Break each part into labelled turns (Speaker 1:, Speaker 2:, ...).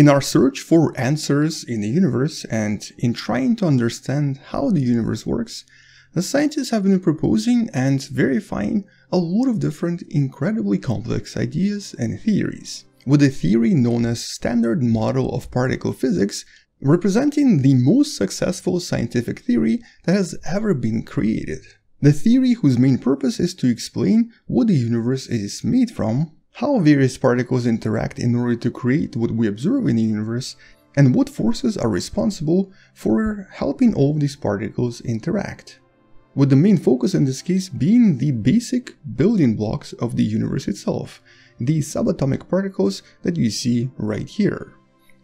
Speaker 1: In our search for answers in the universe and in trying to understand how the universe works, the scientists have been proposing and verifying a lot of different incredibly complex ideas and theories, with a theory known as Standard Model of Particle Physics representing the most successful scientific theory that has ever been created. The theory whose main purpose is to explain what the universe is made from how various particles interact in order to create what we observe in the universe, and what forces are responsible for helping all these particles interact. With the main focus in this case being the basic building blocks of the universe itself, the subatomic particles that you see right here.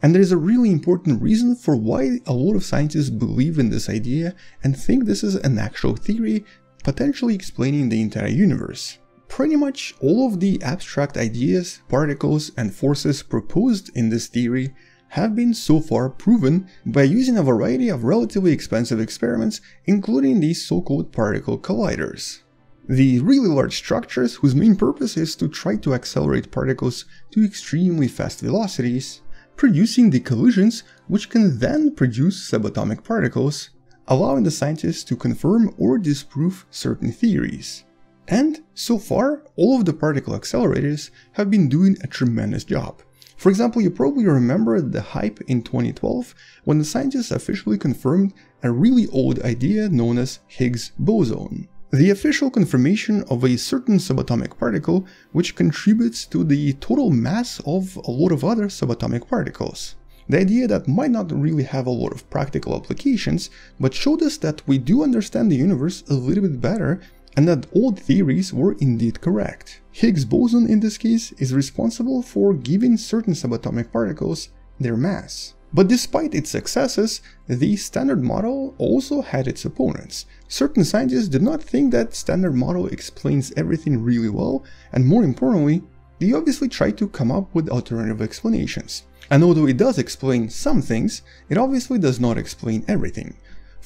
Speaker 1: And there is a really important reason for why a lot of scientists believe in this idea and think this is an actual theory potentially explaining the entire universe. Pretty much all of the abstract ideas, particles, and forces proposed in this theory have been so far proven by using a variety of relatively expensive experiments, including these so-called particle colliders. The really large structures whose main purpose is to try to accelerate particles to extremely fast velocities, producing the collisions which can then produce subatomic particles, allowing the scientists to confirm or disprove certain theories. And so far, all of the particle accelerators have been doing a tremendous job. For example, you probably remember the hype in 2012 when the scientists officially confirmed a really old idea known as Higgs boson. The official confirmation of a certain subatomic particle which contributes to the total mass of a lot of other subatomic particles. The idea that might not really have a lot of practical applications, but showed us that we do understand the universe a little bit better and that old theories were indeed correct. Higgs boson in this case is responsible for giving certain subatomic particles their mass. But despite its successes, the Standard Model also had its opponents. Certain scientists did not think that Standard Model explains everything really well, and more importantly, they obviously tried to come up with alternative explanations. And although it does explain some things, it obviously does not explain everything.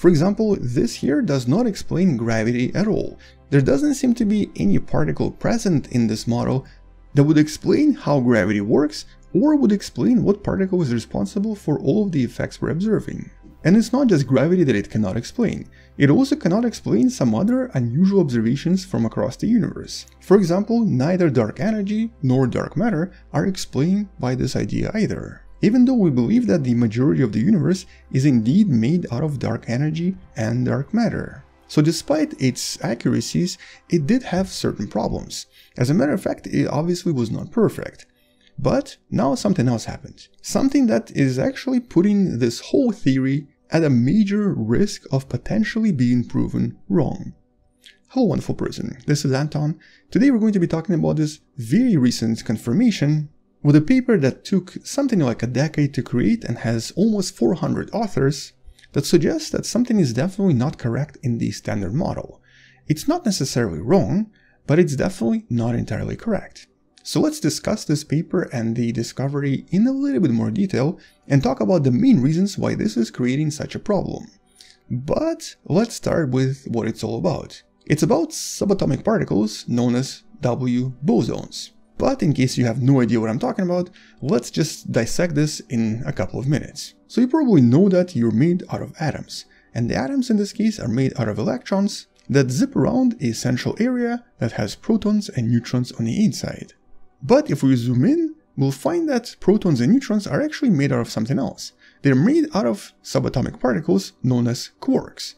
Speaker 1: For example, this here does not explain gravity at all. There doesn't seem to be any particle present in this model that would explain how gravity works or would explain what particle is responsible for all of the effects we're observing. And it's not just gravity that it cannot explain, it also cannot explain some other unusual observations from across the universe. For example, neither dark energy nor dark matter are explained by this idea either even though we believe that the majority of the universe is indeed made out of dark energy and dark matter. So despite its accuracies, it did have certain problems. As a matter of fact, it obviously was not perfect. But now something else happened. Something that is actually putting this whole theory at a major risk of potentially being proven wrong. Hello wonderful person, this is Anton. Today we're going to be talking about this very recent confirmation with a paper that took something like a decade to create and has almost 400 authors, that suggests that something is definitely not correct in the standard model. It's not necessarily wrong, but it's definitely not entirely correct. So let's discuss this paper and the discovery in a little bit more detail and talk about the main reasons why this is creating such a problem. But let's start with what it's all about. It's about subatomic particles known as W bosons. But in case you have no idea what I'm talking about, let's just dissect this in a couple of minutes. So you probably know that you're made out of atoms, and the atoms in this case are made out of electrons that zip around a central area that has protons and neutrons on the inside. But if we zoom in, we'll find that protons and neutrons are actually made out of something else. They're made out of subatomic particles known as quarks.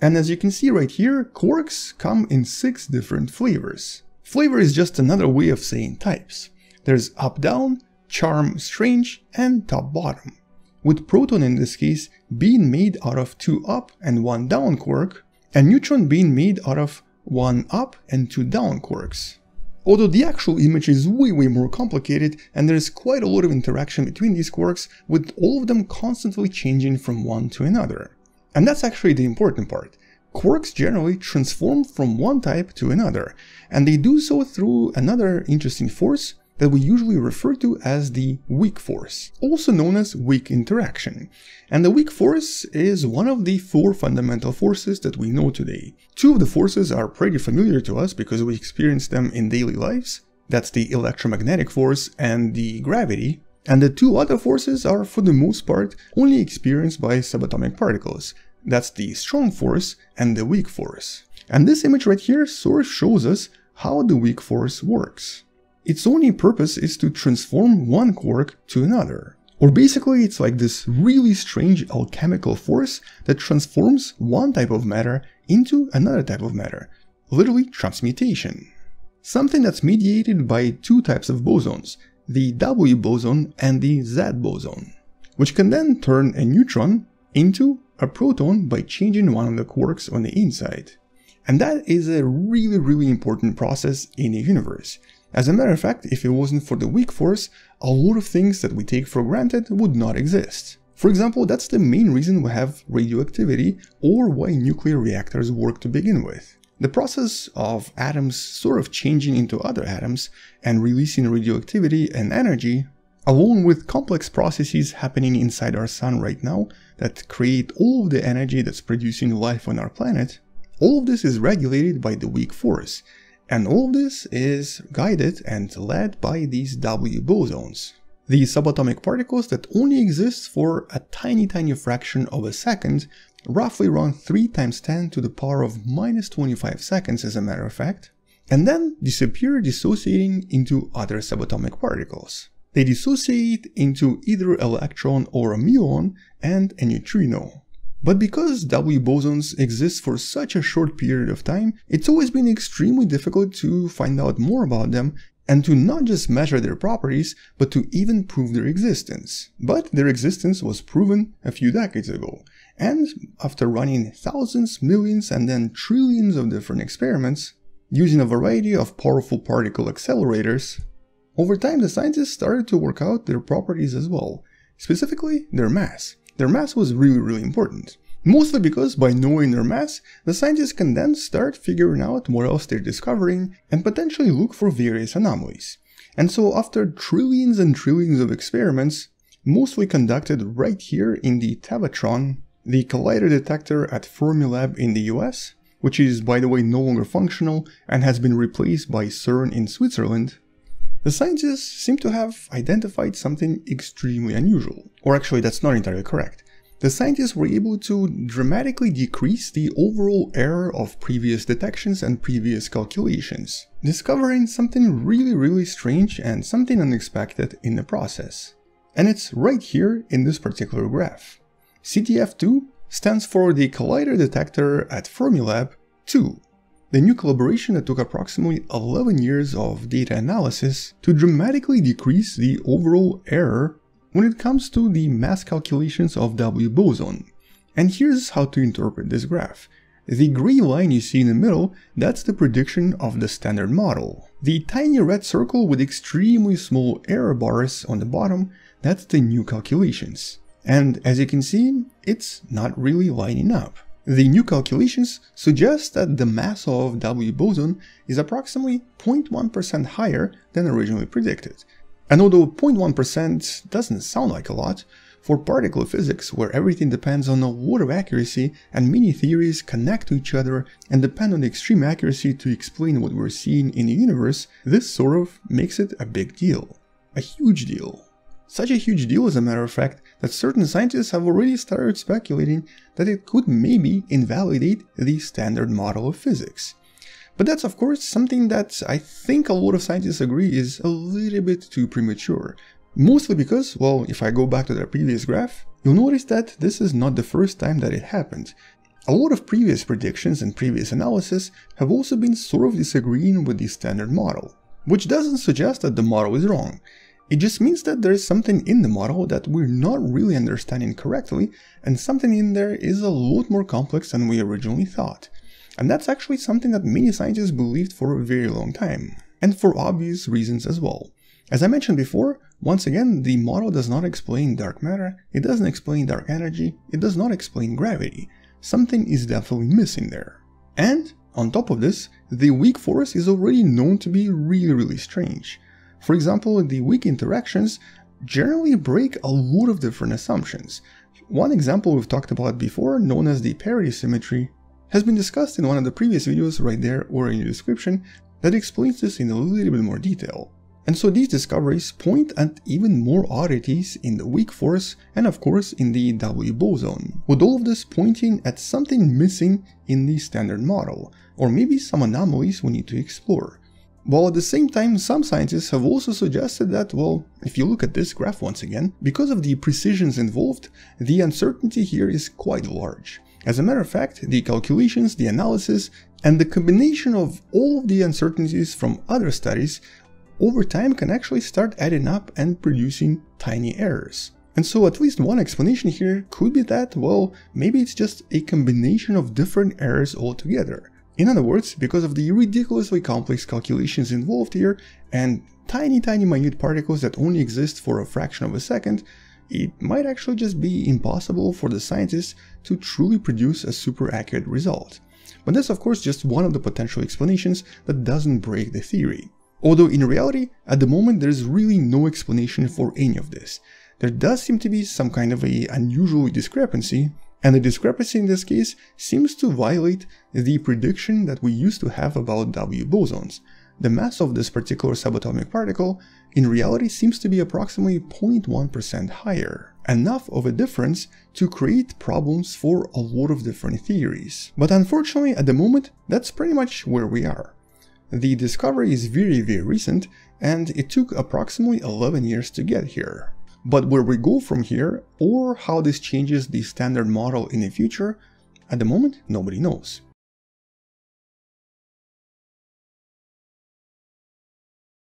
Speaker 1: And as you can see right here, quarks come in six different flavors. Flavor is just another way of saying types. There's up-down, charm-strange, and top-bottom. With proton in this case being made out of two up and one down quark, and neutron being made out of one up and two down quarks. Although the actual image is way way more complicated and there is quite a lot of interaction between these quarks with all of them constantly changing from one to another. And that's actually the important part. Quarks generally transform from one type to another, and they do so through another interesting force that we usually refer to as the weak force, also known as weak interaction. And the weak force is one of the four fundamental forces that we know today. Two of the forces are pretty familiar to us because we experience them in daily lives. That's the electromagnetic force and the gravity. And the two other forces are for the most part only experienced by subatomic particles. That's the strong force and the weak force. And this image right here sort of shows us how the weak force works. Its only purpose is to transform one quark to another. Or basically it's like this really strange alchemical force that transforms one type of matter into another type of matter, literally transmutation. Something that's mediated by two types of bosons, the W boson and the Z boson, which can then turn a neutron into a proton by changing one of the quarks on the inside. And that is a really really important process in a universe. As a matter of fact, if it wasn't for the weak force, a lot of things that we take for granted would not exist. For example, that's the main reason we have radioactivity or why nuclear reactors work to begin with. The process of atoms sort of changing into other atoms and releasing radioactivity and energy, along with complex processes happening inside our sun right now that create all of the energy that's producing life on our planet, all of this is regulated by the weak force, and all of this is guided and led by these W bosons. These subatomic particles that only exist for a tiny tiny fraction of a second, roughly around 3 times 10 to the power of minus 25 seconds as a matter of fact, and then disappear dissociating into other subatomic particles. They dissociate into either an electron or a muon and a neutrino. But because W bosons exist for such a short period of time, it's always been extremely difficult to find out more about them and to not just measure their properties, but to even prove their existence. But their existence was proven a few decades ago, and after running thousands, millions, and then trillions of different experiments, using a variety of powerful particle accelerators, over time the scientists started to work out their properties as well, specifically their mass. Their mass was really really important. Mostly because by knowing their mass, the scientists can then start figuring out what else they're discovering and potentially look for various anomalies. And so after trillions and trillions of experiments, mostly conducted right here in the Tevatron, the collider detector at Fermilab in the US, which is by the way no longer functional and has been replaced by CERN in Switzerland, the scientists seem to have identified something extremely unusual. Or actually, that's not entirely correct. The scientists were able to dramatically decrease the overall error of previous detections and previous calculations, discovering something really really strange and something unexpected in the process. And it's right here in this particular graph. CDF2 stands for the Collider Detector at Fermilab 2, the new collaboration that took approximately 11 years of data analysis to dramatically decrease the overall error when it comes to the mass calculations of W boson. And here's how to interpret this graph. The gray line you see in the middle, that's the prediction of the standard model. The tiny red circle with extremely small error bars on the bottom, that's the new calculations. And as you can see, it's not really lining up. The new calculations suggest that the mass of W boson is approximately 0.1% higher than originally predicted. And although 0.1% doesn't sound like a lot, for particle physics, where everything depends on a lot of accuracy and many theories connect to each other and depend on extreme accuracy to explain what we're seeing in the universe, this sort of makes it a big deal. A huge deal. Such a huge deal, as a matter of fact, that certain scientists have already started speculating that it could maybe invalidate the standard model of physics. But that's of course something that I think a lot of scientists agree is a little bit too premature. Mostly because, well, if I go back to the previous graph, you'll notice that this is not the first time that it happened. A lot of previous predictions and previous analysis have also been sort of disagreeing with the standard model, which doesn't suggest that the model is wrong. It just means that there is something in the model that we're not really understanding correctly, and something in there is a lot more complex than we originally thought. And that's actually something that many scientists believed for a very long time, and for obvious reasons as well. As I mentioned before, once again, the model does not explain dark matter, it doesn't explain dark energy, it does not explain gravity. Something is definitely missing there. And, on top of this, the weak force is already known to be really really strange. For example, the weak interactions generally break a lot of different assumptions. One example we've talked about before, known as the parity symmetry, has been discussed in one of the previous videos right there or in the description that explains this in a little bit more detail. And so these discoveries point at even more oddities in the weak force and of course in the W boson, with all of this pointing at something missing in the standard model, or maybe some anomalies we need to explore. While at the same time, some scientists have also suggested that, well, if you look at this graph once again, because of the precisions involved, the uncertainty here is quite large. As a matter of fact, the calculations, the analysis, and the combination of all of the uncertainties from other studies over time can actually start adding up and producing tiny errors. And so at least one explanation here could be that, well, maybe it's just a combination of different errors altogether. In other words, because of the ridiculously complex calculations involved here and tiny tiny minute particles that only exist for a fraction of a second, it might actually just be impossible for the scientists to truly produce a super accurate result. But that's of course just one of the potential explanations that doesn't break the theory. Although in reality, at the moment there's really no explanation for any of this. There does seem to be some kind of a unusual discrepancy and the discrepancy in this case seems to violate the prediction that we used to have about W bosons. The mass of this particular subatomic particle in reality seems to be approximately 0.1% higher, enough of a difference to create problems for a lot of different theories. But unfortunately at the moment that's pretty much where we are. The discovery is very very recent and it took approximately 11 years to get here. But where we go from here, or how this changes the standard model in the future, at the moment nobody knows.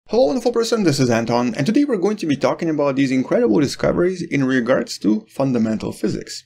Speaker 1: Hello wonderful person, this is Anton, and today we're going to be talking about these incredible discoveries in regards to fundamental physics.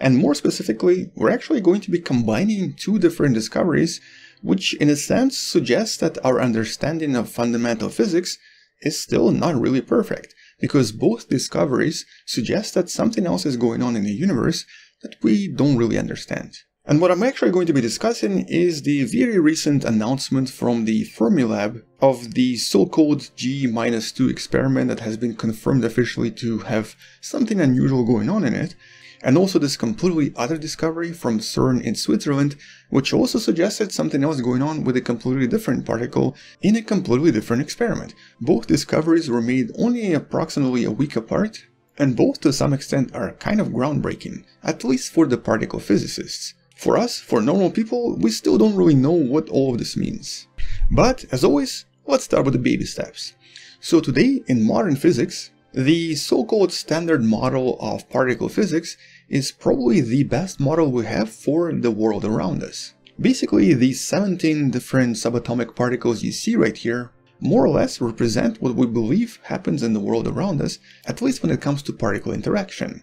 Speaker 1: And more specifically, we're actually going to be combining two different discoveries, which in a sense suggests that our understanding of fundamental physics is still not really perfect because both discoveries suggest that something else is going on in the universe that we don't really understand. And what I'm actually going to be discussing is the very recent announcement from the Fermilab of the so-called G-2 experiment that has been confirmed officially to have something unusual going on in it, and also this completely other discovery from CERN in Switzerland, which also suggested something else going on with a completely different particle in a completely different experiment. Both discoveries were made only approximately a week apart, and both to some extent are kind of groundbreaking, at least for the particle physicists. For us, for normal people, we still don't really know what all of this means. But, as always, let's start with the baby steps. So today, in modern physics, the so-called standard model of particle physics is probably the best model we have for the world around us. Basically, these 17 different subatomic particles you see right here more or less represent what we believe happens in the world around us, at least when it comes to particle interaction,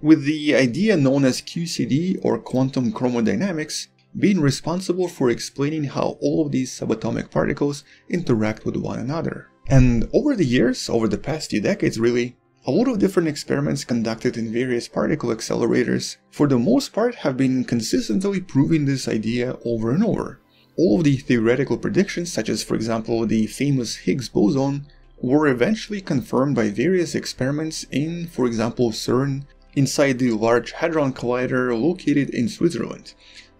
Speaker 1: with the idea known as QCD or quantum chromodynamics being responsible for explaining how all of these subatomic particles interact with one another. And over the years, over the past few decades really, a lot of different experiments conducted in various particle accelerators, for the most part, have been consistently proving this idea over and over. All of the theoretical predictions, such as for example the famous Higgs boson, were eventually confirmed by various experiments in, for example, CERN, inside the Large Hadron Collider located in Switzerland.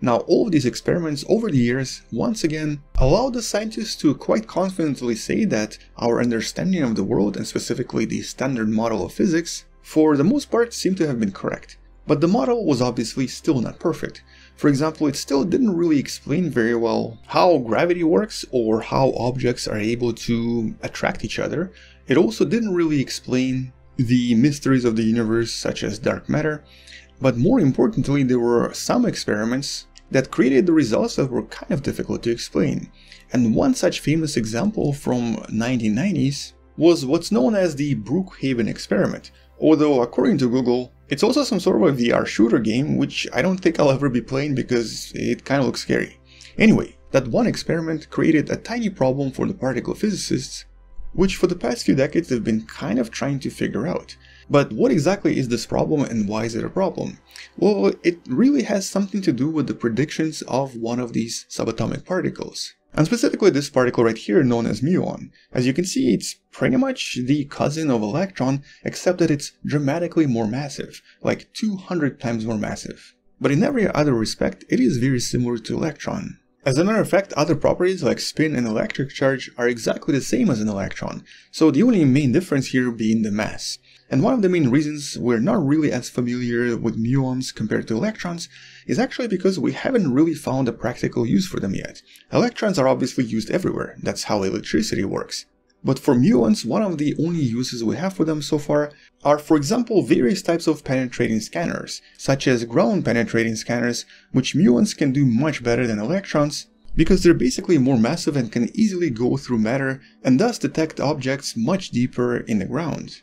Speaker 1: Now all of these experiments over the years, once again, allow the scientists to quite confidently say that our understanding of the world and specifically the standard model of physics, for the most part seemed to have been correct. But the model was obviously still not perfect. For example, it still didn't really explain very well how gravity works or how objects are able to attract each other. It also didn't really explain the mysteries of the universe such as dark matter. But more importantly, there were some experiments that created the results that were kind of difficult to explain. And one such famous example from 1990s was what's known as the Brookhaven experiment, although according to Google, it's also some sort of a VR shooter game, which I don't think I'll ever be playing because it kind of looks scary. Anyway, that one experiment created a tiny problem for the particle physicists, which for the past few decades they've been kind of trying to figure out. But what exactly is this problem and why is it a problem? Well, it really has something to do with the predictions of one of these subatomic particles. And specifically this particle right here known as muon. As you can see, it's pretty much the cousin of electron, except that it's dramatically more massive, like 200 times more massive. But in every other respect, it is very similar to electron. As a matter of fact, other properties like spin and electric charge are exactly the same as an electron, so the only main difference here being the mass. And one of the main reasons we're not really as familiar with muons compared to electrons is actually because we haven't really found a practical use for them yet. Electrons are obviously used everywhere, that's how electricity works. But for muons, one of the only uses we have for them so far are, for example, various types of penetrating scanners, such as ground penetrating scanners, which muons can do much better than electrons, because they're basically more massive and can easily go through matter and thus detect objects much deeper in the ground.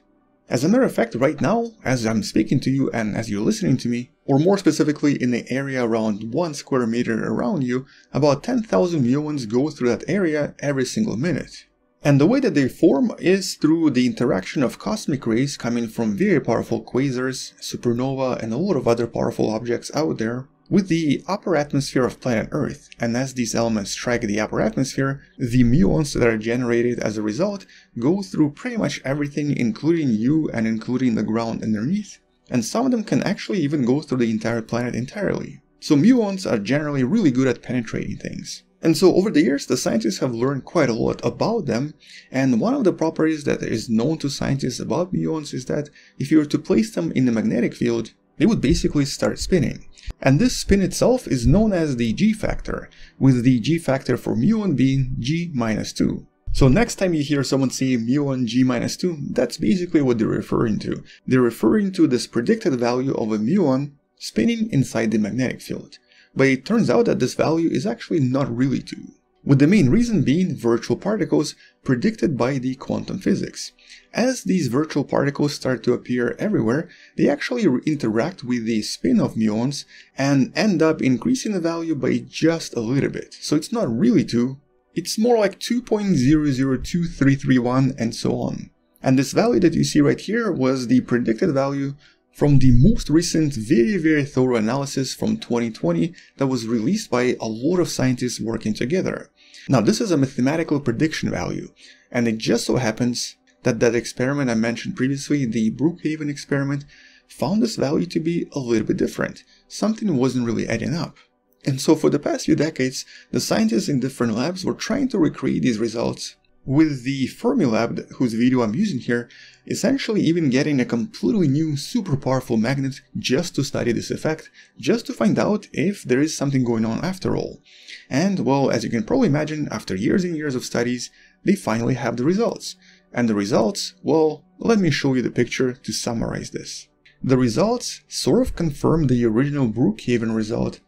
Speaker 1: As a matter of fact, right now, as I'm speaking to you and as you're listening to me, or more specifically in the area around 1 square meter around you, about 10,000 muons go through that area every single minute. And the way that they form is through the interaction of cosmic rays coming from very powerful quasars, supernova, and a lot of other powerful objects out there, with the upper atmosphere of planet Earth, and as these elements strike the upper atmosphere, the muons that are generated as a result go through pretty much everything including you and including the ground underneath, and some of them can actually even go through the entire planet entirely. So muons are generally really good at penetrating things. And so over the years, the scientists have learned quite a lot about them, and one of the properties that is known to scientists about muons is that if you were to place them in the magnetic field, they would basically start spinning. And this spin itself is known as the g factor, with the g factor for muon being g minus 2. So next time you hear someone say muon g minus 2, that's basically what they're referring to. They're referring to this predicted value of a muon spinning inside the magnetic field. But it turns out that this value is actually not really 2 with the main reason being virtual particles predicted by the quantum physics. As these virtual particles start to appear everywhere, they actually interact with the spin of muons and end up increasing the value by just a little bit. So it's not really 2, it's more like 2.002331 and so on. And this value that you see right here was the predicted value from the most recent very very thorough analysis from 2020 that was released by a lot of scientists working together. Now this is a mathematical prediction value and it just so happens that that experiment I mentioned previously, the Brookhaven experiment, found this value to be a little bit different. Something wasn't really adding up. And so for the past few decades, the scientists in different labs were trying to recreate these results with the Fermilab, whose video I'm using here, essentially even getting a completely new super powerful magnet just to study this effect, just to find out if there is something going on after all. And well, as you can probably imagine, after years and years of studies, they finally have the results. And the results, well, let me show you the picture to summarize this. The results sort of confirm the original Brookhaven result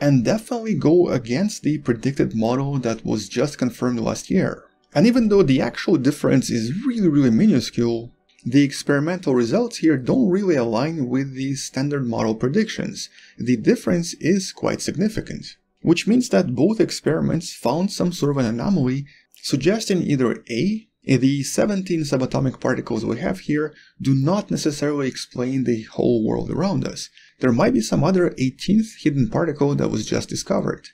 Speaker 1: and definitely go against the predicted model that was just confirmed last year. And even though the actual difference is really really minuscule, the experimental results here don't really align with the standard model predictions. The difference is quite significant, which means that both experiments found some sort of an anomaly suggesting either A, the 17 subatomic particles we have here do not necessarily explain the whole world around us. There might be some other 18th hidden particle that was just discovered.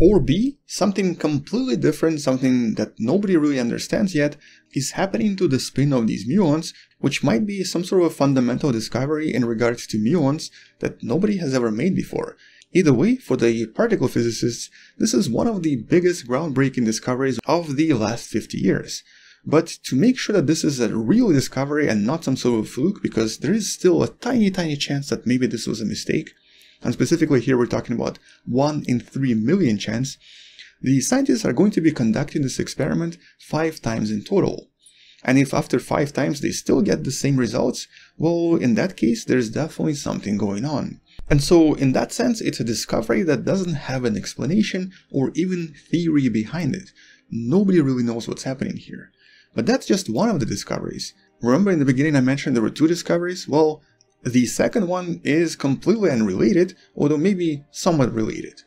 Speaker 1: Or B, something completely different, something that nobody really understands yet, is happening to the spin of these muons, which might be some sort of a fundamental discovery in regards to muons that nobody has ever made before. Either way, for the particle physicists, this is one of the biggest groundbreaking discoveries of the last 50 years. But to make sure that this is a real discovery and not some sort of fluke, because there is still a tiny tiny chance that maybe this was a mistake, and specifically here we're talking about 1 in 3 million chance, the scientists are going to be conducting this experiment 5 times in total. And if after 5 times they still get the same results, well, in that case, there's definitely something going on. And so, in that sense, it's a discovery that doesn't have an explanation or even theory behind it. Nobody really knows what's happening here. But that's just one of the discoveries. Remember in the beginning I mentioned there were two discoveries? Well, the second one is completely unrelated, although maybe somewhat related.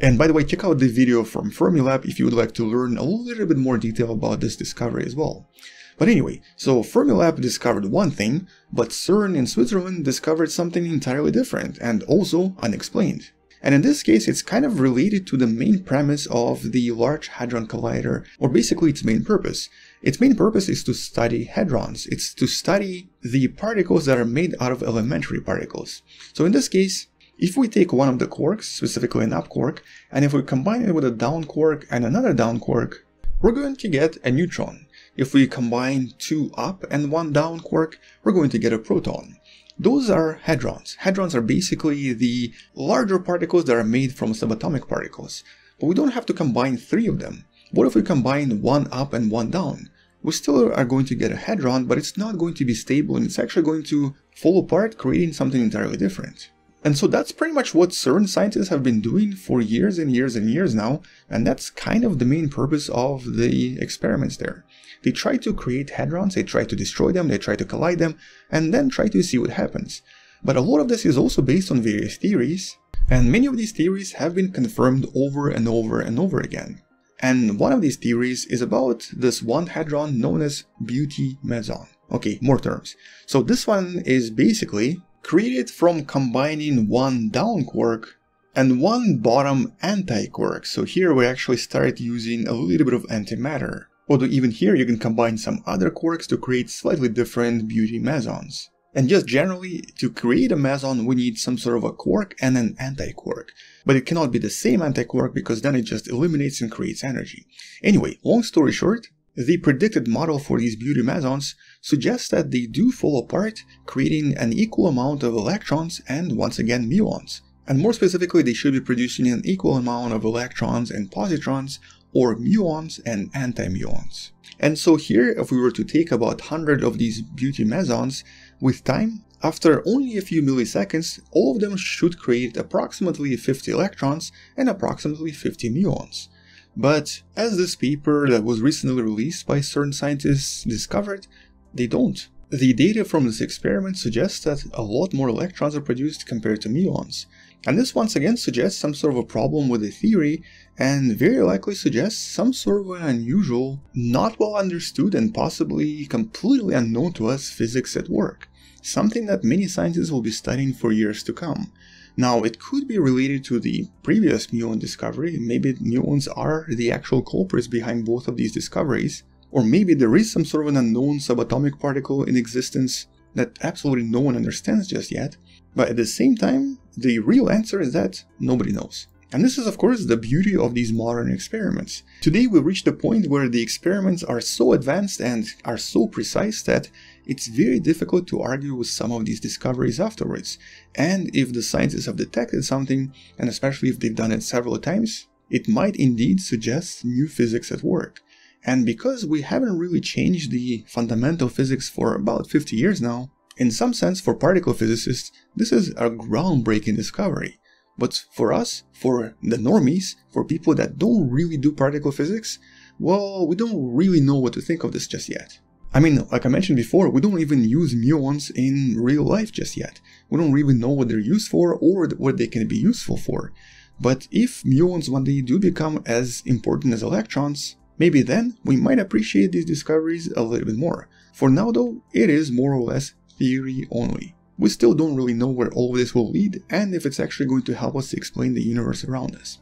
Speaker 1: And by the way, check out the video from Fermilab if you would like to learn a little bit more detail about this discovery as well. But anyway, so Fermilab discovered one thing, but CERN in Switzerland discovered something entirely different and also unexplained. And in this case, it's kind of related to the main premise of the Large Hadron Collider, or basically its main purpose. Its main purpose is to study hadrons. It's to study the particles that are made out of elementary particles. So in this case, If we take one of the quarks, specifically an up quark, and if we combine it with a down quark and another down quark, we're going to get a neutron. If we combine two up and one down quark, we're going to get a proton. Those are hadrons. Hadrons are basically the larger particles that are made from subatomic particles. But we don't have to combine three of them. What if we combine one up and one down? We still are going to get a hadron, but it's not going to be stable and it's actually going to fall apart, creating something entirely different. And so that's pretty much what CERN scientists have been doing for years and years and years now, and that's kind of the main purpose of the experiments there. They try to create hadrons, they try to destroy them, they try to collide them, and then try to see what happens. But a lot of this is also based on various theories, and many of these theories have been confirmed over and over and over again. And one of these theories is about this one hadron known as beauty meson. Okay, more terms. So this one is basically created from combining one down quark and one bottom anti-quark. So here we actually start using a little bit of antimatter. Although even here you can combine some other quarks to create slightly different beauty mesons. And just generally, to create a meson we need some sort of a quark and an anti-quark. But it cannot be the same anti-quark because then it just eliminates and creates energy. Anyway, long story short, the predicted model for these beauty mesons suggests that they do fall apart, creating an equal amount of electrons and once again muons. And more specifically, they should be producing an equal amount of electrons and positrons, or muons and anti-muons. And so here, if we were to take about 100 of these beauty mesons, with time, after only a few milliseconds, all of them should create approximately 50 electrons and approximately 50 muons. But as this paper that was recently released by certain scientists discovered, they don't. The data from this experiment suggests that a lot more electrons are produced compared to muons. And this once again suggests some sort of a problem with the theory and very likely suggests some sort of an unusual, not well understood and possibly completely unknown to us physics at work. Something that many scientists will be studying for years to come. Now, it could be related to the previous muon discovery, maybe muons are the actual culprits behind both of these discoveries, or maybe there is some sort of an unknown subatomic particle in existence that absolutely no one understands just yet, but at the same time, the real answer is that nobody knows. And this is of course the beauty of these modern experiments. Today we reached a point where the experiments are so advanced and are so precise that it's very difficult to argue with some of these discoveries afterwards. And if the scientists have detected something, and especially if they've done it several times, it might indeed suggest new physics at work. And because we haven't really changed the fundamental physics for about 50 years now, in some sense for particle physicists, this is a groundbreaking discovery. But for us, for the normies, for people that don't really do particle physics, well, we don't really know what to think of this just yet. I mean, like I mentioned before, we don't even use muons in real life just yet. We don't really know what they're used for or what they can be useful for. But if muons one day do become as important as electrons, maybe then we might appreciate these discoveries a little bit more. For now though, it is more or less theory only. We still don't really know where all of this will lead and if it's actually going to help us explain the universe around us.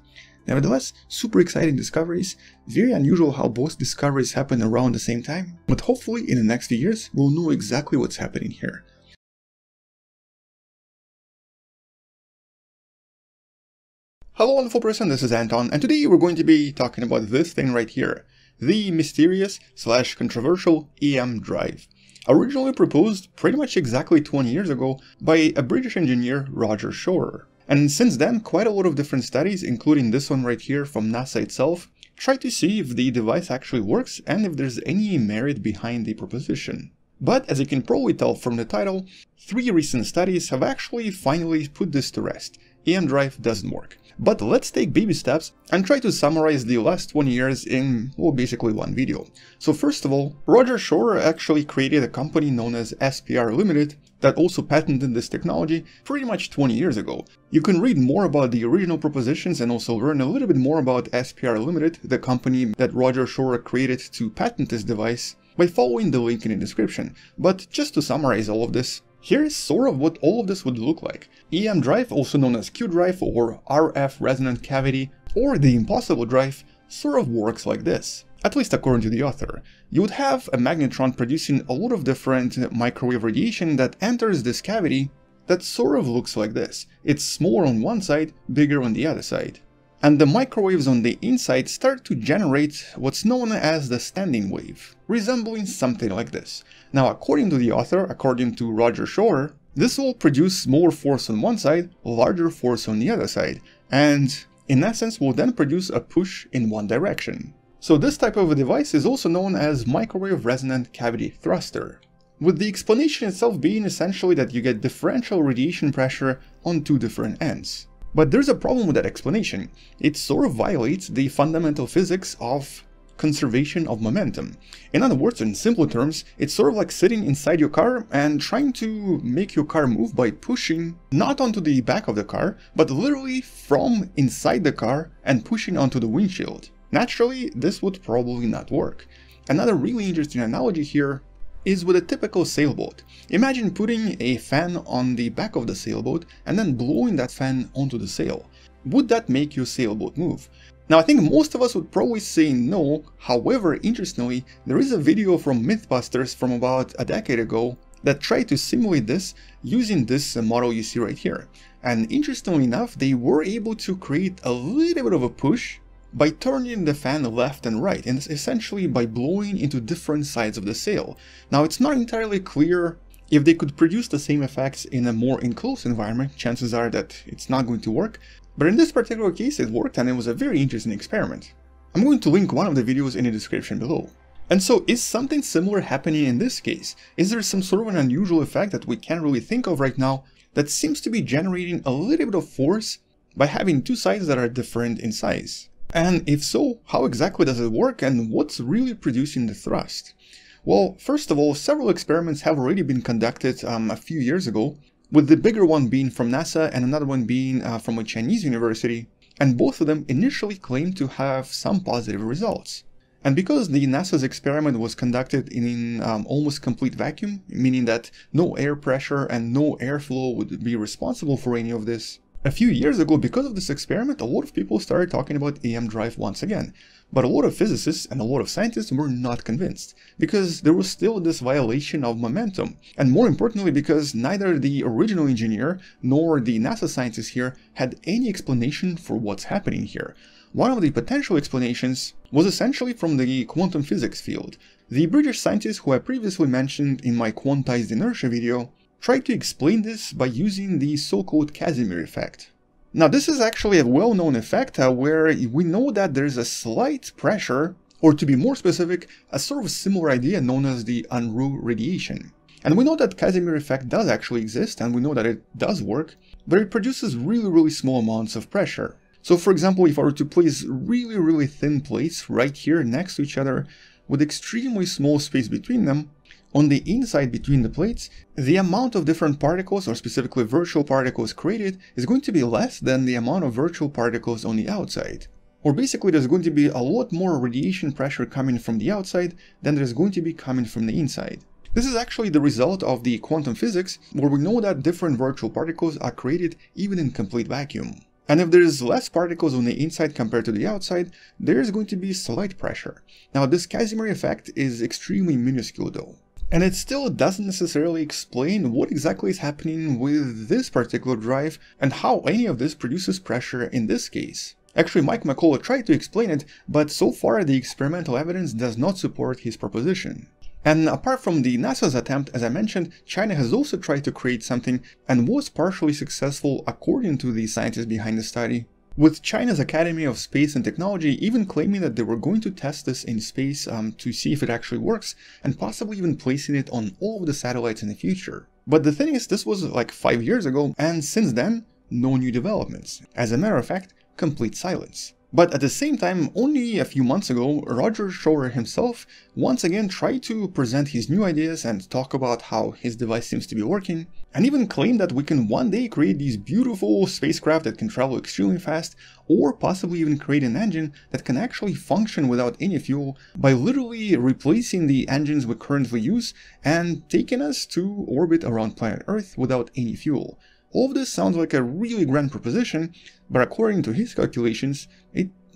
Speaker 1: Nevertheless, super exciting discoveries, very unusual how both discoveries happen around the same time, but hopefully in the next few years we'll know exactly what's happening here. Hello wonderful person, this is Anton, and today we're going to be talking about this thing right here, the mysterious slash controversial EM drive originally proposed pretty much exactly 20 years ago by a British engineer Roger Shawyer. And since then, quite a lot of different studies, including this one right here from NASA itself, try to see if the device actually works and if there's any merit behind the proposition. But as you can probably tell from the title, three recent studies have actually finally put this to rest. EM Drive doesn't work. But let's take baby steps and try to summarize the last 20 years in, well, basically one video. So first of all, Roger Shawyer actually created a company known as SPR Limited that also patented this technology pretty much 20 years ago. You can read more about the original propositions and also learn a little bit more about SPR Limited, the company that Roger Shawyer created to patent this device, by following the link in the description. But just to summarize all of this, Here's sort of what all of this would look like. EM drive, also known as Q drive or RF resonant cavity, or the impossible drive, sort of works like this. At least according to the author. You would have a magnetron producing a lot of different microwave radiation that enters this cavity that sort of looks like this. It's smaller on one side, bigger on the other side. And the microwaves on the inside start to generate what's known as the standing wave, resembling something like this. Now, according to the author, according to Roger Shawyer, this will produce more force on one side, larger force on the other side, and in essence will then produce a push in one direction. So this type of a device is also known as microwave resonant cavity thruster, with the explanation itself being essentially that you get differential radiation pressure on two different ends. But there's a problem with that explanation. It sort of violates the fundamental physics of conservation of momentum. In other words, in simple terms, it's sort of like sitting inside your car and trying to make your car move by pushing not onto the back of the car, but literally from inside the car and pushing onto the windshield. Naturally, this would probably not work. Another really interesting analogy here is with a typical sailboat. Imagine putting a fan on the back of the sailboat and then blowing that fan onto the sail. Would that make your sailboat move? Now I think most of us would probably say no, however interestingly there is a video from Mythbusters from about a decade ago that tried to simulate this using this model you see right here. And interestingly enough they were able to create a little bit of a push by turning the fan left and right, and essentially by blowing into different sides of the sail. Now it's not entirely clear if they could produce the same effects in a more enclosed environment, chances are that it's not going to work, but in this particular case it worked and it was a very interesting experiment. I'm going to link one of the videos in the description below. And so is something similar happening in this case? Is there some sort of an unusual effect that we can't really think of right now that seems to be generating a little bit of force by having two sides that are different in size? And if so, how exactly does it work and what's really producing the thrust? Well, first of all, several experiments have already been conducted um, a few years ago, with the bigger one being from NASA and another one being uh, from a Chinese university, and both of them initially claimed to have some positive results. And because the NASA's experiment was conducted in um, almost complete vacuum, meaning that no air pressure and no airflow would be responsible for any of this, a few years ago, because of this experiment, a lot of people started talking about EM drive once again. But a lot of physicists and a lot of scientists were not convinced, because there was still this violation of momentum, and more importantly because neither the original engineer nor the NASA scientists here had any explanation for what's happening here. One of the potential explanations was essentially from the quantum physics field. The British scientist who I previously mentioned in my quantized inertia video tried to explain this by using the so-called Casimir effect. Now this is actually a well-known effect uh, where we know that there's a slight pressure, or to be more specific, a sort of similar idea known as the Unruh radiation. And we know that Casimir effect does actually exist, and we know that it does work, but it produces really really small amounts of pressure. So for example, if I were to place really really thin plates right here next to each other, with extremely small space between them, on the inside between the plates, the amount of different particles, or specifically virtual particles created, is going to be less than the amount of virtual particles on the outside. Or basically there's going to be a lot more radiation pressure coming from the outside than there's going to be coming from the inside. This is actually the result of the quantum physics, where we know that different virtual particles are created even in complete vacuum. And if there is less particles on the inside compared to the outside, there is going to be slight pressure. Now this Casimir effect is extremely minuscule though. And it still doesn't necessarily explain what exactly is happening with this particular drive and how any of this produces pressure in this case. Actually, Mike McCulloch tried to explain it, but so far the experimental evidence does not support his proposition. And apart from the NASA's attempt, as I mentioned, China has also tried to create something and was partially successful according to the scientists behind the study with China's Academy of Space and Technology even claiming that they were going to test this in space um, to see if it actually works, and possibly even placing it on all of the satellites in the future. But the thing is, this was like 5 years ago, and since then, no new developments. As a matter of fact, complete silence. But at the same time, only a few months ago, Roger Shawyer himself once again tried to present his new ideas and talk about how his device seems to be working, and even claimed that we can one day create these beautiful spacecraft that can travel extremely fast, or possibly even create an engine that can actually function without any fuel by literally replacing the engines we currently use and taking us to orbit around planet Earth without any fuel. All of this sounds like a really grand proposition, but according to his calculations,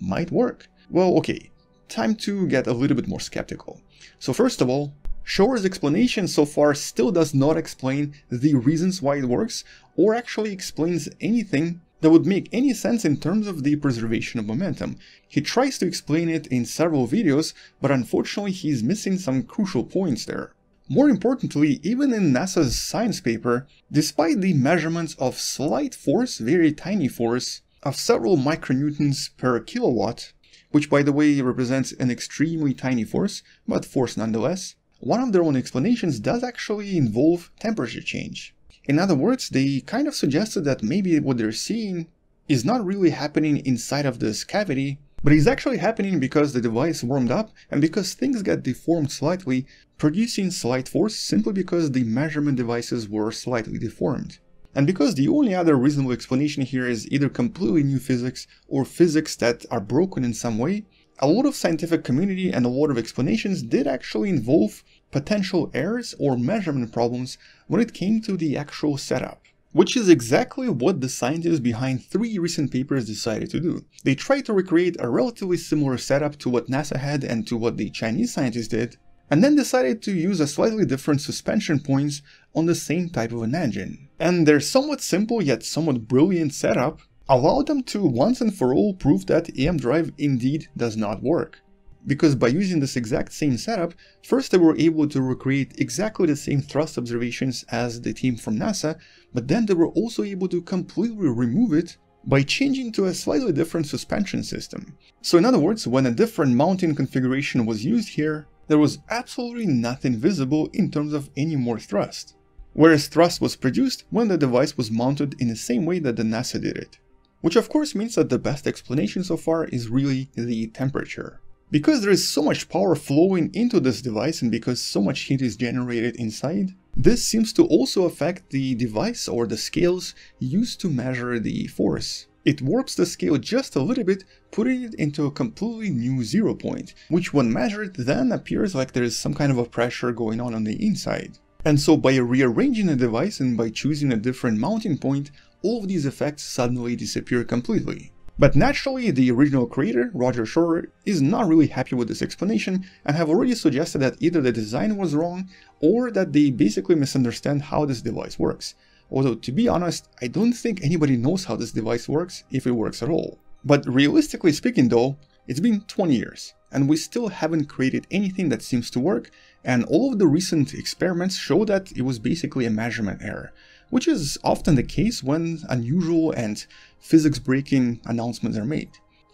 Speaker 1: might work. Well, okay, time to get a little bit more skeptical. So first of all, Shawyer's explanation so far still does not explain the reasons why it works, or actually explains anything that would make any sense in terms of the preservation of momentum. He tries to explain it in several videos, but unfortunately he's missing some crucial points there. More importantly, even in NASA's science paper, despite the measurements of slight force, very tiny force, of several micronewtons per kilowatt, which by the way represents an extremely tiny force, but force nonetheless, one of their own explanations does actually involve temperature change. In other words, they kind of suggested that maybe what they're seeing is not really happening inside of this cavity, but is actually happening because the device warmed up and because things get deformed slightly, producing slight force simply because the measurement devices were slightly deformed. And because the only other reasonable explanation here is either completely new physics or physics that are broken in some way, a lot of scientific community and a lot of explanations did actually involve potential errors or measurement problems when it came to the actual setup. Which is exactly what the scientists behind three recent papers decided to do. They tried to recreate a relatively similar setup to what NASA had and to what the Chinese scientists did, and then decided to use a slightly different suspension points on the same type of an engine. And their somewhat simple yet somewhat brilliant setup allowed them to once and for all prove that EM drive indeed does not work because by using this exact same setup, first they were able to recreate exactly the same thrust observations as the team from NASA, but then they were also able to completely remove it by changing to a slightly different suspension system. So in other words, when a different mounting configuration was used here, there was absolutely nothing visible in terms of any more thrust. Whereas thrust was produced when the device was mounted in the same way that the NASA did it. Which of course means that the best explanation so far is really the temperature. Because there is so much power flowing into this device and because so much heat is generated inside, this seems to also affect the device or the scales used to measure the force. It warps the scale just a little bit, putting it into a completely new zero point, which when measured then appears like there is some kind of a pressure going on on the inside. And so by rearranging the device and by choosing a different mounting point, all of these effects suddenly disappear completely. But naturally, the original creator, Roger Shawyer, is not really happy with this explanation and have already suggested that either the design was wrong or that they basically misunderstand how this device works. Although, to be honest, I don't think anybody knows how this device works, if it works at all. But realistically speaking though, it's been 20 years, and we still haven't created anything that seems to work, and all of the recent experiments show that it was basically a measurement error, which is often the case when unusual and physics-breaking announcements are made.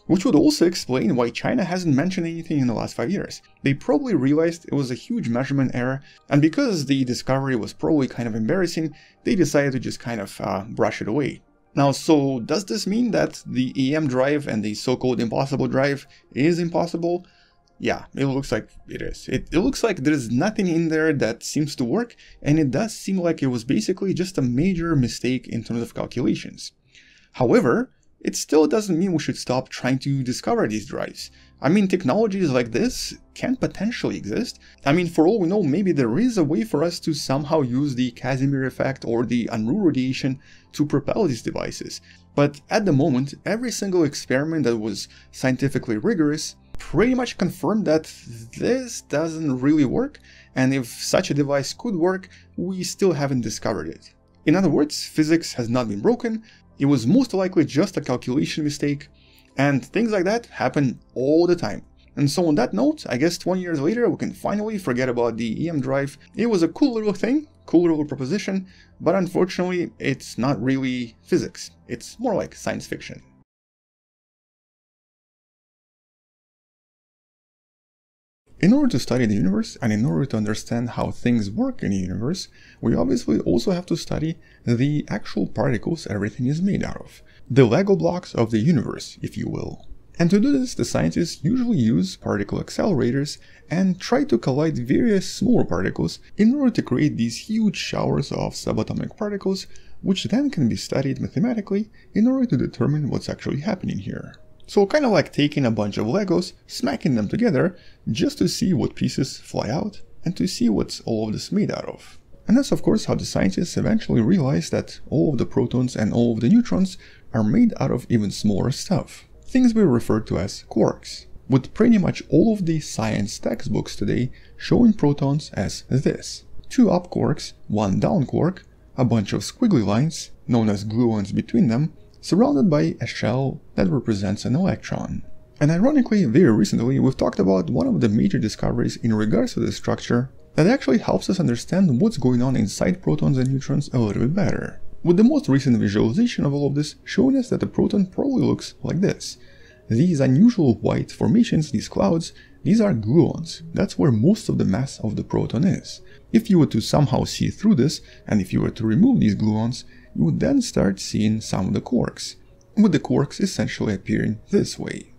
Speaker 1: Which would also explain why China hasn't mentioned anything in the last 5 years. They probably realized it was a huge measurement error, and because the discovery was probably kind of embarrassing, they decided to just kind of uh, brush it away. Now, so does this mean that the EM drive and the so-called impossible drive is impossible? Yeah, it looks like it is. It, it looks like there's nothing in there that seems to work, and it does seem like it was basically just a major mistake in terms of calculations. However, it still doesn't mean we should stop trying to discover these drives. I mean, technologies like this can potentially exist. I mean, for all we know, maybe there is a way for us to somehow use the Casimir effect or the Unruh radiation to propel these devices. But at the moment, every single experiment that was scientifically rigorous pretty much confirmed that this doesn't really work, and if such a device could work, we still haven't discovered it. In other words, physics has not been broken, it was most likely just a calculation mistake, and things like that happen all the time. And so on that note, I guess 20 years later we can finally forget about the EM drive. It was a cool little thing, cool little proposition, but unfortunately it's not really physics, it's more like science fiction. In order to study the universe and in order to understand how things work in the universe, we obviously also have to study the actual particles everything is made out of. The Lego blocks of the universe, if you will. And to do this, the scientists usually use particle accelerators and try to collide various smaller particles in order to create these huge showers of subatomic particles, which then can be studied mathematically in order to determine what's actually happening here. So kind of like taking a bunch of Legos, smacking them together, just to see what pieces fly out, and to see what's all of this made out of. And that's of course how the scientists eventually realized that all of the protons and all of the neutrons are made out of even smaller stuff, things we refer to as quarks. with pretty much all of the science textbooks today showing protons as this. Two up quarks, one down quark, a bunch of squiggly lines, known as gluons between them, surrounded by a shell that represents an electron. And ironically, very recently, we've talked about one of the major discoveries in regards to this structure that actually helps us understand what's going on inside protons and neutrons a little bit better. With the most recent visualization of all of this showing us that the proton probably looks like this. These unusual white formations, these clouds, these are gluons. That's where most of the mass of the proton is. If you were to somehow see through this, and if you were to remove these gluons, you would then start seeing some of the quarks, with the quarks essentially appearing this way.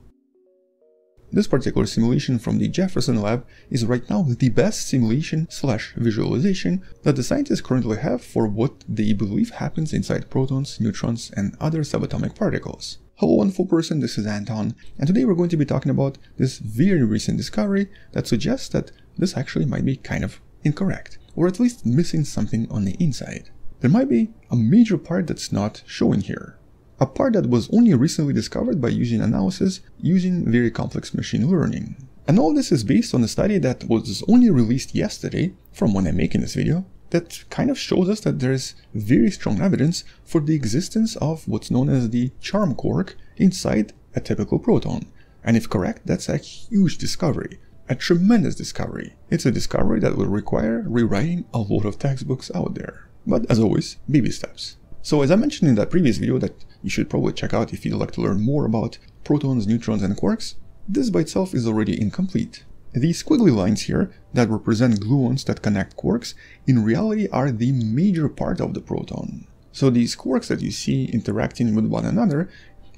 Speaker 1: This particular simulation from the Jefferson lab is right now the best simulation slash visualization that the scientists currently have for what they believe happens inside protons, neutrons, and other subatomic particles. Hello wonderful person, this is Anton, and today we're going to be talking about this very recent discovery that suggests that this actually might be kind of incorrect, or at least missing something on the inside. There might be a major part that's not showing here a part that was only recently discovered by using analysis using very complex machine learning. And all this is based on a study that was only released yesterday, from when I'm making this video, that kind of shows us that there is very strong evidence for the existence of what's known as the charm quark inside a typical proton. And if correct, that's a huge discovery, a tremendous discovery. It's a discovery that will require rewriting a lot of textbooks out there. But as always, baby steps. So as I mentioned in that previous video that you should probably check out if you'd like to learn more about protons, neutrons and quarks, this by itself is already incomplete. These squiggly lines here that represent gluons that connect quarks in reality are the major part of the proton. So these quarks that you see interacting with one another,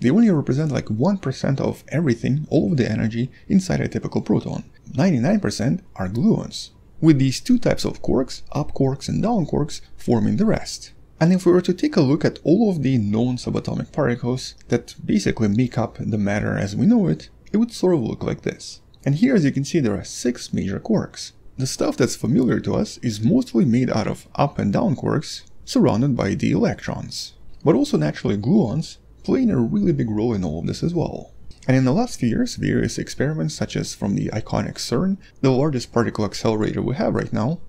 Speaker 1: they only represent like 1% of everything, all of the energy inside a typical proton. 99% are gluons, with these two types of quarks, up quarks and down quarks, forming the rest. And if we were to take a look at all of the known subatomic particles that basically make up the matter as we know it, it would sort of look like this. And here as you can see there are six major quarks. The stuff that's familiar to us is mostly made out of up and down quarks surrounded by the electrons. But also naturally gluons playing a really big role in all of this as well. And in the last few years, various experiments such as from the iconic CERN, the largest particle accelerator we have right now,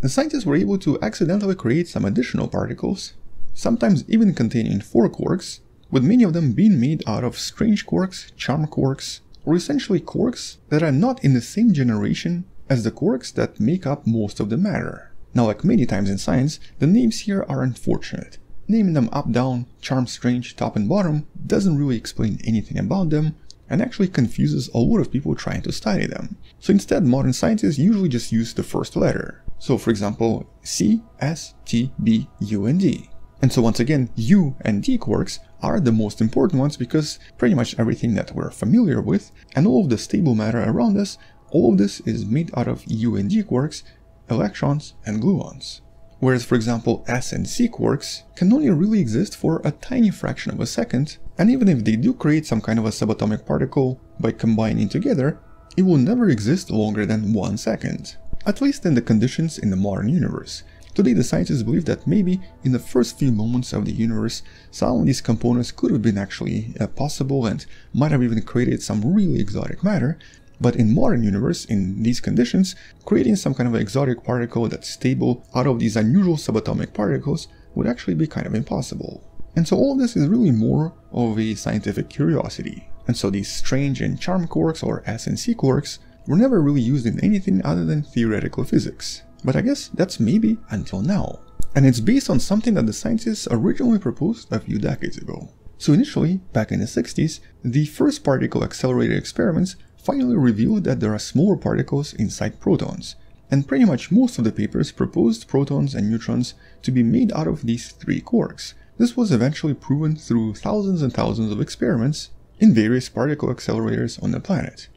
Speaker 1: the scientists were able to accidentally create some additional particles, sometimes even containing four quarks, with many of them being made out of strange quarks, charm quarks, or essentially quarks that are not in the same generation as the quarks that make up most of the matter. Now like many times in science, the names here are unfortunate. Naming them up down, charm strange, top and bottom doesn't really explain anything about them, and actually confuses a lot of people trying to study them. So instead modern scientists usually just use the first letter. So for example, C, S, T, B, U, and D. And so once again, U and D quarks are the most important ones because pretty much everything that we're familiar with and all of the stable matter around us, all of this is made out of U and D quarks, electrons, and gluons. Whereas for example S and C quarks can only really exist for a tiny fraction of a second, and even if they do create some kind of a subatomic particle by combining together, it will never exist longer than one second at least in the conditions in the modern universe. Today the scientists believe that maybe in the first few moments of the universe some of these components could have been actually uh, possible and might have even created some really exotic matter, but in modern universe, in these conditions, creating some kind of exotic particle that's stable out of these unusual subatomic particles would actually be kind of impossible. And so all of this is really more of a scientific curiosity. And so these strange and charm quarks or S and C quarks were never really used in anything other than theoretical physics. But I guess that's maybe until now. And it's based on something that the scientists originally proposed a few decades ago. So initially, back in the 60s, the first particle accelerator experiments finally revealed that there are smaller particles inside protons, and pretty much most of the papers proposed protons and neutrons to be made out of these three quarks. This was eventually proven through thousands and thousands of experiments in various particle accelerators on the planet.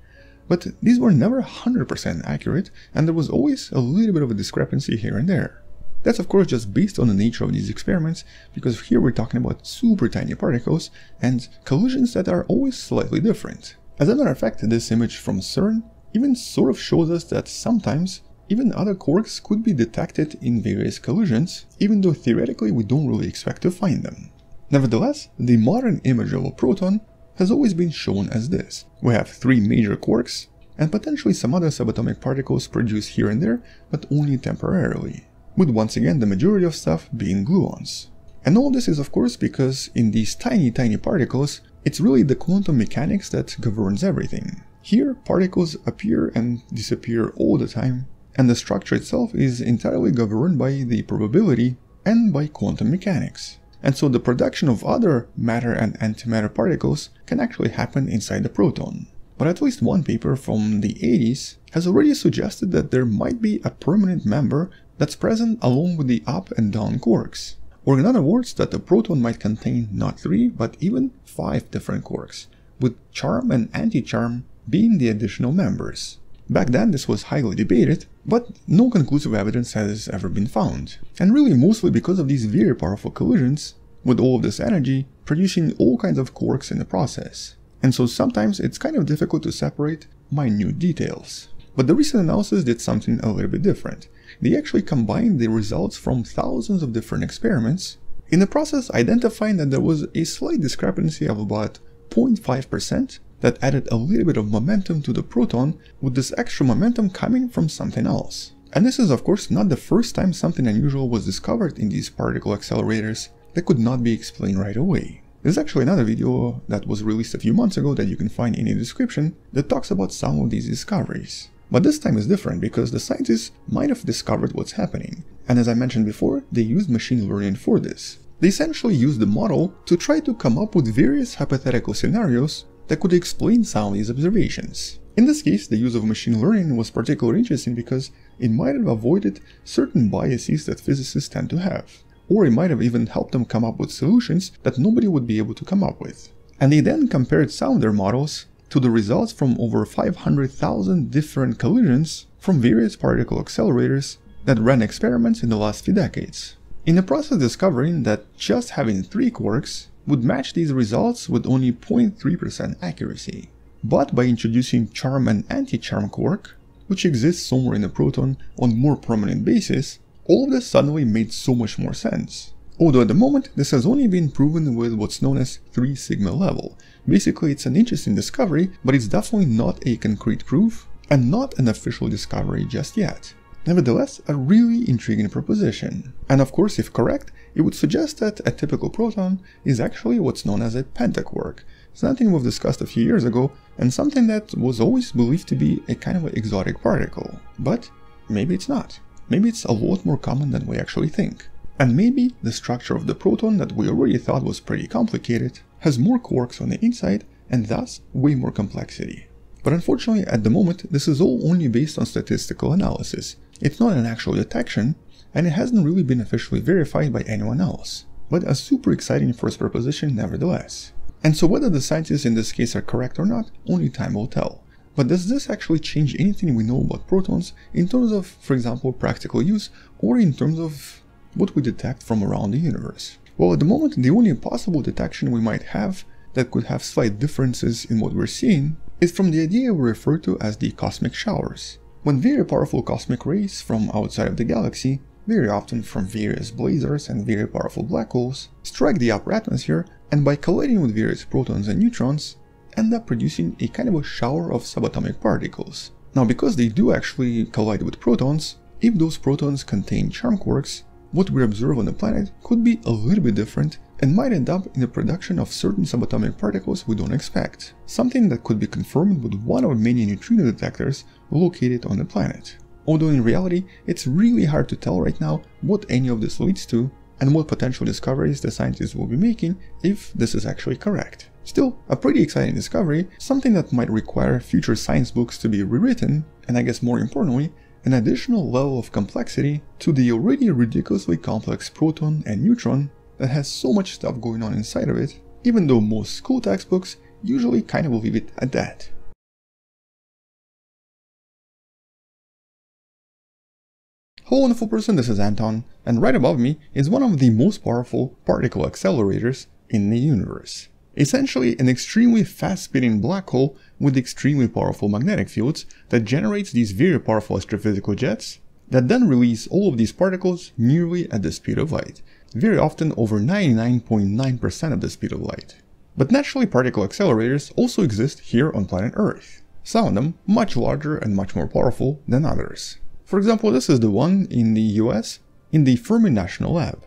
Speaker 1: But these were never 100% accurate, and there was always a little bit of a discrepancy here and there. That's of course just based on the nature of these experiments, because here we're talking about super tiny particles and collisions that are always slightly different. As a matter of fact, this image from CERN even sort of shows us that sometimes even other quarks could be detected in various collisions, even though theoretically we don't really expect to find them. Nevertheless, the modern image of a proton has always been shown as this. We have three major quarks, and potentially some other subatomic particles produced here and there, but only temporarily, with once again the majority of stuff being gluons. And all this is of course because in these tiny tiny particles, it's really the quantum mechanics that governs everything. Here, particles appear and disappear all the time, and the structure itself is entirely governed by the probability and by quantum mechanics. And so the production of other matter and antimatter particles can actually happen inside the proton. But at least one paper from the 80s has already suggested that there might be a permanent member that's present along with the up and down quarks. Or in other words, that the proton might contain not three, but even five different quarks, with charm and anti-charm being the additional members. Back then this was highly debated, but no conclusive evidence has ever been found. And really mostly because of these very powerful collisions, with all of this energy producing all kinds of quarks in the process. And so sometimes it's kind of difficult to separate minute details. But the recent analysis did something a little bit different. They actually combined the results from thousands of different experiments, in the process identifying that there was a slight discrepancy of about 0.5% that added a little bit of momentum to the proton, with this extra momentum coming from something else. And this is of course not the first time something unusual was discovered in these particle accelerators that could not be explained right away. There's actually another video that was released a few months ago that you can find in the description that talks about some of these discoveries. But this time is different because the scientists might have discovered what's happening, and as I mentioned before, they used machine learning for this. They essentially used the model to try to come up with various hypothetical scenarios that could explain some of these observations. In this case, the use of machine learning was particularly interesting because it might have avoided certain biases that physicists tend to have, or it might have even helped them come up with solutions that nobody would be able to come up with. And they then compared some of their models to the results from over 500,000 different collisions from various particle accelerators that ran experiments in the last few decades. In the process discovering that just having three quarks would match these results with only 0.3% accuracy. But by introducing charm and anti-charm quark, which exists somewhere in a proton on more prominent basis, all of this suddenly made so much more sense. Although at the moment this has only been proven with what's known as 3 sigma level. Basically it's an interesting discovery, but it's definitely not a concrete proof and not an official discovery just yet. Nevertheless, a really intriguing proposition. And of course, if correct, it would suggest that a typical proton is actually what's known as a pentaquark, something we've discussed a few years ago, and something that was always believed to be a kind of an exotic particle. But maybe it's not. Maybe it's a lot more common than we actually think. And maybe the structure of the proton that we already thought was pretty complicated has more quarks on the inside and thus way more complexity. But unfortunately at the moment this is all only based on statistical analysis. It's not an actual detection and it hasn't really been officially verified by anyone else. But a super exciting first proposition nevertheless. And so whether the scientists in this case are correct or not, only time will tell. But does this actually change anything we know about protons in terms of, for example, practical use or in terms of what we detect from around the universe? Well, at the moment, the only possible detection we might have that could have slight differences in what we're seeing is from the idea we refer to as the cosmic showers. When very powerful cosmic rays from outside of the galaxy, very often from various blazars and very powerful black holes, strike the upper atmosphere and by colliding with various protons and neutrons, end up producing a kind of a shower of subatomic particles. Now because they do actually collide with protons, if those protons contain charm quarks, what we observe on the planet could be a little bit different and might end up in the production of certain subatomic particles we don't expect, something that could be confirmed with one of many neutrino detectors located on the planet. Although in reality, it's really hard to tell right now what any of this leads to and what potential discoveries the scientists will be making if this is actually correct. Still, a pretty exciting discovery, something that might require future science books to be rewritten, and I guess more importantly, an additional level of complexity to the already ridiculously complex proton and neutron that has so much stuff going on inside of it, even though most school textbooks usually kind of leave it at that. Hello wonderful person, this is Anton, and right above me is one of the most powerful particle accelerators in the universe. Essentially an extremely fast-spinning black hole with extremely powerful magnetic fields that generates these very powerful astrophysical jets that then release all of these particles nearly at the speed of light, very often over 99.9% .9 of the speed of light. But naturally particle accelerators also exist here on planet Earth. Some of them much larger and much more powerful than others. For example, this is the one in the US in the Fermi National Lab.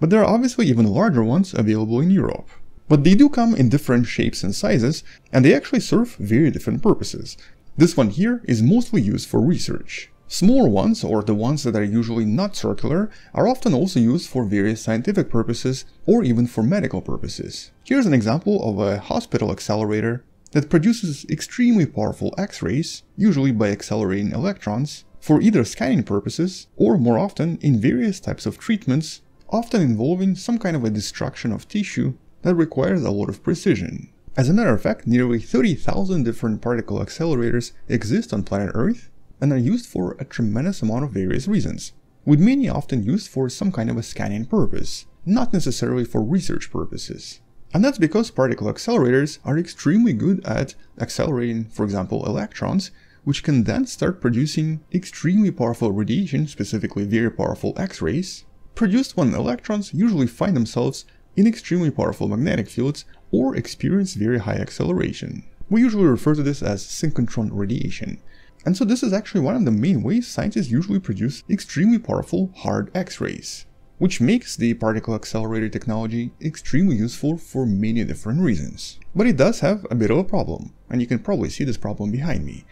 Speaker 1: But there are obviously even larger ones available in Europe. But they do come in different shapes and sizes, and they actually serve very different purposes. This one here is mostly used for research. Smaller ones, or the ones that are usually not circular, are often also used for various scientific purposes or even for medical purposes. Here's an example of a hospital accelerator that produces extremely powerful X-rays, usually by accelerating electrons, for either scanning purposes or more often in various types of treatments, often involving some kind of a destruction of tissue that requires a lot of precision. As a matter of fact, nearly 30,000 different particle accelerators exist on planet Earth and are used for a tremendous amount of various reasons, with many often used for some kind of a scanning purpose, not necessarily for research purposes. And that's because particle accelerators are extremely good at accelerating, for example, electrons, which can then start producing extremely powerful radiation, specifically very powerful X-rays, produced when electrons usually find themselves in extremely powerful magnetic fields or experience very high acceleration. We usually refer to this as synchrotron radiation. And so this is actually one of the main ways scientists usually produce extremely powerful hard X-rays which makes the particle accelerator technology extremely useful for many different reasons. But it does have a bit of a problem, and you can probably see this problem behind me.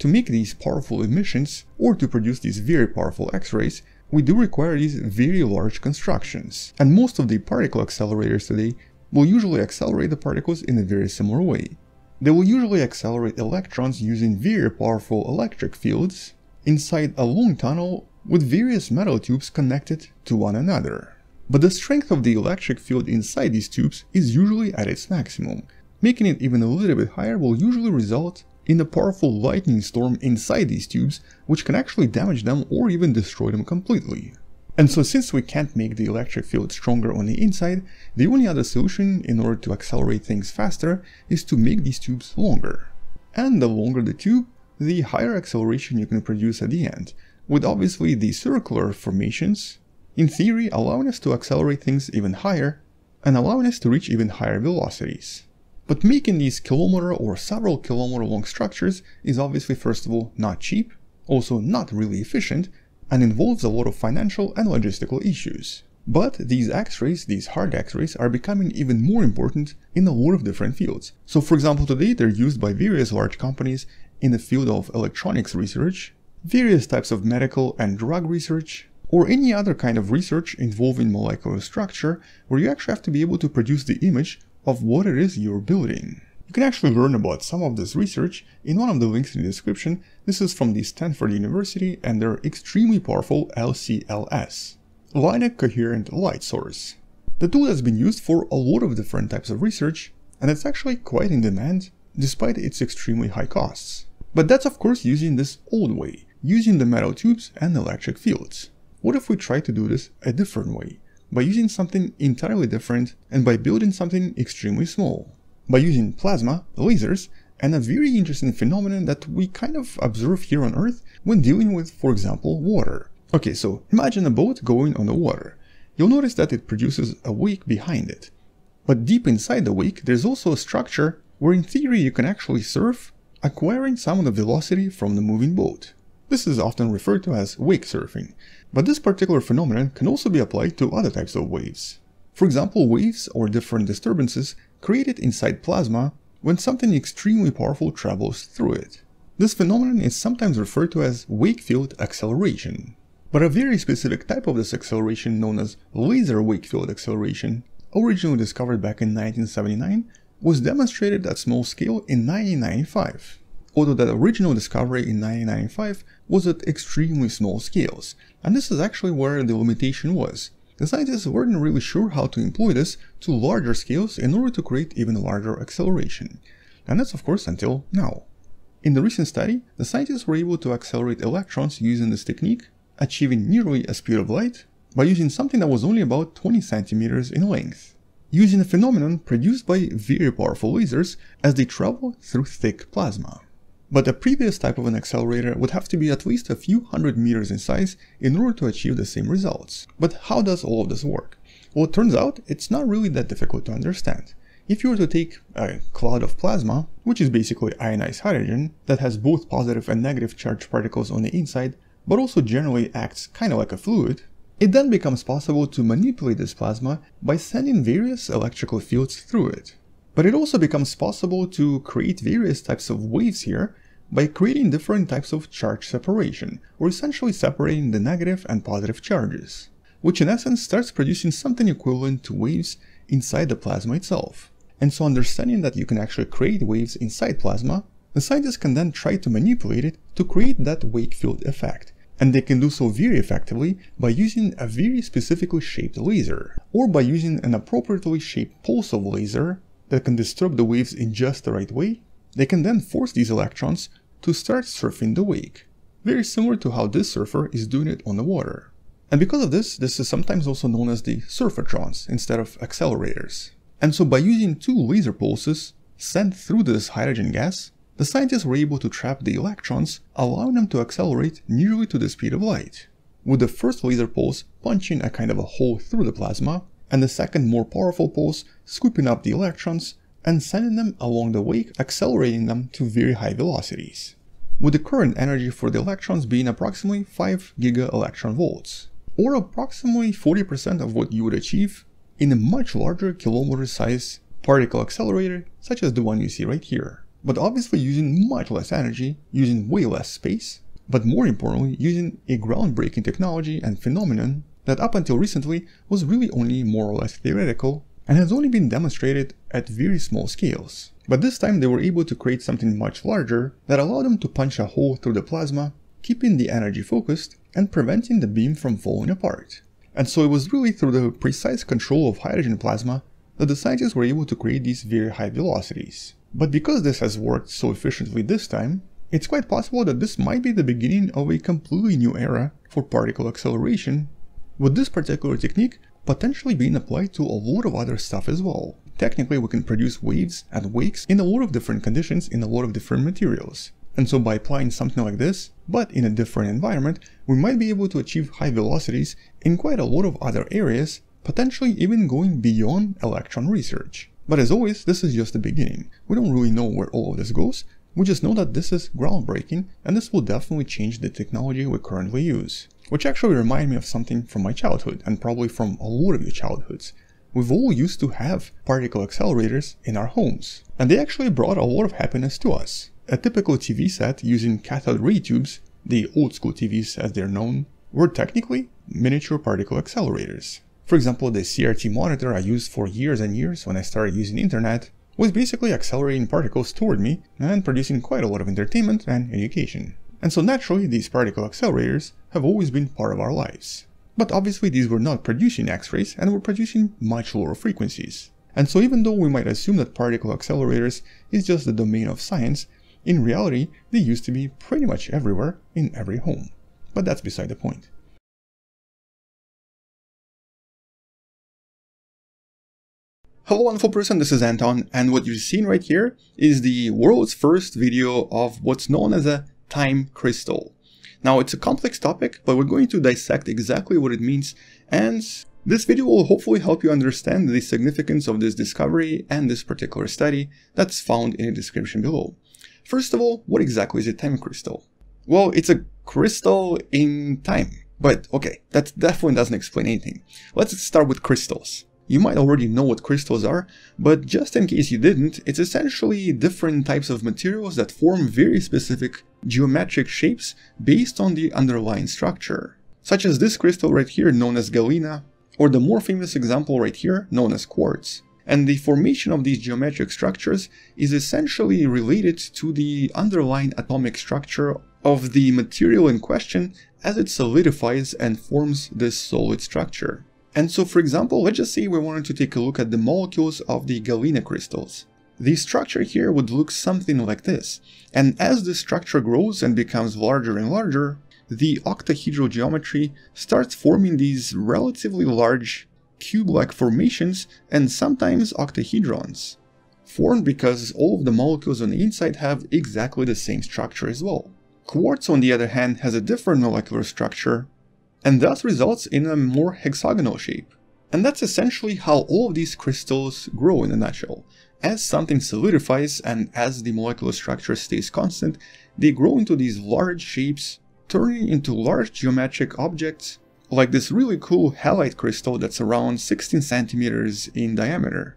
Speaker 1: To make these powerful emissions, or to produce these very powerful X-rays, we do require these very large constructions. And most of the particle accelerators today will usually accelerate the particles in a very similar way. They will usually accelerate electrons using very powerful electric fields inside a long tunnel with various metal tubes connected to one another. But the strength of the electric field inside these tubes is usually at its maximum. Making it even a little bit higher will usually result in a powerful lightning storm inside these tubes, which can actually damage them or even destroy them completely. And so since we can't make the electric field stronger on the inside, the only other solution in order to accelerate things faster is to make these tubes longer. And the longer the tube, the higher acceleration you can produce at the end, with obviously the circular formations, in theory allowing us to accelerate things even higher and allowing us to reach even higher velocities. But making these kilometer or several kilometer long structures is obviously first of all not cheap, also not really efficient, and involves a lot of financial and logistical issues. But these X-rays, these hard X-rays, are becoming even more important in a lot of different fields. So for example today they're used by various large companies in the field of electronics research, various types of medical and drug research, or any other kind of research involving molecular structure where you actually have to be able to produce the image of what it is you're building. You can actually learn about some of this research in one of the links in the description. This is from the Stanford University and their extremely powerful LCLS, Linac Coherent Light Source. The tool has been used for a lot of different types of research, and it's actually quite in demand despite its extremely high costs. But that's of course using this old way, using the metal tubes and electric fields. What if we try to do this a different way, by using something entirely different and by building something extremely small? By using plasma, lasers, and a very interesting phenomenon that we kind of observe here on Earth when dealing with, for example, water. Okay, so imagine a boat going on the water. You'll notice that it produces a wake behind it. But deep inside the wake, there's also a structure where in theory you can actually surf, acquiring some of the velocity from the moving boat. This is often referred to as wake surfing, but this particular phenomenon can also be applied to other types of waves. For example, waves or different disturbances created inside plasma when something extremely powerful travels through it. This phenomenon is sometimes referred to as wake field acceleration. But a very specific type of this acceleration known as laser wake field acceleration, originally discovered back in 1979, was demonstrated at small scale in 1995 although that original discovery in 1995 was at extremely small scales, and this is actually where the limitation was. The scientists weren't really sure how to employ this to larger scales in order to create even larger acceleration. And that's of course until now. In the recent study, the scientists were able to accelerate electrons using this technique, achieving nearly a speed of light, by using something that was only about 20 centimeters in length, using a phenomenon produced by very powerful lasers as they travel through thick plasma. But a previous type of an accelerator would have to be at least a few hundred meters in size in order to achieve the same results. But how does all of this work? Well, it turns out it's not really that difficult to understand. if you were to take a cloud of plasma, which is basically ionized hydrogen that has both positive and negative charged particles on the inside, but also generally acts kind of like a fluid, it then becomes possible to manipulate this plasma by sending various electrical fields through it. But it also becomes possible to create various types of waves here by creating different types of charge separation, or essentially separating the negative and positive charges, which in essence starts producing something equivalent to waves inside the plasma itself. And so understanding that you can actually create waves inside plasma, the scientists can then try to manipulate it to create that wake field effect, and they can do so very effectively by using a very specifically shaped laser, or by using an appropriately shaped pulse of laser that can disturb the waves in just the right way, they can then force these electrons to start surfing the wake, very similar to how this surfer is doing it on the water. And because of this, this is sometimes also known as the surfatrons instead of accelerators. And so by using two laser pulses sent through this hydrogen gas, the scientists were able to trap the electrons, allowing them to accelerate nearly to the speed of light, with the first laser pulse punching a kind of a hole through the plasma, and the second more powerful pulse scooping up the electrons and sending them along the wake, accelerating them to very high velocities, with the current energy for the electrons being approximately 5 giga electron volts, or approximately 40% of what you would achieve in a much larger kilometer size particle accelerator such as the one you see right here. But obviously using much less energy, using way less space, but more importantly, using a groundbreaking technology and phenomenon that up until recently was really only more or less theoretical and has only been demonstrated at very small scales. But this time they were able to create something much larger that allowed them to punch a hole through the plasma, keeping the energy focused and preventing the beam from falling apart. And so it was really through the precise control of hydrogen plasma that the scientists were able to create these very high velocities. But because this has worked so efficiently this time, it's quite possible that this might be the beginning of a completely new era for particle acceleration, with this particular technique potentially being applied to a lot of other stuff as well. Technically, we can produce waves and wakes in a lot of different conditions in a lot of different materials. And so by applying something like this, but in a different environment, we might be able to achieve high velocities in quite a lot of other areas, potentially even going beyond electron research. But as always, this is just the beginning. We don't really know where all of this goes, we just know that this is groundbreaking and this will definitely change the technology we currently use. Which actually remind me of something from my childhood and probably from a lot of your childhoods. We've all used to have particle accelerators in our homes, and they actually brought a lot of happiness to us. A typical TV set using cathode ray tubes, the old school TVs as they're known, were technically miniature particle accelerators. For example, the CRT monitor I used for years and years when I started using internet was basically accelerating particles toward me and producing quite a lot of entertainment and education. And so naturally, these particle accelerators have always been part of our lives. But obviously these were not producing X-rays and were producing much lower frequencies. And so even though we might assume that particle accelerators is just the domain of science, in reality they used to be pretty much everywhere in every home. But that's beside the point. Hello wonderful person, this is Anton, and what you've seen right here is the world's first video of what's known as a time crystal. Now it's a complex topic, but we're going to dissect exactly what it means, and this video will hopefully help you understand the significance of this discovery and this particular study that's found in the description below. First of all, what exactly is a time crystal? Well, it's a crystal in time. But okay, that definitely doesn't explain anything. Let's start with crystals. You might already know what crystals are, but just in case you didn't, it's essentially different types of materials that form very specific geometric shapes based on the underlying structure. Such as this crystal right here known as galena, or the more famous example right here known as quartz. And the formation of these geometric structures is essentially related to the underlying atomic structure of the material in question as it solidifies and forms this solid structure. And so for example, let's just say we wanted to take a look at the molecules of the galena crystals. The structure here would look something like this, and as the structure grows and becomes larger and larger, the octahedral geometry starts forming these relatively large cube-like formations and sometimes octahedrons, formed because all of the molecules on the inside have exactly the same structure as well. Quartz on the other hand has a different molecular structure and thus results in a more hexagonal shape. And that's essentially how all of these crystals grow in a nutshell. As something solidifies and as the molecular structure stays constant, they grow into these large shapes, turning into large geometric objects like this really cool halite crystal that's around 16 centimeters in diameter.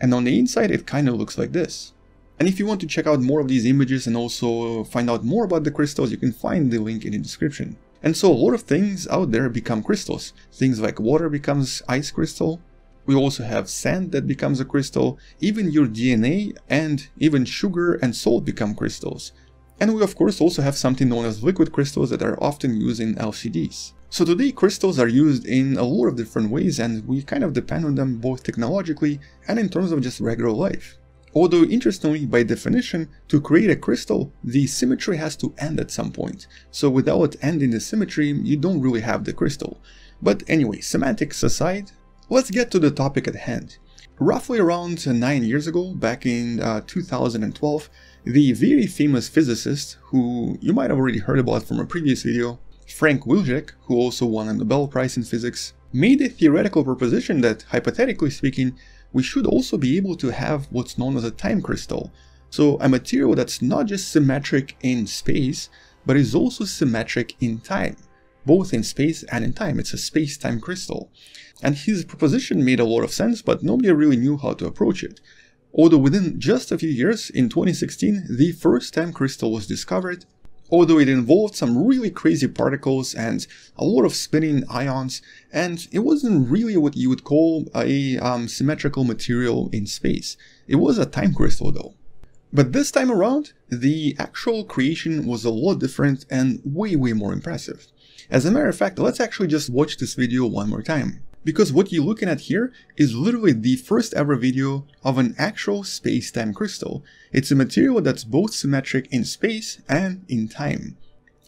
Speaker 1: And on the inside it kinda looks like this. And if you want to check out more of these images and also find out more about the crystals, you can find the link in the description. And so a lot of things out there become crystals. Things like water becomes ice crystal. We also have sand that becomes a crystal. Even your DNA and even sugar and salt become crystals. And we of course also have something known as liquid crystals that are often used in LCDs. So today crystals are used in a lot of different ways and we kind of depend on them both technologically and in terms of just regular life. Although interestingly, by definition, to create a crystal, the symmetry has to end at some point. So without ending the symmetry, you don't really have the crystal. But anyway, semantics aside, let's get to the topic at hand. Roughly around 9 years ago, back in uh, 2012, the very famous physicist, who you might have already heard about from a previous video, Frank Wilczek, who also won a Nobel Prize in Physics, made a theoretical proposition that, hypothetically speaking, we should also be able to have what's known as a time crystal. So a material that's not just symmetric in space, but is also symmetric in time. Both in space and in time, it's a space-time crystal. And his proposition made a lot of sense, but nobody really knew how to approach it. Although within just a few years, in 2016, the first time crystal was discovered, although it involved some really crazy particles and a lot of spinning ions, and it wasn't really what you would call a um, symmetrical material in space. It was a time crystal though. But this time around, the actual creation was a lot different and way way more impressive. As a matter of fact, let's actually just watch this video one more time. Because what you're looking at here is literally the first ever video of an actual space-time crystal. It's a material that's both symmetric in space and in time.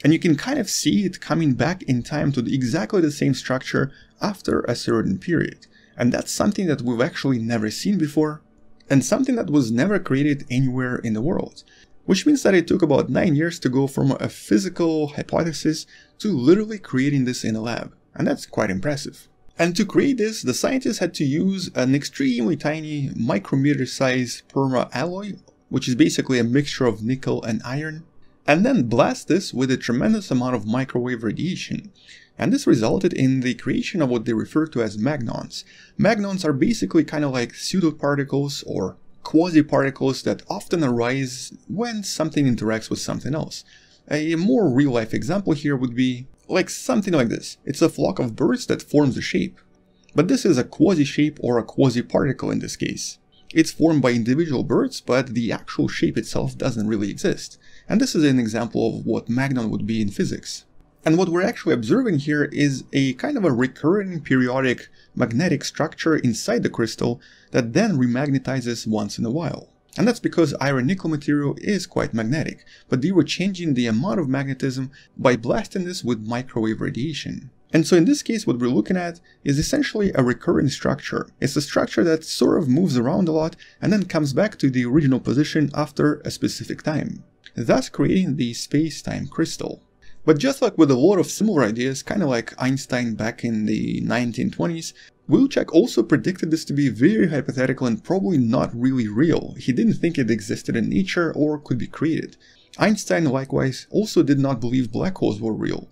Speaker 1: And you can kind of see it coming back in time to exactly the same structure after a certain period. And that's something that we've actually never seen before, and something that was never created anywhere in the world. Which means that it took about 9 years to go from a physical hypothesis to literally creating this in a lab. And that's quite impressive. And to create this, the scientists had to use an extremely tiny micrometer sized permalloy, which is basically a mixture of nickel and iron, and then blast this with a tremendous amount of microwave radiation. And this resulted in the creation of what they refer to as magnons. Magnons are basically kind of like pseudoparticles or quasi-particles that often arise when something interacts with something else. A more real-life example here would be like something like this. It's a flock of birds that forms a shape. But this is a quasi-shape or a quasi-particle in this case. It's formed by individual birds, but the actual shape itself doesn't really exist. And this is an example of what magnon would be in physics. And what we're actually observing here is a kind of a recurring periodic magnetic structure inside the crystal that then remagnetizes once in a while. And that's because iron nickel material is quite magnetic, but they were changing the amount of magnetism by blasting this with microwave radiation. And so in this case what we're looking at is essentially a recurrent structure. It's a structure that sort of moves around a lot and then comes back to the original position after a specific time, thus creating the space-time crystal. But just like with a lot of similar ideas, kind of like Einstein back in the 1920s, Wilczek also predicted this to be very hypothetical and probably not really real. He didn't think it existed in nature or could be created. Einstein likewise also did not believe black holes were real.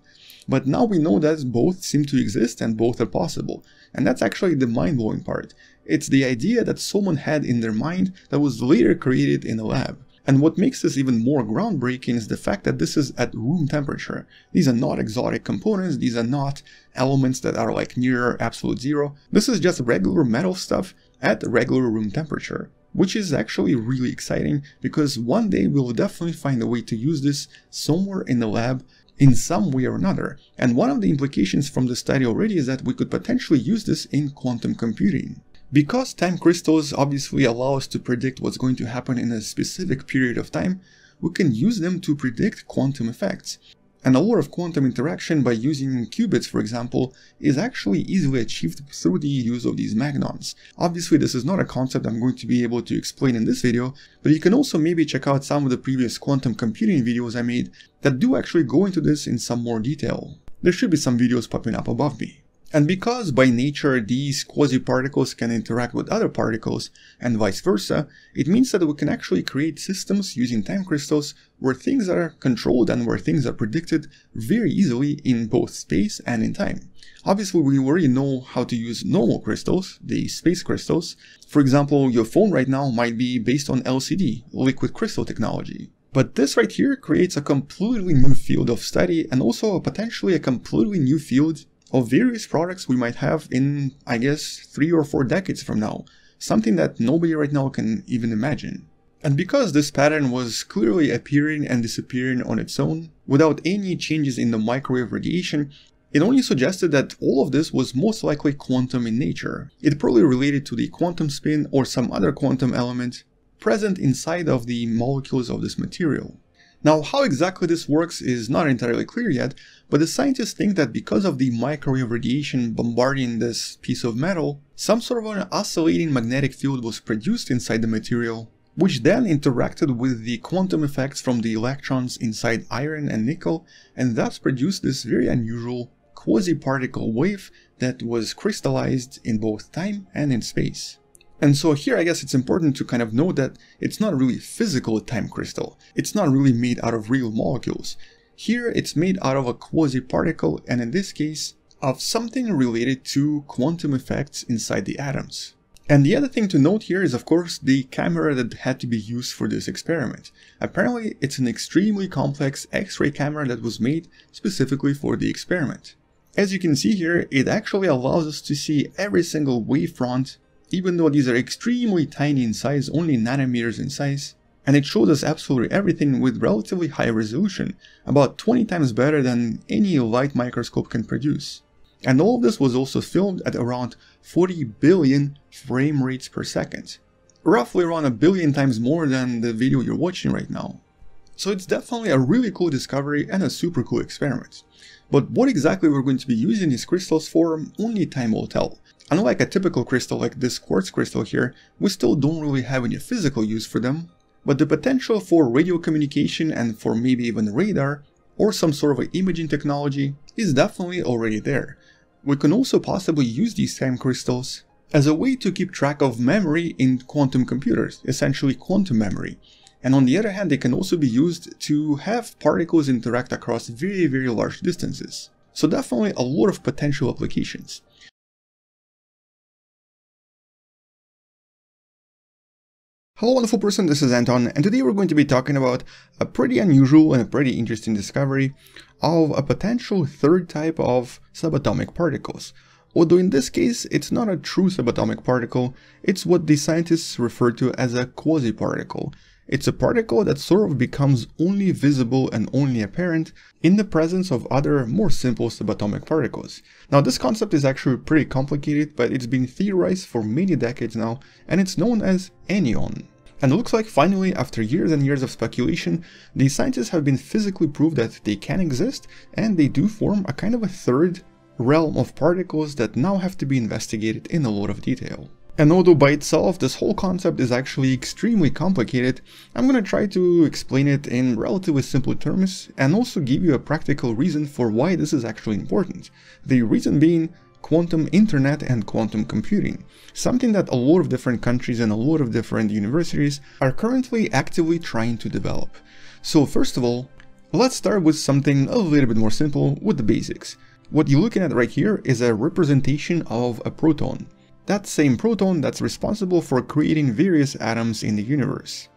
Speaker 1: But now we know that both seem to exist and both are possible. And that's actually the mind-blowing part. It's the idea that someone had in their mind that was later created in a lab. And what makes this even more groundbreaking is the fact that this is at room temperature. These are not exotic components, these are not elements that are like near absolute zero. This is just regular metal stuff at regular room temperature. Which is actually really exciting because one day we'll definitely find a way to use this somewhere in the lab in some way or another. And one of the implications from the study already is that we could potentially use this in quantum computing. Because time crystals obviously allow us to predict what's going to happen in a specific period of time, we can use them to predict quantum effects. And a lot of quantum interaction by using qubits, for example, is actually easily achieved through the use of these magnons. Obviously, this is not a concept I'm going to be able to explain in this video, but you can also maybe check out some of the previous quantum computing videos I made that do actually go into this in some more detail. There should be some videos popping up above me. And because by nature these quasi-particles can interact with other particles and vice versa, it means that we can actually create systems using time crystals where things are controlled and where things are predicted very easily in both space and in time. Obviously, we already know how to use normal crystals, the space crystals. For example, your phone right now might be based on LCD, liquid crystal technology. But this right here creates a completely new field of study and also potentially a completely new field of various products we might have in, I guess, three or four decades from now, something that nobody right now can even imagine. And because this pattern was clearly appearing and disappearing on its own, without any changes in the microwave radiation, it only suggested that all of this was most likely quantum in nature. It probably related to the quantum spin or some other quantum element present inside of the molecules of this material. Now, how exactly this works is not entirely clear yet, but the scientists think that because of the microwave radiation bombarding this piece of metal, some sort of an oscillating magnetic field was produced inside the material, which then interacted with the quantum effects from the electrons inside iron and nickel, and thus produced this very unusual quasi-particle wave that was crystallized in both time and in space. And so here I guess it's important to kind of note that it's not really physical time crystal. It's not really made out of real molecules. Here it's made out of a quasi-particle and in this case of something related to quantum effects inside the atoms. And the other thing to note here is of course the camera that had to be used for this experiment. Apparently it's an extremely complex X-ray camera that was made specifically for the experiment. As you can see here, it actually allows us to see every single wavefront even though these are extremely tiny in size, only nanometers in size, and it shows us absolutely everything with relatively high resolution, about 20 times better than any light microscope can produce. And all of this was also filmed at around 40 billion frame rates per second, roughly around a billion times more than the video you're watching right now. So it's definitely a really cool discovery and a super cool experiment. But what exactly we're going to be using these crystals for, only time will tell. Unlike a typical crystal like this quartz crystal here, we still don't really have any physical use for them, but the potential for radio communication and for maybe even radar or some sort of imaging technology is definitely already there. We can also possibly use these time crystals as a way to keep track of memory in quantum computers, essentially quantum memory. And on the other hand, they can also be used to have particles interact across very, very large distances. So definitely a lot of potential applications. Hello wonderful person, this is Anton, and today we're going to be talking about a pretty unusual and a pretty interesting discovery of a potential third type of subatomic particles. Although in this case, it's not a true subatomic particle, it's what the scientists refer to as a quasi-particle. It's a particle that sort of becomes only visible and only apparent in the presence of other more simple subatomic particles. Now this concept is actually pretty complicated, but it's been theorized for many decades now, and it's known as anyon. And it looks like finally, after years and years of speculation, the scientists have been physically proved that they can exist, and they do form a kind of a third realm of particles that now have to be investigated in a lot of detail. And although by itself this whole concept is actually extremely complicated, I'm gonna try to explain it in relatively simple terms and also give you a practical reason for why this is actually important. The reason being quantum internet and quantum computing, something that a lot of different countries and a lot of different universities are currently actively trying to develop. So first of all, let's start with something a little bit more simple with the basics. What you're looking at right here is a representation of a proton that same proton that's responsible for creating various atoms in the universe.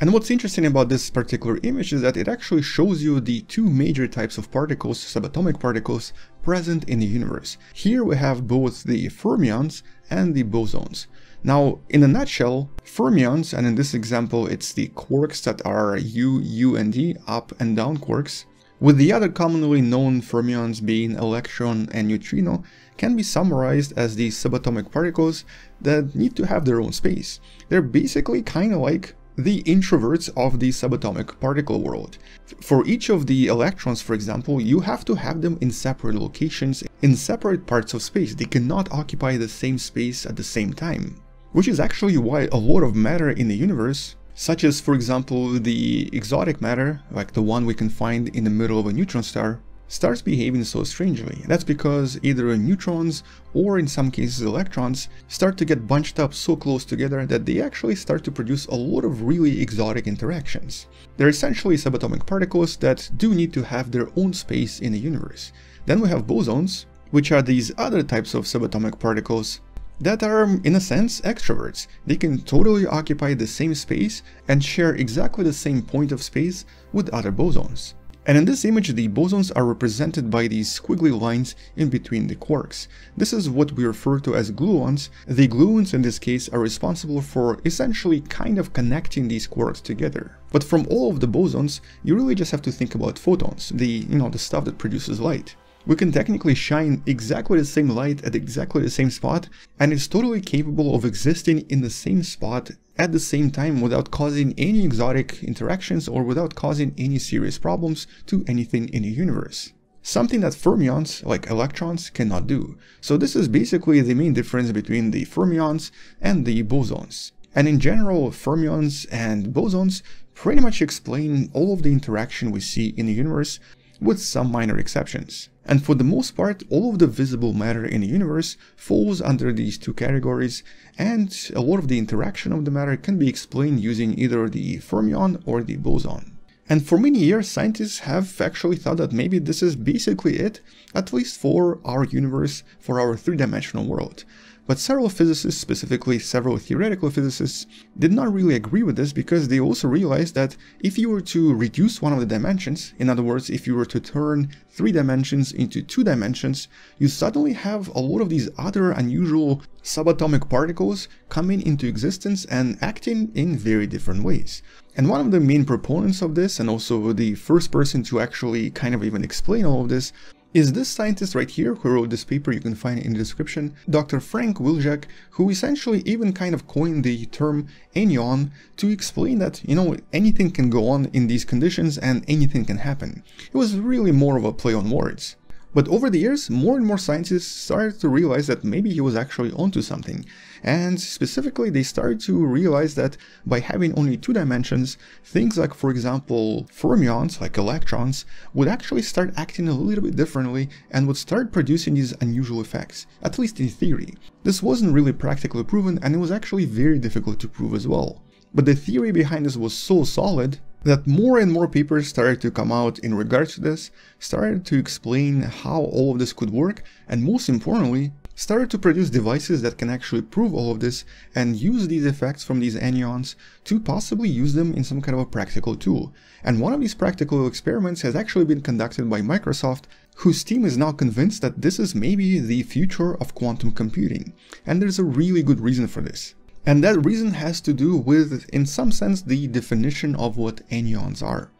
Speaker 1: And what's interesting about this particular image is that it actually shows you the two major types of particles, subatomic particles, present in the universe. Here we have both the fermions and the bosons. Now, in a nutshell, fermions, and in this example it's the quarks that are U, U and D, up and down quarks, with the other commonly known fermions being electron and neutrino, can be summarized as these subatomic particles that need to have their own space. They're basically kind of like the introverts of the subatomic particle world. For each of the electrons, for example, you have to have them in separate locations, in separate parts of space. They cannot occupy the same space at the same time. Which is actually why a lot of matter in the universe, such as for example the exotic matter, like the one we can find in the middle of a neutron star, starts behaving so strangely. That's because either neutrons or in some cases electrons start to get bunched up so close together that they actually start to produce a lot of really exotic interactions. They're essentially subatomic particles that do need to have their own space in the universe. Then we have bosons, which are these other types of subatomic particles that are, in a sense, extroverts. They can totally occupy the same space and share exactly the same point of space with other bosons. And in this image, the bosons are represented by these squiggly lines in between the quarks. This is what we refer to as gluons. The gluons in this case are responsible for essentially kind of connecting these quarks together. But from all of the bosons, you really just have to think about photons, the, you know, the stuff that produces light we can technically shine exactly the same light at exactly the same spot and it's totally capable of existing in the same spot at the same time without causing any exotic interactions or without causing any serious problems to anything in the universe. Something that fermions, like electrons, cannot do. So this is basically the main difference between the fermions and the bosons. And in general, fermions and bosons pretty much explain all of the interaction we see in the universe with some minor exceptions. And for the most part, all of the visible matter in the universe falls under these two categories, and a lot of the interaction of the matter can be explained using either the fermion or the boson. And for many years, scientists have actually thought that maybe this is basically it, at least for our universe, for our three-dimensional world. But several physicists, specifically several theoretical physicists, did not really agree with this because they also realized that if you were to reduce one of the dimensions, in other words, if you were to turn three dimensions into two dimensions, you suddenly have a lot of these other unusual subatomic particles coming into existence and acting in very different ways. And one of the main proponents of this, and also the first person to actually kind of even explain all of this, is this scientist right here who wrote this paper, you can find it in the description, Dr. Frank Wilczek, who essentially even kind of coined the term anyon to explain that, you know, anything can go on in these conditions and anything can happen. It was really more of a play on words. But over the years, more and more scientists started to realize that maybe he was actually onto something. And specifically, they started to realize that by having only two dimensions, things like, for example, fermions, like electrons, would actually start acting a little bit differently and would start producing these unusual effects, at least in theory. This wasn't really practically proven and it was actually very difficult to prove as well. But the theory behind this was so solid that more and more papers started to come out in regards to this, started to explain how all of this could work, and most importantly, started to produce devices that can actually prove all of this and use these effects from these anyons to possibly use them in some kind of a practical tool. And one of these practical experiments has actually been conducted by Microsoft, whose team is now convinced that this is maybe the future of quantum computing. And there's a really good reason for this. And that reason has to do with, in some sense, the definition of what anyons are.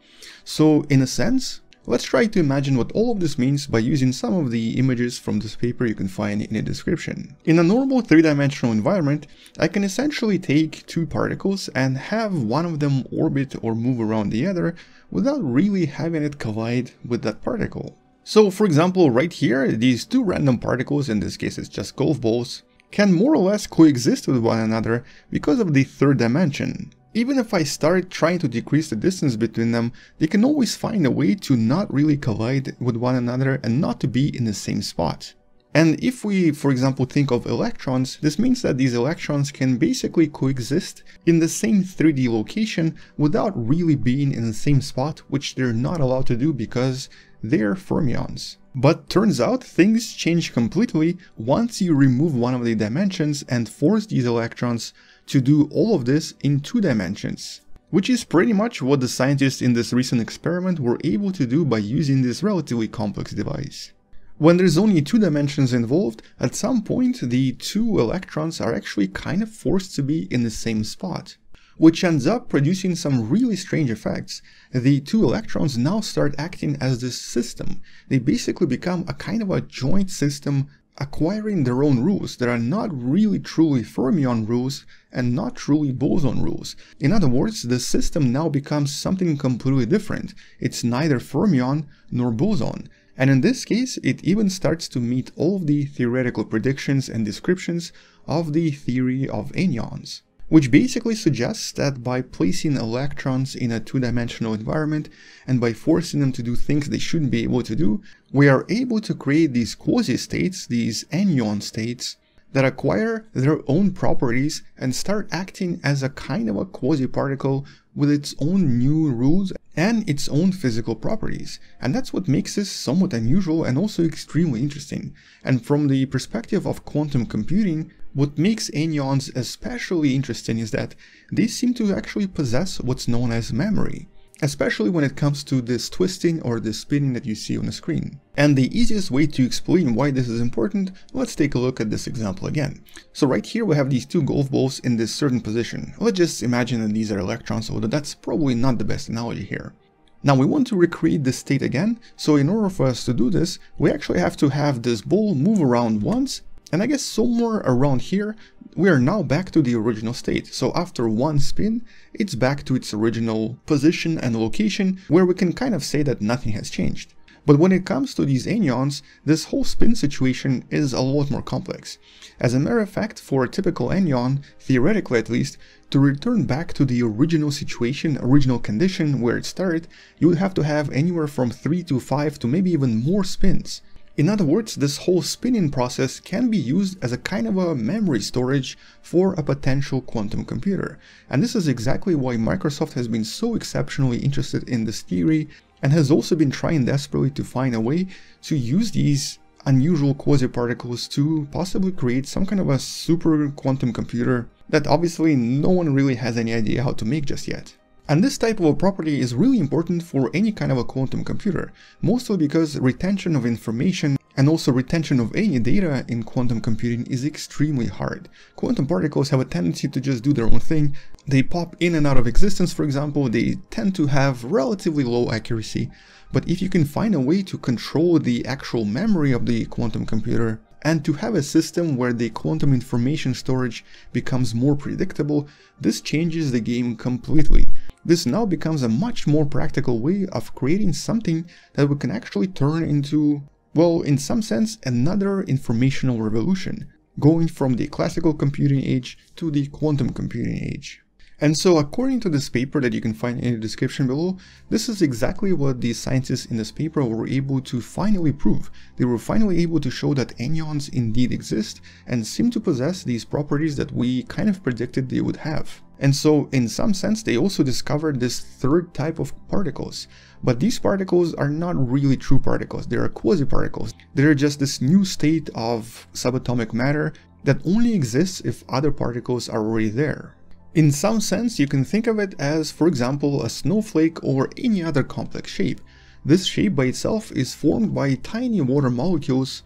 Speaker 1: So, in a sense, let's try to imagine what all of this means by using some of the images from this paper you can find in the description. In a normal three-dimensional environment, I can essentially take two particles and have one of them orbit or move around the other without really having it collide with that particle. So for example, right here, these two random particles, in this case it's just golf balls, can more or less coexist with one another because of the third dimension. Even if I start trying to decrease the distance between them, they can always find a way to not really collide with one another and not to be in the same spot. And if we, for example, think of electrons, this means that these electrons can basically coexist in the same 3D location without really being in the same spot, which they're not allowed to do because they're fermions. But turns out things change completely once you remove one of the dimensions and force these electrons to do all of this in two dimensions. Which is pretty much what the scientists in this recent experiment were able to do by using this relatively complex device. When there's only two dimensions involved, at some point the two electrons are actually kind of forced to be in the same spot which ends up producing some really strange effects. The two electrons now start acting as this system. They basically become a kind of a joint system acquiring their own rules that are not really truly fermion rules and not truly boson rules. In other words, the system now becomes something completely different. It's neither fermion nor boson. And in this case, it even starts to meet all of the theoretical predictions and descriptions of the theory of anyons. Which basically suggests that by placing electrons in a two-dimensional environment and by forcing them to do things they shouldn't be able to do, we are able to create these quasi-states, these anyon states, that acquire their own properties and start acting as a kind of a quasi-particle with its own new rules and its own physical properties. And that's what makes this somewhat unusual and also extremely interesting. And from the perspective of quantum computing, what makes anyons especially interesting is that they seem to actually possess what's known as memory especially when it comes to this twisting or this spinning that you see on the screen. And the easiest way to explain why this is important, let's take a look at this example again. So right here we have these two golf balls in this certain position. Let's just imagine that these are electrons, although that's probably not the best analogy here. Now we want to recreate this state again, so in order for us to do this, we actually have to have this ball move around once, and I guess somewhere around here, we are now back to the original state. So after one spin, it's back to its original position and location where we can kind of say that nothing has changed. But when it comes to these anyons, this whole spin situation is a lot more complex. As a matter of fact, for a typical anyon, theoretically at least, to return back to the original situation, original condition where it started, you would have to have anywhere from 3 to 5 to maybe even more spins. In other words, this whole spinning process can be used as a kind of a memory storage for a potential quantum computer. And this is exactly why Microsoft has been so exceptionally interested in this theory and has also been trying desperately to find a way to use these unusual quasi-particles to possibly create some kind of a super quantum computer that obviously no one really has any idea how to make just yet. And this type of a property is really important for any kind of a quantum computer, mostly because retention of information and also retention of any data in quantum computing is extremely hard. Quantum particles have a tendency to just do their own thing. They pop in and out of existence, for example, they tend to have relatively low accuracy. But if you can find a way to control the actual memory of the quantum computer, and to have a system where the quantum information storage becomes more predictable, this changes the game completely. This now becomes a much more practical way of creating something that we can actually turn into, well, in some sense, another informational revolution, going from the classical computing age to the quantum computing age. And so according to this paper that you can find in the description below, this is exactly what the scientists in this paper were able to finally prove. They were finally able to show that anyons indeed exist and seem to possess these properties that we kind of predicted they would have. And so in some sense they also discovered this third type of particles. But these particles are not really true particles, they are quasi-particles. They're just this new state of subatomic matter that only exists if other particles are already there. In some sense, you can think of it as, for example, a snowflake or any other complex shape. This shape by itself is formed by tiny water molecules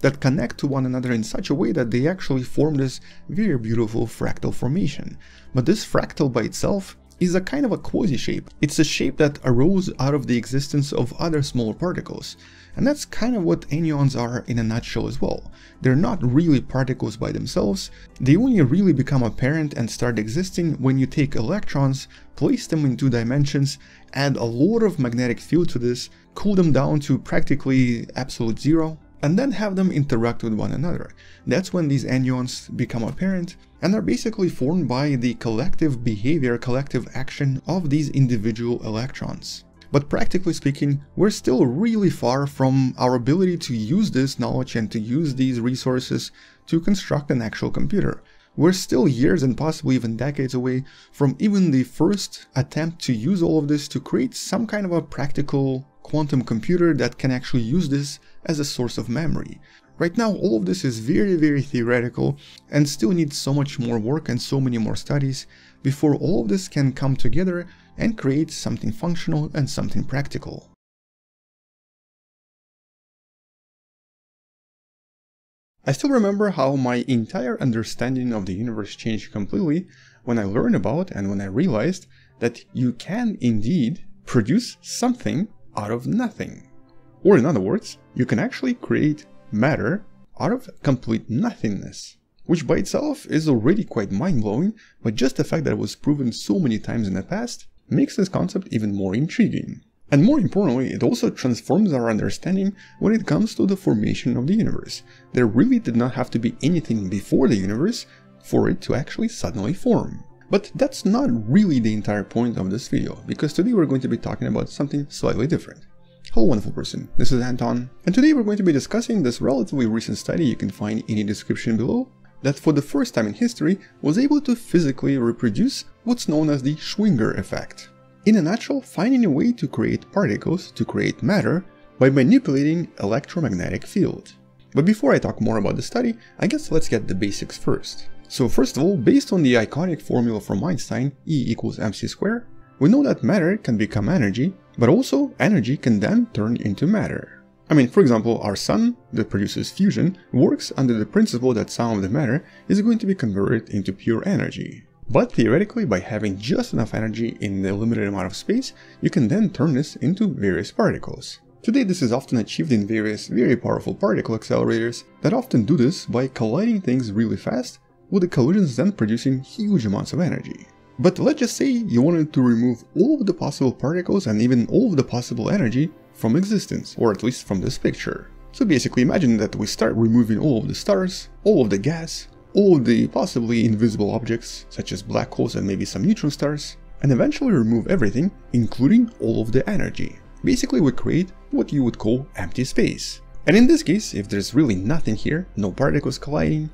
Speaker 1: that connect to one another in such a way that they actually form this very beautiful fractal formation. But this fractal by itself is a kind of a quasi-shape. It's a shape that arose out of the existence of other smaller particles. And that's kind of what anyons are in a nutshell as well. They're not really particles by themselves, they only really become apparent and start existing when you take electrons, place them in two dimensions, add a lot of magnetic field to this, cool them down to practically absolute zero, and then have them interact with one another. That's when these anyons become apparent and are basically formed by the collective behavior, collective action of these individual electrons. But practically speaking, we're still really far from our ability to use this knowledge and to use these resources to construct an actual computer. We're still years and possibly even decades away from even the first attempt to use all of this to create some kind of a practical quantum computer that can actually use this as a source of memory. Right now, all of this is very, very theoretical and still needs so much more work and so many more studies before all of this can come together and create something functional and something practical. I still remember how my entire understanding of the universe changed completely when I learned about and when I realized that you can indeed produce something out of nothing. Or in other words, you can actually create matter out of complete nothingness. Which by itself is already quite mind-blowing, but just the fact that it was proven so many times in the past makes this concept even more intriguing. And more importantly, it also transforms our understanding when it comes to the formation of the universe. There really did not have to be anything before the universe for it to actually suddenly form. But that's not really the entire point of this video, because today we're going to be talking about something slightly different. Hello wonderful person, this is Anton, and today we're going to be discussing this relatively recent study you can find in the description below, that for the first time in history was able to physically reproduce what's known as the Schwinger effect. In a nutshell, finding a way to create particles, to create matter, by manipulating electromagnetic field. But before I talk more about the study, I guess let's get the basics first. So first of all, based on the iconic formula from Einstein, E equals mc squared, we know that matter can become energy, but also energy can then turn into matter. I mean, for example, our sun that produces fusion works under the principle that some of the matter is going to be converted into pure energy. But theoretically, by having just enough energy in the limited amount of space, you can then turn this into various particles. Today this is often achieved in various very powerful particle accelerators that often do this by colliding things really fast, with the collisions then producing huge amounts of energy. But let's just say you wanted to remove all of the possible particles and even all of the possible energy from existence, or at least from this picture. So basically imagine that we start removing all of the stars, all of the gas, all of the possibly invisible objects, such as black holes and maybe some neutron stars, and eventually remove everything, including all of the energy. Basically we create what you would call empty space. And in this case, if there's really nothing here, no particles colliding,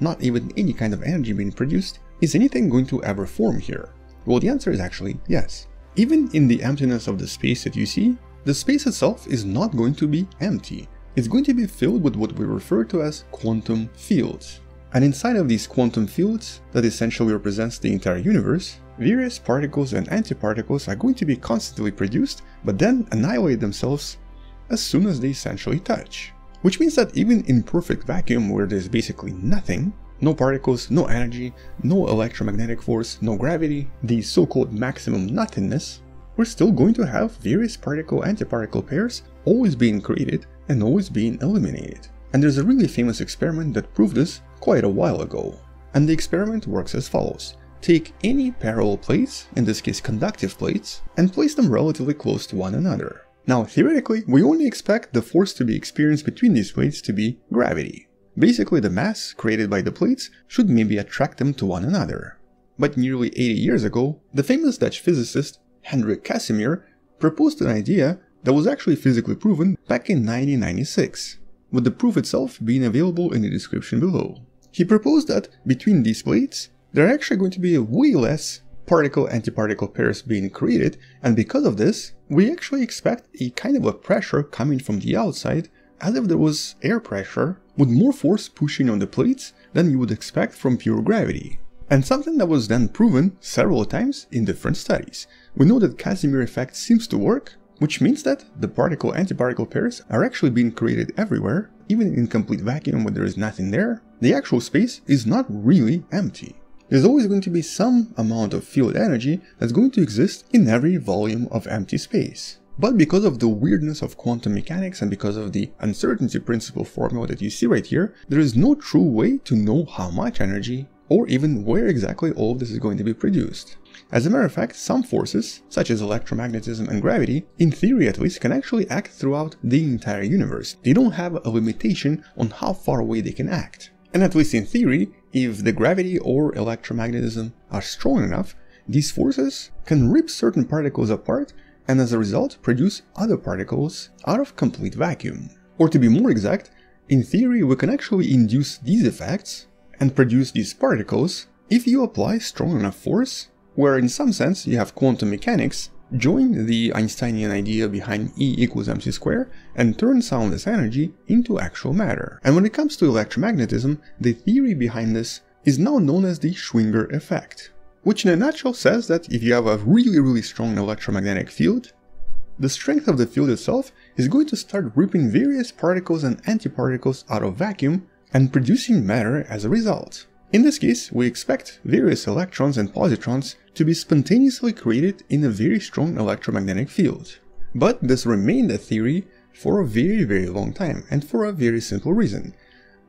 Speaker 1: not even any kind of energy being produced, is anything going to ever form here? Well, the answer is actually yes. Even in the emptiness of the space that you see, the space itself is not going to be empty. It's going to be filled with what we refer to as quantum fields. And inside of these quantum fields, that essentially represents the entire universe, various particles and antiparticles are going to be constantly produced, but then annihilate themselves as soon as they essentially touch. Which means that even in perfect vacuum where there's basically nothing, no particles, no energy, no electromagnetic force, no gravity, the so-called maximum nothingness, we're still going to have various particle-antiparticle pairs always being created and always being eliminated. And there's a really famous experiment that proved this quite a while ago. And the experiment works as follows. Take any parallel plates, in this case conductive plates, and place them relatively close to one another. Now theoretically, we only expect the force to be experienced between these plates to be gravity. Basically the mass created by the plates should maybe attract them to one another. But nearly 80 years ago, the famous Dutch physicist Hendrik Casimir proposed an idea that was actually physically proven back in 1996, with the proof itself being available in the description below. He proposed that between these plates, there are actually going to be way less particle-antiparticle pairs being created, and because of this, we actually expect a kind of a pressure coming from the outside, as if there was air pressure, with more force pushing on the plates than you would expect from pure gravity. And something that was then proven several times in different studies. We know that Casimir effect seems to work, which means that the particle-antiparticle pairs are actually being created everywhere, even in complete vacuum when there is nothing there, the actual space is not really empty there's always going to be some amount of field energy that's going to exist in every volume of empty space. But because of the weirdness of quantum mechanics and because of the uncertainty principle formula that you see right here, there is no true way to know how much energy or even where exactly all of this is going to be produced. As a matter of fact, some forces, such as electromagnetism and gravity, in theory at least, can actually act throughout the entire universe. They don't have a limitation on how far away they can act. And at least in theory, if the gravity or electromagnetism are strong enough, these forces can rip certain particles apart and as a result produce other particles out of complete vacuum. Or to be more exact, in theory we can actually induce these effects and produce these particles if you apply strong enough force, where in some sense you have quantum mechanics join the Einsteinian idea behind E equals mc squared and turn this energy into actual matter. And when it comes to electromagnetism, the theory behind this is now known as the Schwinger effect, which in a nutshell says that if you have a really really strong electromagnetic field, the strength of the field itself is going to start ripping various particles and antiparticles out of vacuum and producing matter as a result. In this case, we expect various electrons and positrons to be spontaneously created in a very strong electromagnetic field. But this remained a theory for a very very long time, and for a very simple reason.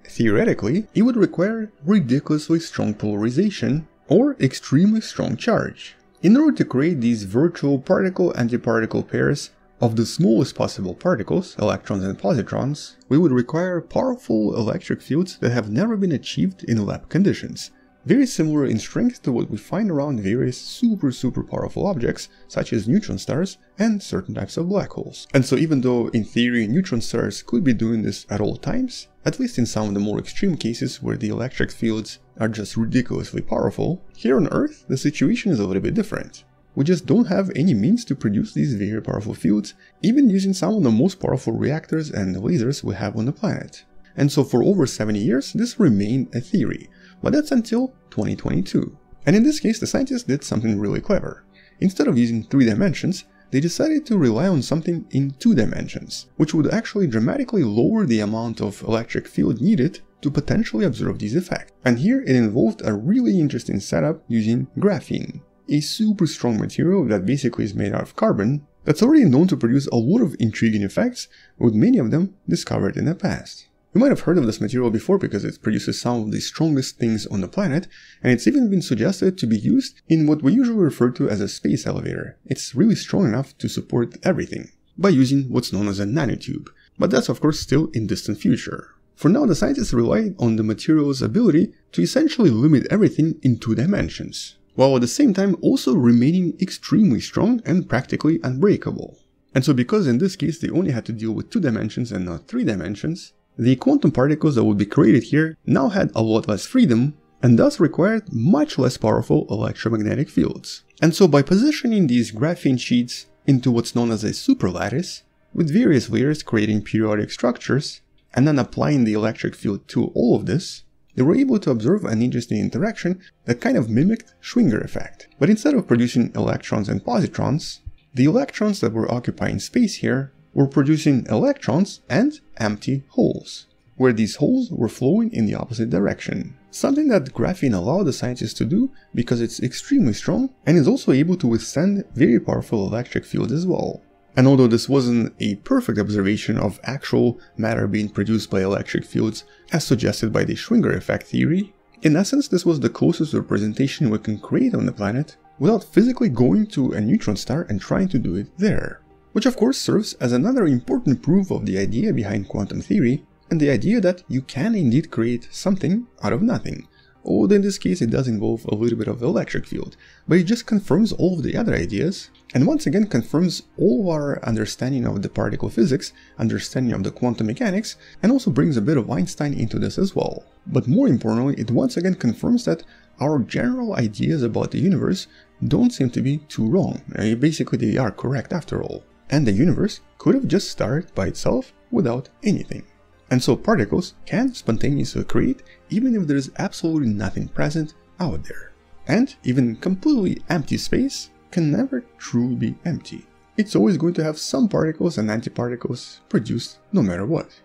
Speaker 1: Theoretically, it would require ridiculously strong polarization or extremely strong charge. In order to create these virtual particle-antiparticle pairs of the smallest possible particles, electrons and positrons, we would require powerful electric fields that have never been achieved in lab conditions. very similar in strength to what we find around various super super powerful objects such as neutron stars and certain types of black holes. And so even though in theory neutron stars could be doing this at all times, at least in some of the more extreme cases where the electric fields are just ridiculously powerful, here on Earth the situation is a little bit different. We just don't have any means to produce these very powerful fields, even using some of the most powerful reactors and lasers we have on the planet. And so for over 70 years this remained a theory, but that's until 2022. And in this case, the scientists did something really clever. Instead of using three dimensions, they decided to rely on something in two dimensions, which would actually dramatically lower the amount of electric field needed to potentially observe these effects. And here it involved a really interesting setup using graphene, a super strong material that basically is made out of carbon that's already known to produce a lot of intriguing effects, with many of them discovered in the past. You might have heard of this material before because it produces some of the strongest things on the planet, and it's even been suggested to be used in what we usually refer to as a space elevator. It's really strong enough to support everything, by using what's known as a nanotube, but that's of course still in distant future. For now, the scientists relied on the material's ability to essentially limit everything in two dimensions, while at the same time also remaining extremely strong and practically unbreakable. And so because in this case they only had to deal with two dimensions and not three dimensions, the quantum particles that would be created here now had a lot less freedom and thus required much less powerful electromagnetic fields. And so by positioning these graphene sheets into what's known as a superlattice, with various layers creating periodic structures, and then applying the electric field to all of this, they were able to observe an interesting interaction that kind of mimicked Schwinger effect. But instead of producing electrons and positrons, the electrons that were occupying space here were producing electrons and empty holes, where these holes were flowing in the opposite direction. Something that graphene allowed the scientists to do because it's extremely strong and is also able to withstand very powerful electric fields as well. And although this wasn't a perfect observation of actual matter being produced by electric fields as suggested by the Schwinger effect theory, in essence this was the closest representation we can create on the planet without physically going to a neutron star and trying to do it there which of course serves as another important proof of the idea behind quantum theory, and the idea that you can indeed create something out of nothing. Although in this case it does involve a little bit of electric field, but it just confirms all of the other ideas, and once again confirms all of our understanding of the particle physics, understanding of the quantum mechanics, and also brings a bit of Einstein into this as well. But more importantly, it once again confirms that our general ideas about the universe don't seem to be too wrong. Basically, they are correct after all and the universe could have just started by itself without anything. And so particles can spontaneously create even if there is absolutely nothing present out there. And even completely empty space can never truly be empty. It's always going to have some particles and antiparticles produced no matter what.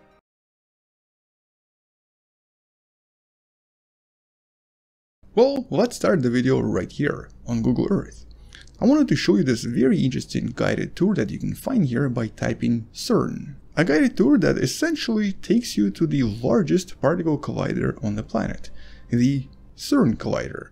Speaker 1: Well, let's start the video right here on Google Earth. I wanted to show you this very interesting guided tour that you can find here by typing CERN. A guided tour that essentially takes you to the largest particle collider on the planet, the CERN Collider.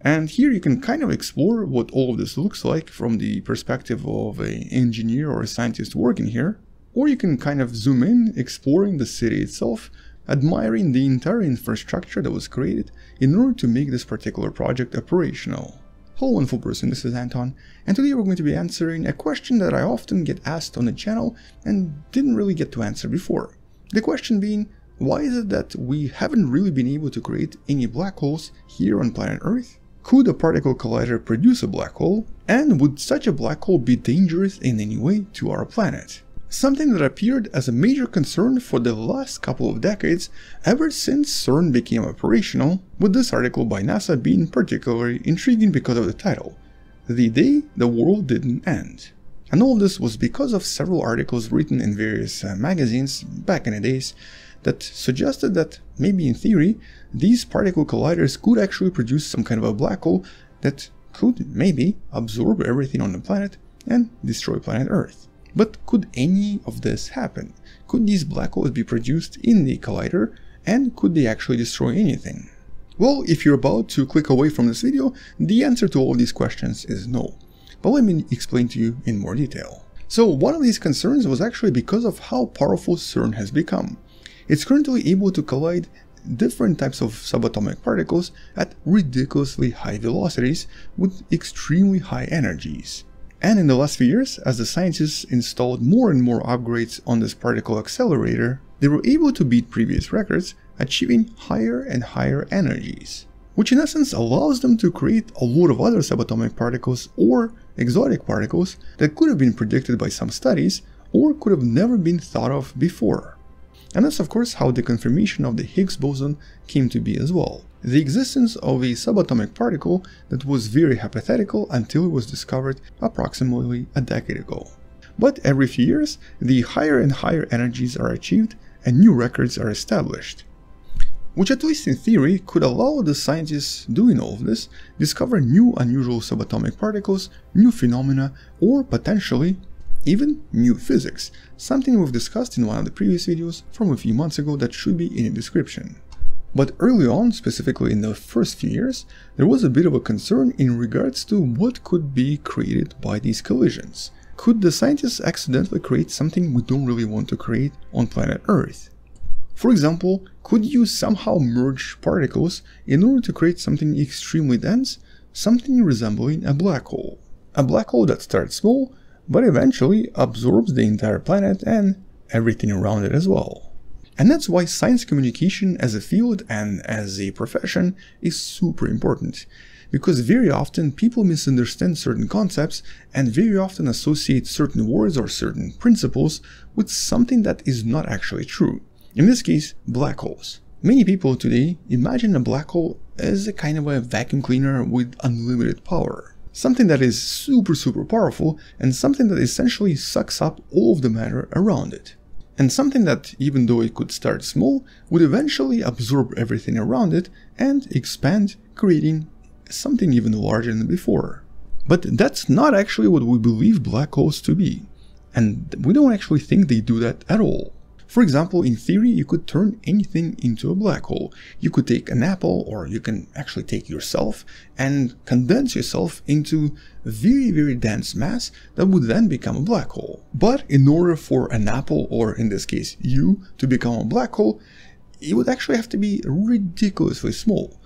Speaker 1: And here you can kind of explore what all of this looks like from the perspective of an engineer or a scientist working here, or you can kind of zoom in, exploring the city itself, admiring the entire infrastructure that was created in order to make this particular project operational. Hello wonderful person, this is Anton, and today we're going to be answering a question that I often get asked on the channel and didn't really get to answer before. The question being, why is it that we haven't really been able to create any black holes here on planet Earth? Could a particle collider produce a black hole? And would such a black hole be dangerous in any way to our planet? Something that appeared as a major concern for the last couple of decades ever since CERN became operational, with this article by NASA being particularly intriguing because of the title, The Day the World Didn't End. And all this was because of several articles written in various uh, magazines back in the days that suggested that maybe in theory these particle colliders could actually produce some kind of a black hole that could maybe absorb everything on the planet and destroy planet Earth. But could any of this happen? Could these black holes be produced in the collider and could they actually destroy anything? Well, if you're about to click away from this video, the answer to all these questions is no. But let me explain to you in more detail. So one of these concerns was actually because of how powerful CERN has become. It's currently able to collide different types of subatomic particles at ridiculously high velocities with extremely high energies. And in the last few years, as the scientists installed more and more upgrades on this particle accelerator, they were able to beat previous records, achieving higher and higher energies. Which in essence allows them to create a lot of other subatomic particles or exotic particles that could have been predicted by some studies or could have never been thought of before. And that's of course how the confirmation of the Higgs boson came to be as well. The existence of a subatomic particle that was very hypothetical until it was discovered approximately a decade ago. But every few years, the higher and higher energies are achieved and new records are established. Which at least in theory could allow the scientists doing all of this discover new unusual subatomic particles, new phenomena, or potentially even new physics, something we've discussed in one of the previous videos from a few months ago that should be in the description. But early on, specifically in the first few years, there was a bit of a concern in regards to what could be created by these collisions. Could the scientists accidentally create something we don't really want to create on planet Earth? For example, could you somehow merge particles in order to create something extremely dense, something resembling a black hole? A black hole that starts small but eventually absorbs the entire planet and everything around it as well. And that's why science communication as a field and as a profession is super important. Because very often people misunderstand certain concepts and very often associate certain words or certain principles with something that is not actually true. In this case, black holes. Many people today imagine a black hole as a kind of a vacuum cleaner with unlimited power something that is super super powerful and something that essentially sucks up all of the matter around it. And something that, even though it could start small, would eventually absorb everything around it and expand, creating something even larger than before. But that's not actually what we believe black holes to be. And we don't actually think they do that at all. For example, in theory, you could turn anything into a black hole. You could take an apple, or you can actually take yourself and condense yourself into a very, very dense mass that would then become a black hole. But in order for an apple, or in this case, you, to become a black hole, it would actually have to be ridiculously small,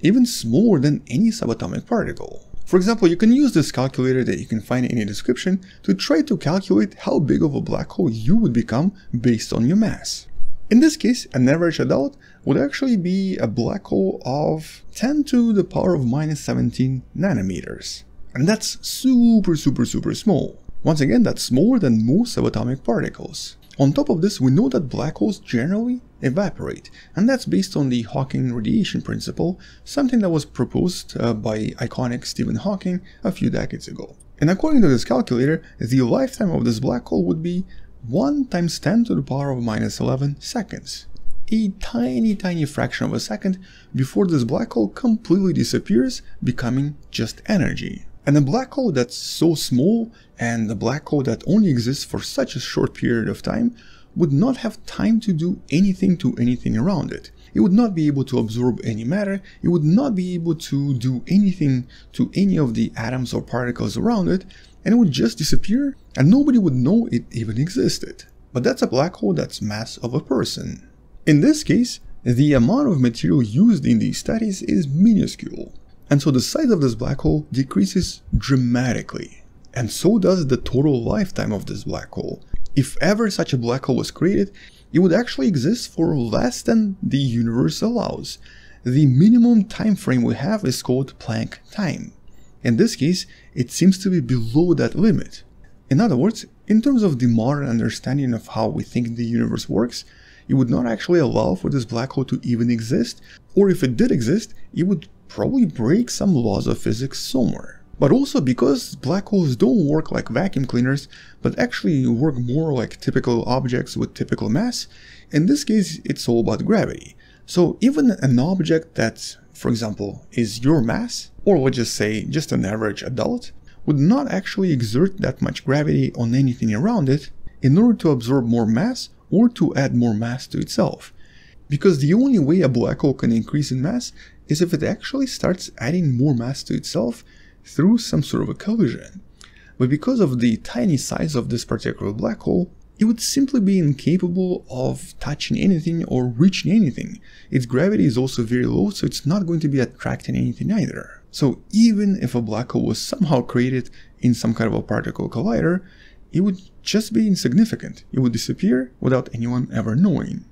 Speaker 1: even smaller than any subatomic particle. For example, you can use this calculator that you can find in the description to try to calculate how big of a black hole you would become based on your mass. In this case, an average adult would actually be a black hole of 10 to the power of minus 17 nanometers. And that's super super super small. Once again, that's smaller than most subatomic particles. On top of this, we know that black holes generally evaporate, and that's based on the Hawking radiation principle, something that was proposed uh, by iconic Stephen Hawking a few decades ago. And according to this calculator, the lifetime of this black hole would be 1 times 10 to the power of minus 11 seconds. A tiny tiny fraction of a second before this black hole completely disappears, becoming just energy. And a black hole that's so small and a black hole that only exists for such a short period of time would not have time to do anything to anything around it. It would not be able to absorb any matter, it would not be able to do anything to any of the atoms or particles around it, and it would just disappear and nobody would know it even existed. But that's a black hole that's mass of a person. In this case, the amount of material used in these studies is minuscule. And so the size of this black hole decreases dramatically. And so does the total lifetime of this black hole. If ever such a black hole was created, it would actually exist for less than the universe allows. The minimum time frame we have is called Planck time. In this case, it seems to be below that limit. In other words, in terms of the modern understanding of how we think the universe works, it would not actually allow for this black hole to even exist, or if it did exist, it would probably break some laws of physics somewhere. But also because black holes don't work like vacuum cleaners, but actually work more like typical objects with typical mass, in this case it's all about gravity. So even an object that, for example, is your mass, or let's just say just an average adult, would not actually exert that much gravity on anything around it in order to absorb more mass or to add more mass to itself. Because the only way a black hole can increase in mass is if it actually starts adding more mass to itself through some sort of a collision. But because of the tiny size of this particular black hole, it would simply be incapable of touching anything or reaching anything. Its gravity is also very low, so it's not going to be attracting anything either. So even if a black hole was somehow created in some kind of a particle collider, it would just be insignificant. It would disappear without anyone ever knowing.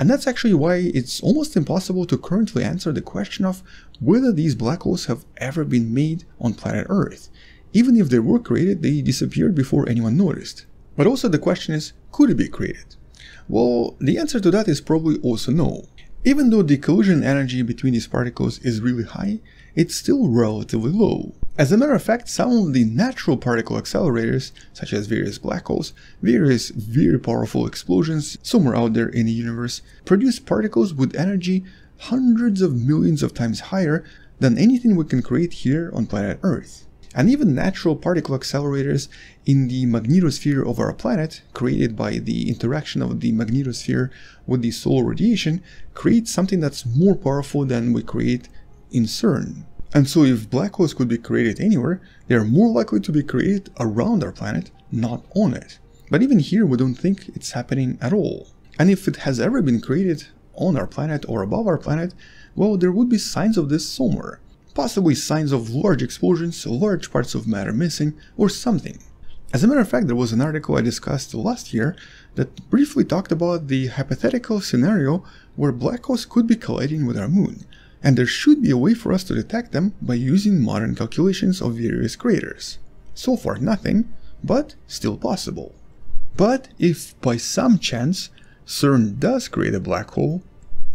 Speaker 1: And that's actually why it's almost impossible to currently answer the question of whether these black holes have ever been made on planet Earth. Even if they were created, they disappeared before anyone noticed. But also the question is, could it be created? Well, the answer to that is probably also no. Even though the collision energy between these particles is really high, it's still relatively low. As a matter of fact, some of the natural particle accelerators, such as various black holes, various very powerful explosions somewhere out there in the universe, produce particles with energy hundreds of millions of times higher than anything we can create here on planet Earth. And even natural particle accelerators in the magnetosphere of our planet, created by the interaction of the magnetosphere with the solar radiation, create something that's more powerful than we create in CERN. And so if black holes could be created anywhere, they are more likely to be created around our planet, not on it. But even here we don't think it's happening at all. And if it has ever been created on our planet or above our planet, well, there would be signs of this somewhere. Possibly signs of large explosions, large parts of matter missing, or something. As a matter of fact, there was an article I discussed last year that briefly talked about the hypothetical scenario where black holes could be colliding with our moon, and there should be a way for us to detect them by using modern calculations of various craters. So far nothing, but still possible. But if by some chance CERN does create a black hole,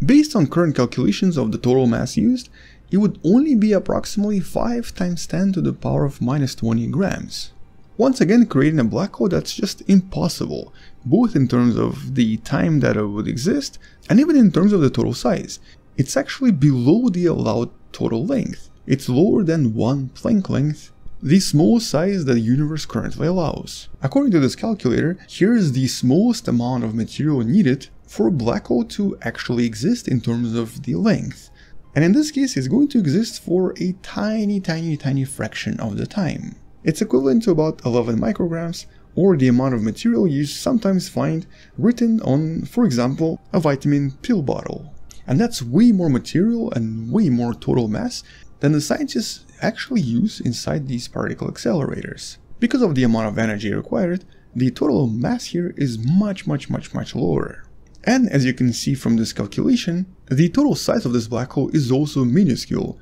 Speaker 1: based on current calculations of the total mass used, it would only be approximately 5 times 10 to the power of minus 20 grams. Once again creating a black hole that's just impossible, both in terms of the time that it would exist and even in terms of the total size. It's actually below the allowed total length. It's lower than one Planck length, the smallest size that the universe currently allows. According to this calculator, here is the smallest amount of material needed for a black hole to actually exist in terms of the length. And in this case, it's going to exist for a tiny, tiny, tiny fraction of the time. It's equivalent to about 11 micrograms, or the amount of material you sometimes find written on, for example, a vitamin pill bottle. And that's way more material and way more total mass than the scientists actually use inside these particle accelerators. Because of the amount of energy required, the total mass here is much much much much lower. And as you can see from this calculation, the total size of this black hole is also minuscule,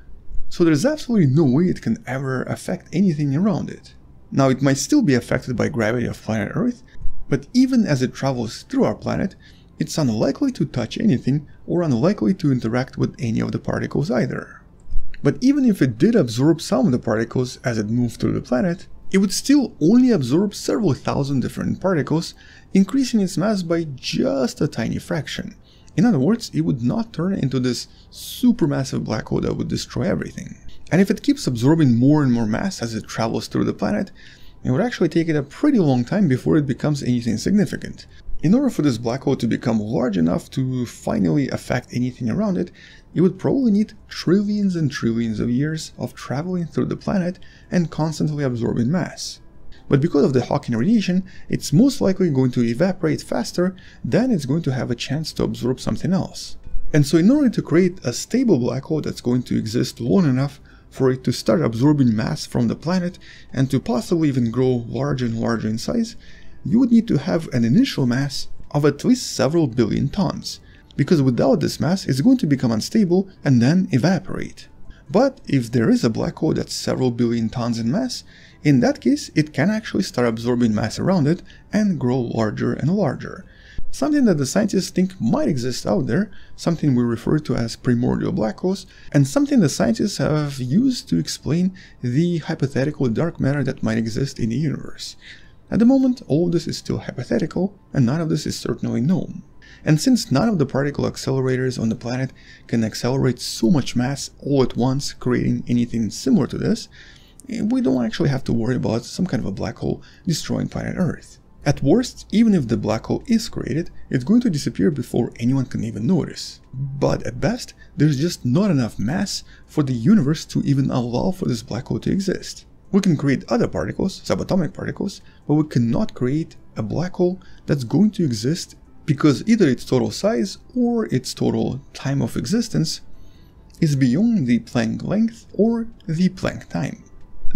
Speaker 1: so there's absolutely no way it can ever affect anything around it. Now it might still be affected by gravity of planet Earth, but even as it travels through our planet, it's unlikely to touch anything or unlikely to interact with any of the particles either. But even if it did absorb some of the particles as it moved through the planet, it would still only absorb several thousand different particles, increasing its mass by just a tiny fraction. In other words, it would not turn into this supermassive black hole that would destroy everything. And if it keeps absorbing more and more mass as it travels through the planet, it would actually take it a pretty long time before it becomes anything significant. In order for this black hole to become large enough to finally affect anything around it, it would probably need trillions and trillions of years of traveling through the planet and constantly absorbing mass. But because of the Hawking radiation, it's most likely going to evaporate faster than it's going to have a chance to absorb something else. And so in order to create a stable black hole that's going to exist long enough for it to start absorbing mass from the planet and to possibly even grow larger and larger in size, you would need to have an initial mass of at least several billion tons, because without this mass it's going to become unstable and then evaporate. But if there is a black hole that's several billion tons in mass, in that case it can actually start absorbing mass around it and grow larger and larger. Something that the scientists think might exist out there, something we refer to as primordial black holes, and something the scientists have used to explain the hypothetical dark matter that might exist in the universe. At the moment, all of this is still hypothetical, and none of this is certainly known. And since none of the particle accelerators on the planet can accelerate so much mass all at once, creating anything similar to this, we don't actually have to worry about some kind of a black hole destroying planet Earth. At worst, even if the black hole is created, it's going to disappear before anyone can even notice. But at best, there's just not enough mass for the universe to even allow for this black hole to exist. We can create other particles, subatomic particles, but we cannot create a black hole that's going to exist because either its total size or its total time of existence is beyond the Planck length or the Planck time.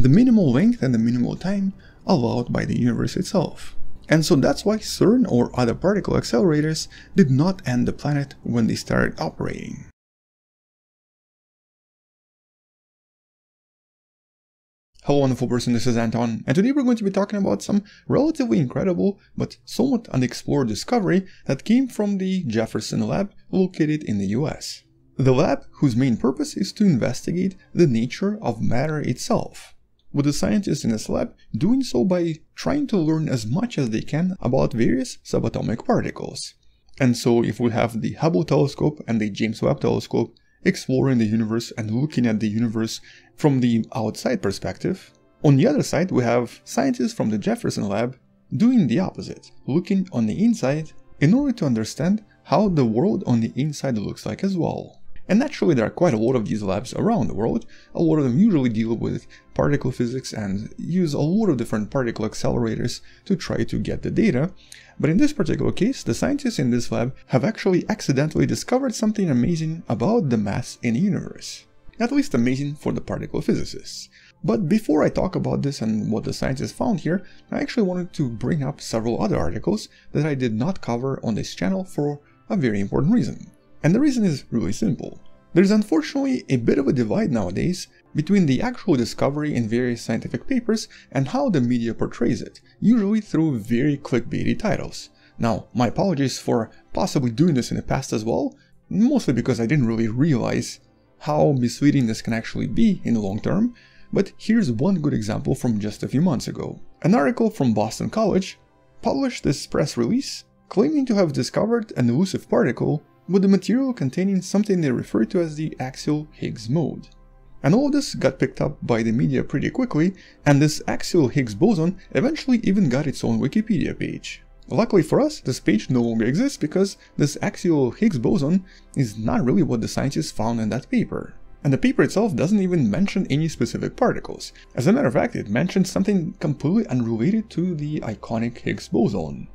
Speaker 1: The minimal length and the minimal time allowed by the universe itself. And so that's why CERN or other particle accelerators did not end the planet when they started operating. Hello wonderful person, this is Anton, and today we're going to be talking about some relatively incredible but somewhat unexplored discovery that came from the Jefferson Lab located in the US. The lab, whose main purpose is to investigate the nature of matter itself, with the scientists in this lab doing so by trying to learn as much as they can about various subatomic particles. And so if we have the Hubble telescope and the James Webb telescope exploring the universe and looking at the universe from the outside perspective. On the other side, we have scientists from the Jefferson lab doing the opposite, looking on the inside in order to understand how the world on the inside looks like as well. And naturally there are quite a lot of these labs around the world, a lot of them usually deal with particle physics and use a lot of different particle accelerators to try to get the data, but in this particular case, the scientists in this lab have actually accidentally discovered something amazing about the mass in the universe. At least amazing for the particle physicists. But before I talk about this and what the scientists found here, I actually wanted to bring up several other articles that I did not cover on this channel for a very important reason. And the reason is really simple. There's unfortunately a bit of a divide nowadays between the actual discovery in various scientific papers and how the media portrays it, usually through very clickbaity titles. Now, my apologies for possibly doing this in the past as well, mostly because I didn't really realize how misleading this can actually be in the long term, but here's one good example from just a few months ago. An article from Boston College published this press release claiming to have discovered an elusive particle with the material containing something they refer to as the axial Higgs mode. And all this got picked up by the media pretty quickly, and this axial Higgs boson eventually even got its own Wikipedia page. Luckily for us, this page no longer exists because this axial Higgs boson is not really what the scientists found in that paper. And the paper itself doesn't even mention any specific particles. As a matter of fact, it mentions something completely unrelated to the iconic Higgs boson.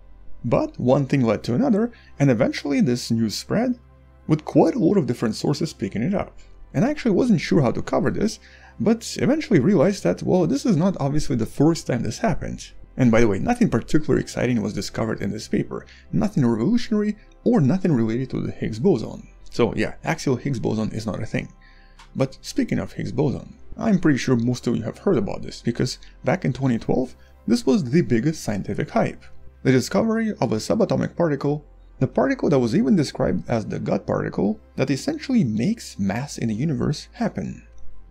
Speaker 1: But one thing led to another, and eventually this news spread, with quite a lot of different sources picking it up. And I actually wasn't sure how to cover this, but eventually realized that, well, this is not obviously the first time this happened. And by the way, nothing particularly exciting was discovered in this paper, nothing revolutionary or nothing related to the Higgs boson. So yeah, axial Higgs boson is not a thing. But speaking of Higgs boson, I'm pretty sure most of you have heard about this, because back in 2012, this was the biggest scientific hype the discovery of a subatomic particle, the particle that was even described as the God particle that essentially makes mass in the universe happen.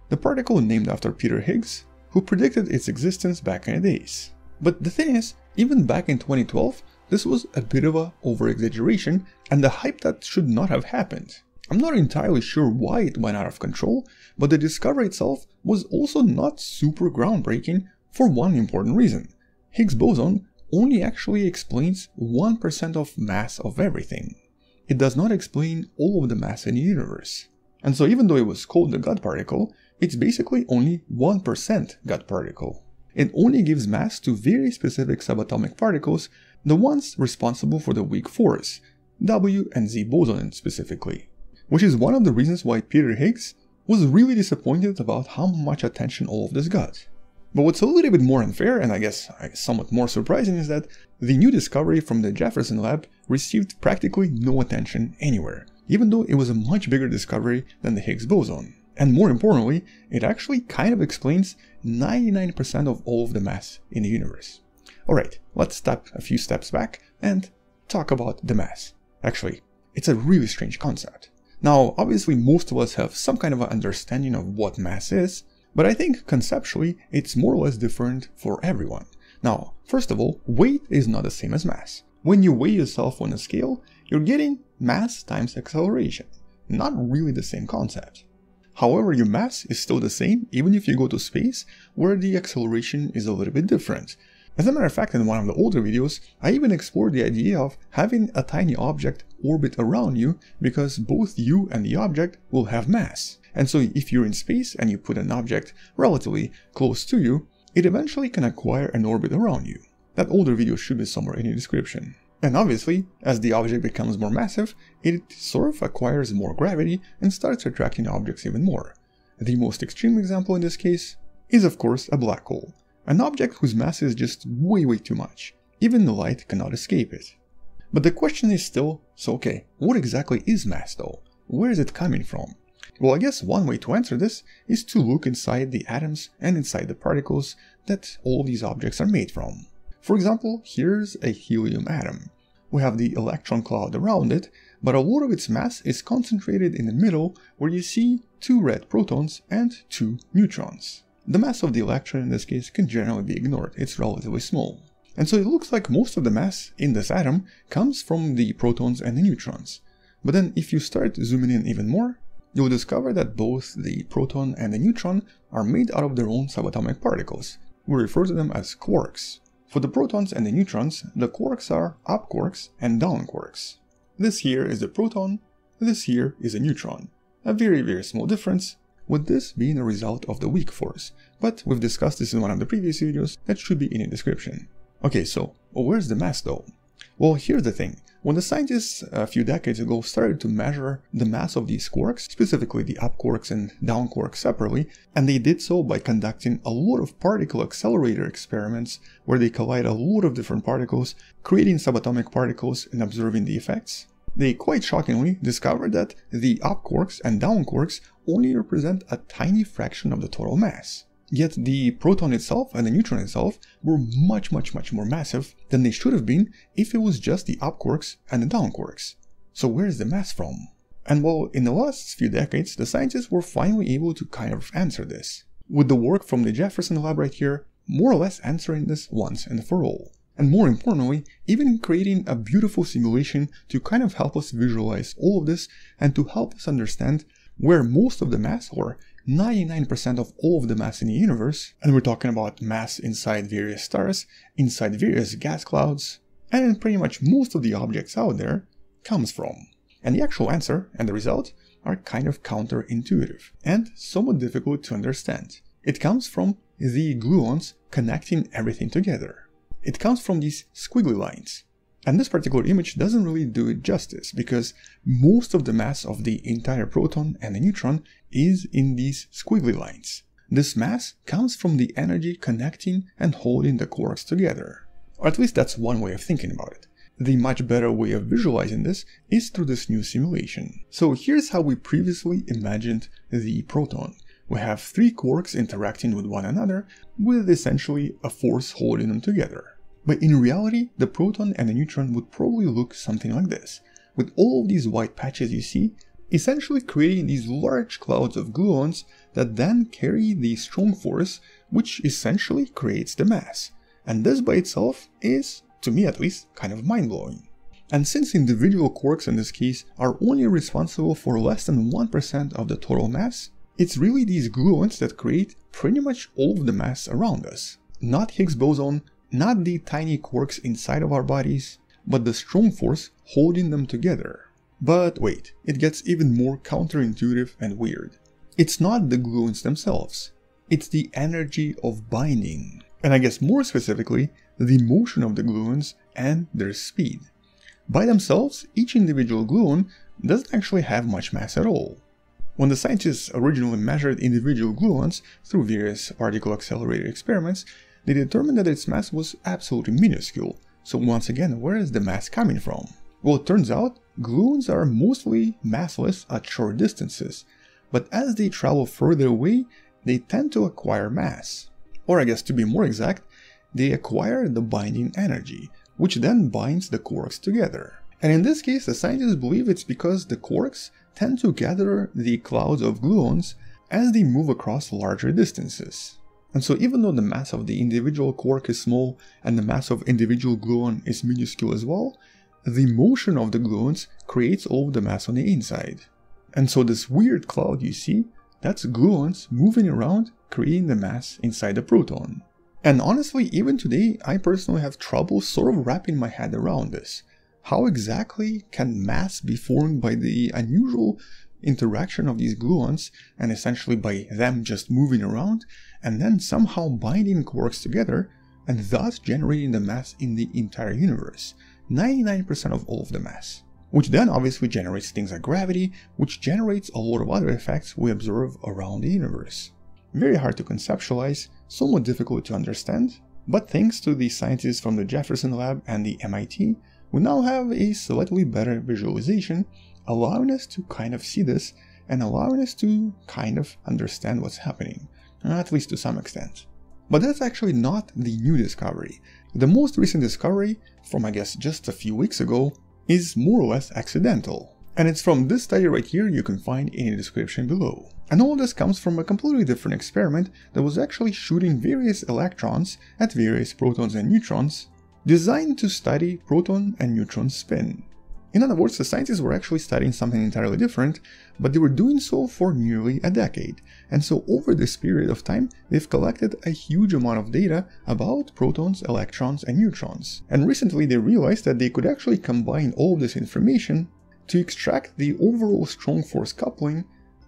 Speaker 1: The particle named after Peter Higgs, who predicted its existence back in the days. But the thing is, even back in 2012, this was a bit of a over-exaggeration and the hype that should not have happened. I'm not entirely sure why it went out of control, but the discovery itself was also not super groundbreaking for one important reason. Higgs boson only actually explains 1% of mass of everything. It does not explain all of the mass in the universe. And so even though it was called the God particle, it's basically only 1% God particle. It only gives mass to very specific subatomic particles, the ones responsible for the weak force, W and Z boson specifically. Which is one of the reasons why Peter Higgs was really disappointed about how much attention all of this got. But what's a little bit more unfair, and I guess somewhat more surprising, is that the new discovery from the Jefferson lab received practically no attention anywhere, even though it was a much bigger discovery than the Higgs boson. And more importantly, it actually kind of explains 99% of all of the mass in the universe. Alright, let's step a few steps back and talk about the mass. Actually, it's a really strange concept. Now, obviously most of us have some kind of an understanding of what mass is, but I think conceptually it's more or less different for everyone. Now, first of all, weight is not the same as mass. When you weigh yourself on a scale, you're getting mass times acceleration. Not really the same concept. However, your mass is still the same even if you go to space, where the acceleration is a little bit different. As a matter of fact, in one of the older videos, I even explored the idea of having a tiny object orbit around you because both you and the object will have mass. And so if you're in space and you put an object relatively close to you, it eventually can acquire an orbit around you. That older video should be somewhere in the description. And obviously, as the object becomes more massive, it sort of acquires more gravity and starts attracting objects even more. The most extreme example in this case is of course a black hole, an object whose mass is just way way too much, even the light cannot escape it. But the question is still, so okay, what exactly is mass though? Where is it coming from? Well, I guess one way to answer this is to look inside the atoms and inside the particles that all these objects are made from. For example, here's a helium atom. We have the electron cloud around it, but a lot of its mass is concentrated in the middle where you see two red protons and two neutrons. The mass of the electron in this case can generally be ignored, it's relatively small. And so it looks like most of the mass in this atom comes from the protons and the neutrons. But then if you start zooming in even more, you'll discover that both the proton and the neutron are made out of their own subatomic particles. We refer to them as quarks. For the protons and the neutrons, the quarks are up quarks and down quarks. This here is a proton, this here is a neutron. A very very small difference, with this being a result of the weak force, but we've discussed this in one of the previous videos that should be in the description. Okay, so where's the mass though? Well, here's the thing. When the scientists a few decades ago started to measure the mass of these quarks, specifically the up quarks and down quarks separately, and they did so by conducting a lot of particle accelerator experiments where they collide a lot of different particles, creating subatomic particles and observing the effects, they quite shockingly discovered that the up quarks and down quarks only represent a tiny fraction of the total mass. Yet the proton itself and the neutron itself were much much much more massive than they should have been if it was just the up quarks and the down quarks. So where is the mass from? And well, in the last few decades, the scientists were finally able to kind of answer this. With the work from the Jefferson lab right here, more or less answering this once and for all. And more importantly, even creating a beautiful simulation to kind of help us visualize all of this and to help us understand where most of the mass, or 99% of all of the mass in the universe, and we're talking about mass inside various stars, inside various gas clouds, and in pretty much most of the objects out there, comes from. And the actual answer and the result are kind of counterintuitive and somewhat difficult to understand. It comes from the gluons connecting everything together. It comes from these squiggly lines. And this particular image doesn't really do it justice because most of the mass of the entire proton and the neutron is in these squiggly lines. This mass comes from the energy connecting and holding the quarks together. Or at least that's one way of thinking about it. The much better way of visualizing this is through this new simulation. So here's how we previously imagined the proton. We have three quarks interacting with one another with essentially a force holding them together. But in reality, the proton and the neutron would probably look something like this, with all of these white patches you see, essentially creating these large clouds of gluons that then carry the strong force, which essentially creates the mass. And this by itself is, to me at least, kind of mind-blowing. And since individual quarks in this case are only responsible for less than 1% of the total mass, it's really these gluons that create pretty much all of the mass around us. Not Higgs boson, not the tiny quarks inside of our bodies, but the strong force holding them together. But wait, it gets even more counterintuitive and weird. It's not the gluons themselves, it's the energy of binding. And I guess more specifically, the motion of the gluons and their speed. By themselves, each individual gluon doesn't actually have much mass at all. When the scientists originally measured individual gluons through various particle accelerator experiments, they determined that its mass was absolutely minuscule. So once again, where is the mass coming from? Well, it turns out gluons are mostly massless at short distances, but as they travel further away, they tend to acquire mass. Or I guess to be more exact, they acquire the binding energy, which then binds the quarks together. And in this case, the scientists believe it's because the quarks tend to gather the clouds of gluons as they move across larger distances. And so even though the mass of the individual quark is small and the mass of individual gluon is minuscule as well, the motion of the gluons creates all of the mass on the inside. And so this weird cloud you see, that's gluons moving around creating the mass inside the proton. And honestly, even today, I personally have trouble sort of wrapping my head around this. How exactly can mass be formed by the unusual interaction of these gluons and essentially by them just moving around and then somehow binding quarks together and thus generating the mass in the entire universe, 99% of all of the mass. Which then obviously generates things like gravity, which generates a lot of other effects we observe around the universe. Very hard to conceptualize, somewhat difficult to understand, but thanks to the scientists from the Jefferson Lab and the MIT, we now have a slightly better visualization, allowing us to kind of see this and allowing us to kind of understand what's happening, at least to some extent. But that's actually not the new discovery. The most recent discovery, from I guess just a few weeks ago, is more or less accidental. And it's from this study right here you can find in the description below. And all this comes from a completely different experiment that was actually shooting various electrons at various protons and neutrons, designed to study proton and neutron spin. In other words, the scientists were actually studying something entirely different, but they were doing so for nearly a decade. And so over this period of time, they've collected a huge amount of data about protons, electrons, and neutrons. And recently they realized that they could actually combine all of this information to extract the overall strong force coupling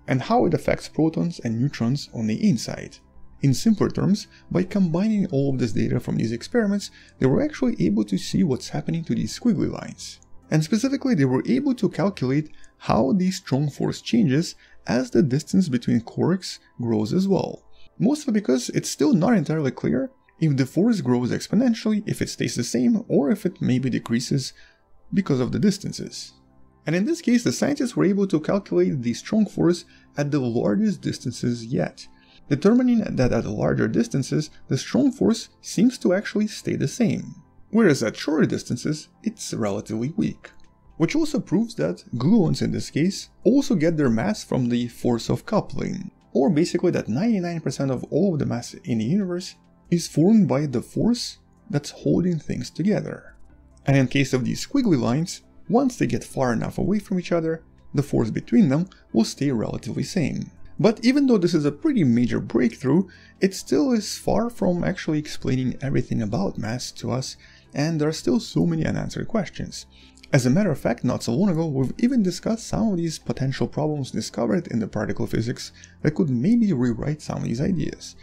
Speaker 1: and how it affects protons and neutrons on the inside. In simpler terms, by combining all of this data from these experiments, they were actually able to see what's happening to these squiggly lines. And specifically, they were able to calculate how the strong force changes as the distance between quarks grows as well. Mostly because it's still not entirely clear if the force grows exponentially, if it stays the same, or if it maybe decreases because of the distances. And in this case, the scientists were able to calculate the strong force at the largest distances yet, determining that at larger distances, the strong force seems to actually stay the same whereas at shorter distances, it's relatively weak. Which also proves that gluons in this case also get their mass from the force of coupling, or basically that 99% of all of the mass in the universe is formed by the force that's holding things together. And in case of these squiggly lines, once they get far enough away from each other, the force between them will stay relatively same. But even though this is a pretty major breakthrough, it still is far from actually explaining everything about mass to us and there are still so many unanswered questions. As a matter of fact, not so long ago, we've even discussed some of these potential problems discovered in the particle physics that could maybe rewrite some of these ideas.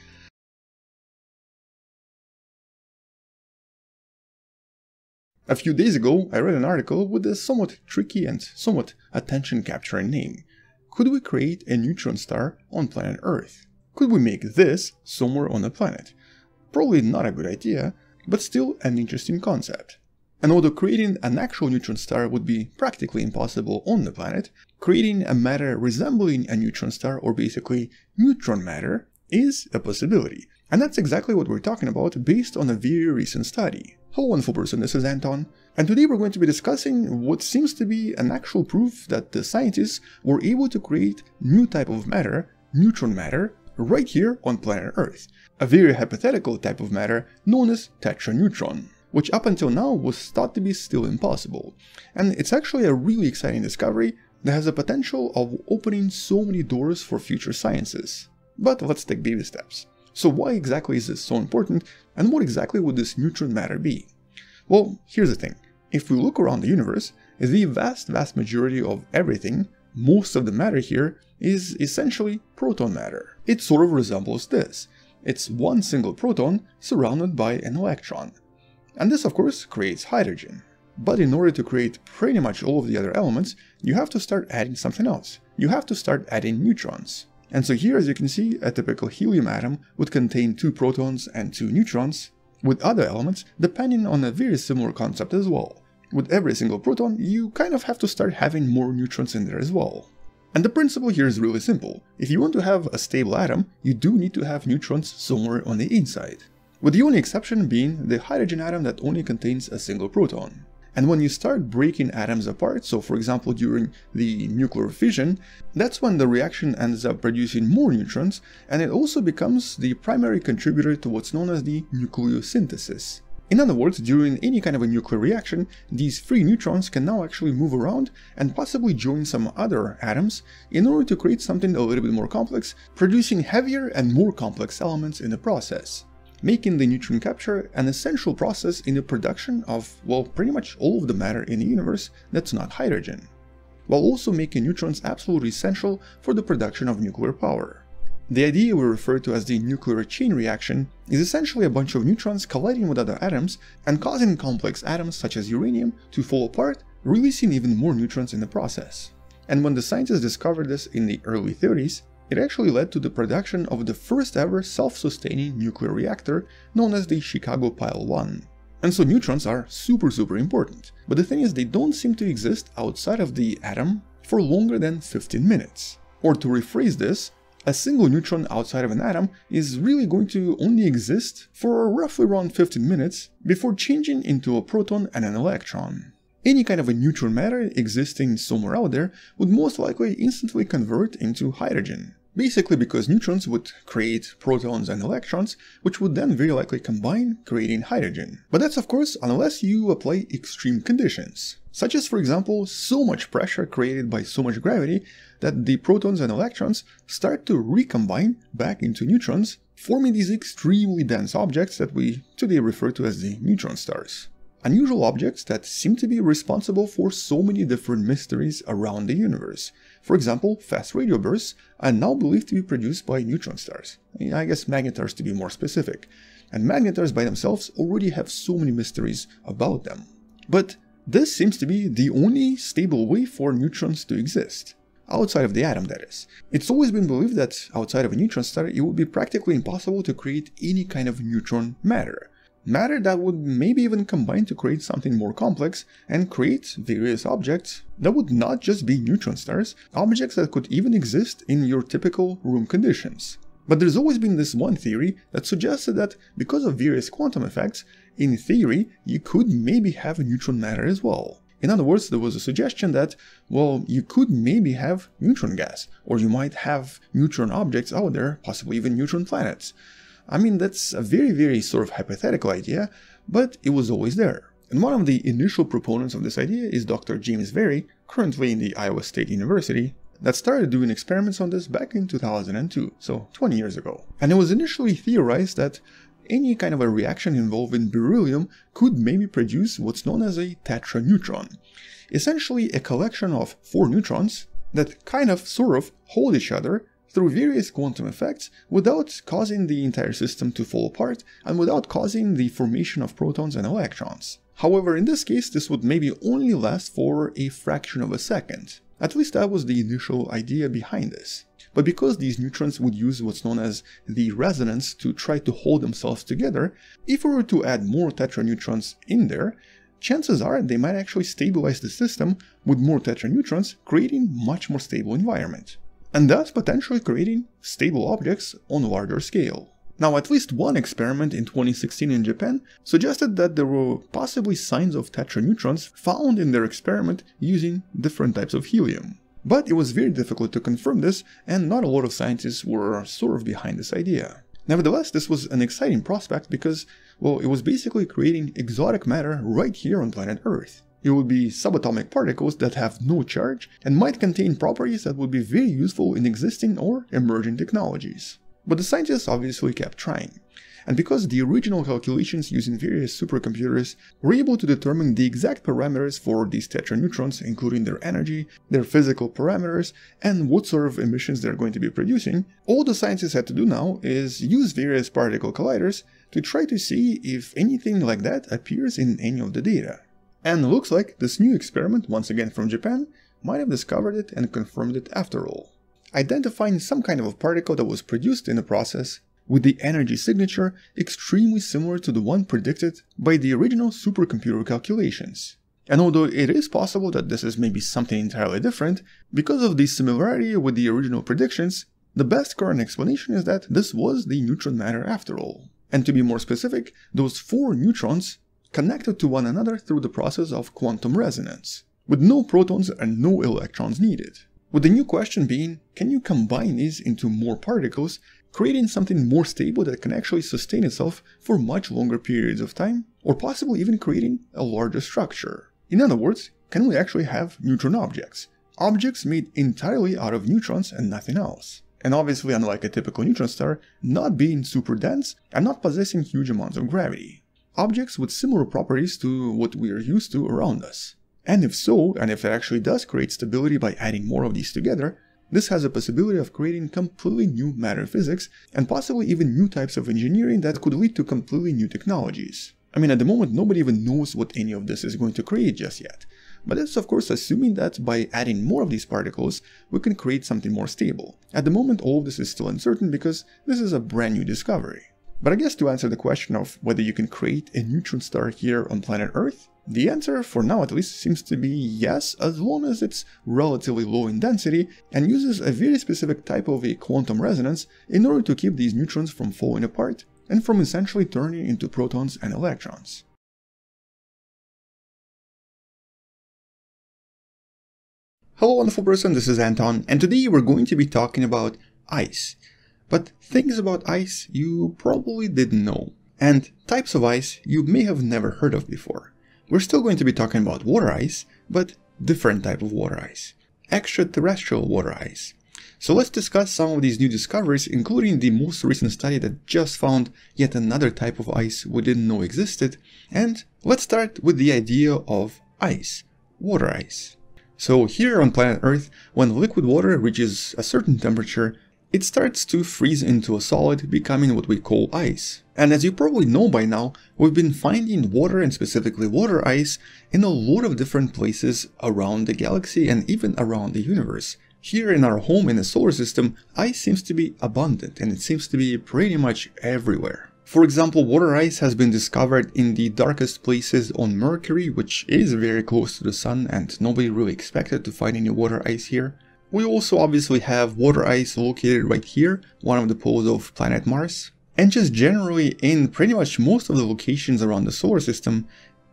Speaker 1: A few days ago, I read an article with a somewhat tricky and somewhat attention-capturing name. Could we create a neutron star on planet Earth? Could we make this somewhere on the planet? Probably not a good idea, but still an interesting concept. And although creating an actual neutron star would be practically impossible on the planet, creating a matter resembling a neutron star, or basically neutron matter, is a possibility. And that's exactly what we're talking about based on a very recent study. Hello wonderful person, this is Anton, and today we're going to be discussing what seems to be an actual proof that the scientists were able to create new type of matter, neutron matter, right here on planet Earth, a very hypothetical type of matter known as tetraneutron, which up until now was thought to be still impossible. And it's actually a really exciting discovery that has the potential of opening so many doors for future sciences. But let's take baby steps. So why exactly is this so important, and what exactly would this neutron matter be? Well, here's the thing. If we look around the universe, the vast vast majority of everything, most of the matter here, is essentially proton matter. It sort of resembles this. It's one single proton surrounded by an electron. And this of course creates hydrogen. But in order to create pretty much all of the other elements, you have to start adding something else. You have to start adding neutrons. And so here as you can see, a typical helium atom would contain two protons and two neutrons, with other elements depending on a very similar concept as well. With every single proton, you kind of have to start having more neutrons in there as well. And the principle here is really simple. If you want to have a stable atom, you do need to have neutrons somewhere on the inside. With the only exception being the hydrogen atom that only contains a single proton. And when you start breaking atoms apart, so for example during the nuclear fission, that's when the reaction ends up producing more neutrons, and it also becomes the primary contributor to what's known as the nucleosynthesis. In other words, during any kind of a nuclear reaction, these free neutrons can now actually move around and possibly join some other atoms in order to create something a little bit more complex, producing heavier and more complex elements in the process, making the neutron capture an essential process in the production of, well, pretty much all of the matter in the universe that's not hydrogen, while also making neutrons absolutely essential for the production of nuclear power. The idea we refer to as the nuclear chain reaction is essentially a bunch of neutrons colliding with other atoms and causing complex atoms such as uranium to fall apart, releasing even more neutrons in the process. And when the scientists discovered this in the early 30s, it actually led to the production of the first ever self-sustaining nuclear reactor known as the Chicago Pile 1. And so neutrons are super super important, but the thing is they don't seem to exist outside of the atom for longer than 15 minutes. Or to rephrase this, a single neutron outside of an atom is really going to only exist for roughly around 15 minutes before changing into a proton and an electron. Any kind of a neutron matter existing somewhere out there would most likely instantly convert into hydrogen. Basically because neutrons would create protons and electrons, which would then very likely combine, creating hydrogen. But that's of course unless you apply extreme conditions, such as for example so much pressure created by so much gravity that the protons and electrons start to recombine back into neutrons, forming these extremely dense objects that we today refer to as the neutron stars unusual objects that seem to be responsible for so many different mysteries around the universe. For example, fast radio bursts are now believed to be produced by neutron stars. I guess magnetars to be more specific. And magnetars by themselves already have so many mysteries about them. But this seems to be the only stable way for neutrons to exist. Outside of the atom, that is. It's always been believed that outside of a neutron star, it would be practically impossible to create any kind of neutron matter matter that would maybe even combine to create something more complex and create various objects that would not just be neutron stars, objects that could even exist in your typical room conditions. But there's always been this one theory that suggested that because of various quantum effects, in theory, you could maybe have a neutron matter as well. In other words, there was a suggestion that, well, you could maybe have neutron gas, or you might have neutron objects out there, possibly even neutron planets. I mean, that's a very, very sort of hypothetical idea, but it was always there. And one of the initial proponents of this idea is Dr. James Vary, currently in the Iowa State University, that started doing experiments on this back in 2002, so 20 years ago. And it was initially theorized that any kind of a reaction involving beryllium could maybe produce what's known as a tetraneutron, essentially a collection of four neutrons that kind of sort of hold each other through various quantum effects without causing the entire system to fall apart and without causing the formation of protons and electrons. However, in this case, this would maybe only last for a fraction of a second. At least that was the initial idea behind this. But because these neutrons would use what's known as the resonance to try to hold themselves together, if we were to add more tetraneutrons in there, chances are they might actually stabilize the system with more tetraneutrons, creating much more stable environment and thus potentially creating stable objects on a larger scale. Now, at least one experiment in 2016 in Japan suggested that there were possibly signs of tetraneutrons found in their experiment using different types of helium. But it was very difficult to confirm this, and not a lot of scientists were sort of behind this idea. Nevertheless, this was an exciting prospect because, well, it was basically creating exotic matter right here on planet Earth. It would be subatomic particles that have no charge and might contain properties that would be very useful in existing or emerging technologies. But the scientists obviously kept trying. And because the original calculations using various supercomputers were able to determine the exact parameters for these tetraneutrons, including their energy, their physical parameters, and what sort of emissions they're going to be producing, all the scientists had to do now is use various particle colliders to try to see if anything like that appears in any of the data. And looks like this new experiment, once again from Japan, might have discovered it and confirmed it after all. Identifying some kind of a particle that was produced in the process with the energy signature extremely similar to the one predicted by the original supercomputer calculations. And although it is possible that this is maybe something entirely different, because of the similarity with the original predictions, the best current explanation is that this was the neutron matter after all. And to be more specific, those four neutrons connected to one another through the process of quantum resonance, with no protons and no electrons needed. With the new question being, can you combine these into more particles, creating something more stable that can actually sustain itself for much longer periods of time, or possibly even creating a larger structure? In other words, can we actually have neutron objects? Objects made entirely out of neutrons and nothing else. And obviously, unlike a typical neutron star, not being super dense and not possessing huge amounts of gravity objects with similar properties to what we are used to around us. And if so, and if it actually does create stability by adding more of these together, this has a possibility of creating completely new matter physics and possibly even new types of engineering that could lead to completely new technologies. I mean, at the moment, nobody even knows what any of this is going to create just yet. But that's of course assuming that by adding more of these particles, we can create something more stable. At the moment, all of this is still uncertain because this is a brand new discovery. But I guess to answer the question of whether you can create a neutron star here on planet Earth, the answer, for now at least, seems to be yes, as long as it's relatively low in density and uses a very specific type of a quantum resonance in order to keep these neutrons from falling apart and from essentially turning into protons and electrons. Hello wonderful person, this is Anton, and today we're going to be talking about ice. But things about ice you probably didn't know, and types of ice you may have never heard of before. We're still going to be talking about water ice, but different type of water ice. Extraterrestrial water ice. So let's discuss some of these new discoveries, including the most recent study that just found yet another type of ice we didn't know existed, and let's start with the idea of ice, water ice. So here on planet Earth, when liquid water reaches a certain temperature, it starts to freeze into a solid, becoming what we call ice. And as you probably know by now, we've been finding water and specifically water ice in a lot of different places around the galaxy and even around the universe. Here in our home in the solar system, ice seems to be abundant and it seems to be pretty much everywhere. For example, water ice has been discovered in the darkest places on Mercury, which is very close to the Sun and nobody really expected to find any water ice here. We also obviously have water ice located right here, one of the poles of planet Mars. And just generally in pretty much most of the locations around the solar system,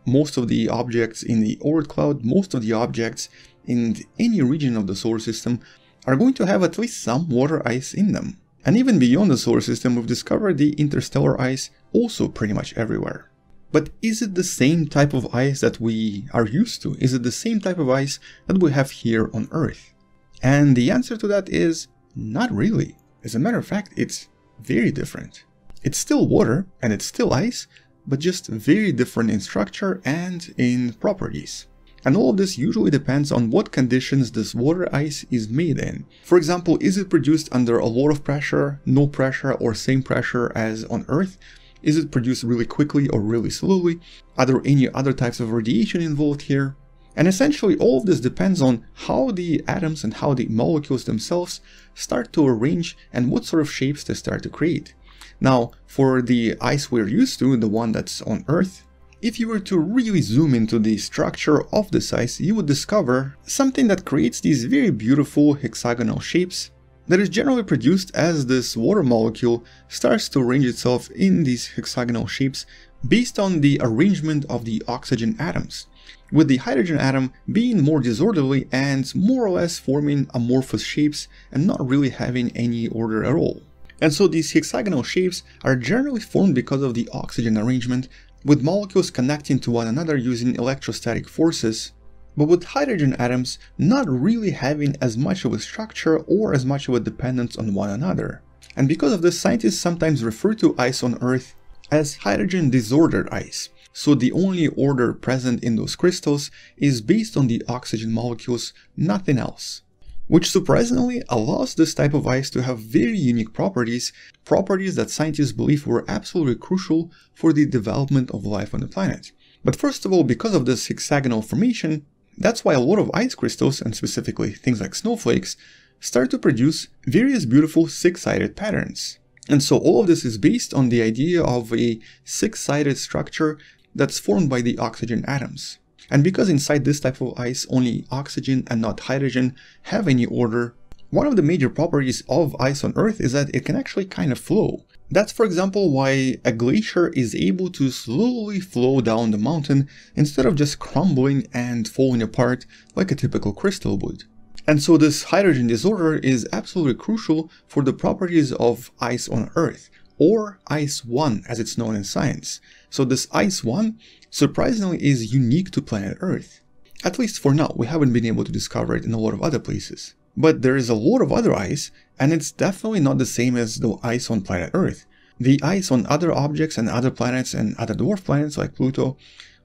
Speaker 1: most of the objects in the Oort cloud, most of the objects in any region of the solar system are going to have at least some water ice in them. And even beyond the solar system, we've discovered the interstellar ice also pretty much everywhere. But is it the same type of ice that we are used to? Is it the same type of ice that we have here on Earth? And the answer to that is not really. As a matter of fact, it's very different. It's still water and it's still ice, but just very different in structure and in properties. And all of this usually depends on what conditions this water ice is made in. For example, is it produced under a lot of pressure, no pressure, or same pressure as on Earth? Is it produced really quickly or really slowly? Are there any other types of radiation involved here? And essentially all of this depends on how the atoms and how the molecules themselves start to arrange and what sort of shapes they start to create. Now, for the ice we're used to, the one that's on Earth, if you were to really zoom into the structure of this ice, you would discover something that creates these very beautiful hexagonal shapes that is generally produced as this water molecule starts to arrange itself in these hexagonal shapes based on the arrangement of the oxygen atoms, with the hydrogen atom being more disorderly and more or less forming amorphous shapes and not really having any order at all. And so these hexagonal shapes are generally formed because of the oxygen arrangement with molecules connecting to one another using electrostatic forces, but with hydrogen atoms not really having as much of a structure or as much of a dependence on one another. And because of this, scientists sometimes refer to ice on Earth as hydrogen disordered ice, so the only order present in those crystals is based on the oxygen molecules, nothing else which surprisingly allows this type of ice to have very unique properties, properties that scientists believe were absolutely crucial for the development of life on the planet. But first of all, because of this hexagonal formation, that's why a lot of ice crystals, and specifically things like snowflakes, start to produce various beautiful six-sided patterns. And so all of this is based on the idea of a six-sided structure that's formed by the oxygen atoms. And because inside this type of ice only oxygen and not hydrogen have any order, one of the major properties of ice on Earth is that it can actually kind of flow. That's for example why a glacier is able to slowly flow down the mountain instead of just crumbling and falling apart like a typical crystal would. And so this hydrogen disorder is absolutely crucial for the properties of ice on Earth, or Ice 1 as it's known in science. So this Ice 1 surprisingly is unique to planet Earth. At least for now, we haven't been able to discover it in a lot of other places. But there is a lot of other ice, and it's definitely not the same as the ice on planet Earth. The ice on other objects and other planets and other dwarf planets like Pluto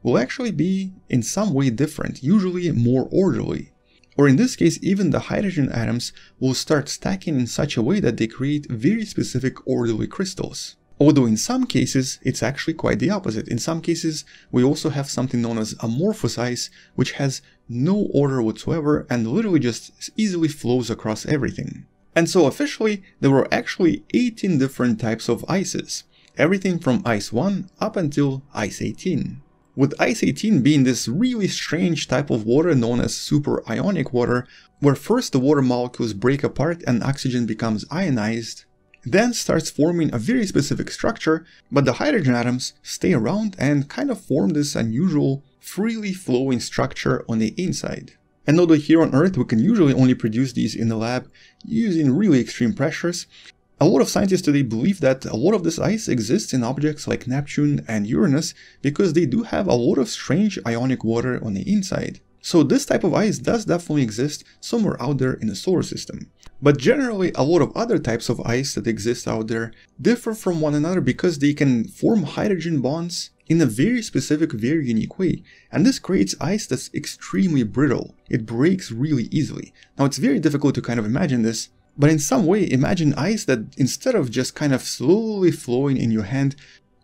Speaker 1: will actually be in some way different, usually more orderly. Or in this case, even the hydrogen atoms will start stacking in such a way that they create very specific orderly crystals. Although in some cases, it's actually quite the opposite. In some cases, we also have something known as amorphous ice, which has no order whatsoever and literally just easily flows across everything. And so officially, there were actually 18 different types of ices, everything from ice 1 up until ice 18. With ice 18 being this really strange type of water known as super ionic water, where first the water molecules break apart and oxygen becomes ionized, then starts forming a very specific structure, but the hydrogen atoms stay around and kind of form this unusual, freely flowing structure on the inside. And although here on Earth we can usually only produce these in the lab using really extreme pressures, a lot of scientists today believe that a lot of this ice exists in objects like Neptune and Uranus because they do have a lot of strange ionic water on the inside. So this type of ice does definitely exist somewhere out there in the solar system. But generally, a lot of other types of ice that exist out there differ from one another because they can form hydrogen bonds in a very specific, very unique way. And this creates ice that's extremely brittle. It breaks really easily. Now it's very difficult to kind of imagine this, but in some way imagine ice that instead of just kind of slowly flowing in your hand,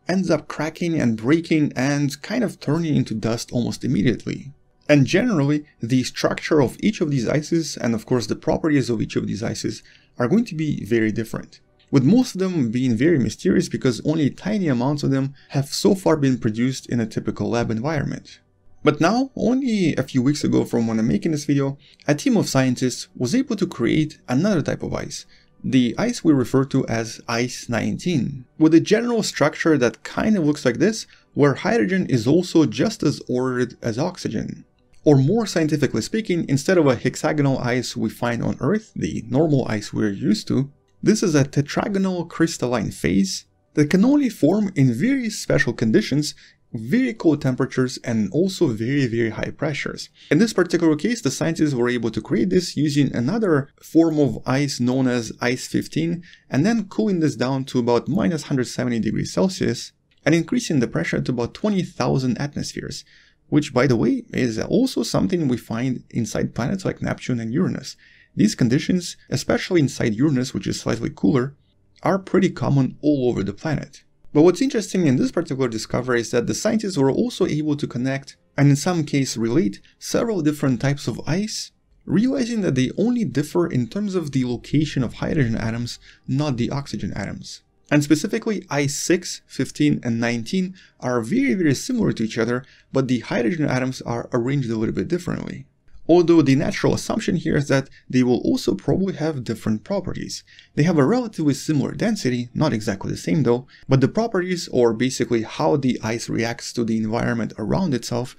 Speaker 1: ends up cracking and breaking and kind of turning into dust almost immediately. And generally, the structure of each of these ices and of course the properties of each of these ices are going to be very different. With most of them being very mysterious because only tiny amounts of them have so far been produced in a typical lab environment. But now, only a few weeks ago from when I'm making this video, a team of scientists was able to create another type of ice, the ice we refer to as Ice 19, with a general structure that kind of looks like this, where hydrogen is also just as ordered as oxygen. Or more scientifically speaking, instead of a hexagonal ice we find on Earth, the normal ice we're used to, this is a tetragonal crystalline phase that can only form in very special conditions, very cold temperatures and also very very high pressures. In this particular case, the scientists were able to create this using another form of ice known as ice 15 and then cooling this down to about minus 170 degrees Celsius and increasing the pressure to about 20,000 atmospheres, which by the way is also something we find inside planets like Neptune and Uranus. These conditions, especially inside Uranus which is slightly cooler, are pretty common all over the planet. But what's interesting in this particular discovery is that the scientists were also able to connect, and in some cases relate, several different types of ice, realizing that they only differ in terms of the location of hydrogen atoms, not the oxygen atoms. And specifically, I6, 15, and 19 are very very similar to each other, but the hydrogen atoms are arranged a little bit differently. Although the natural assumption here is that they will also probably have different properties. They have a relatively similar density, not exactly the same though, but the properties, or basically how the ice reacts to the environment around itself,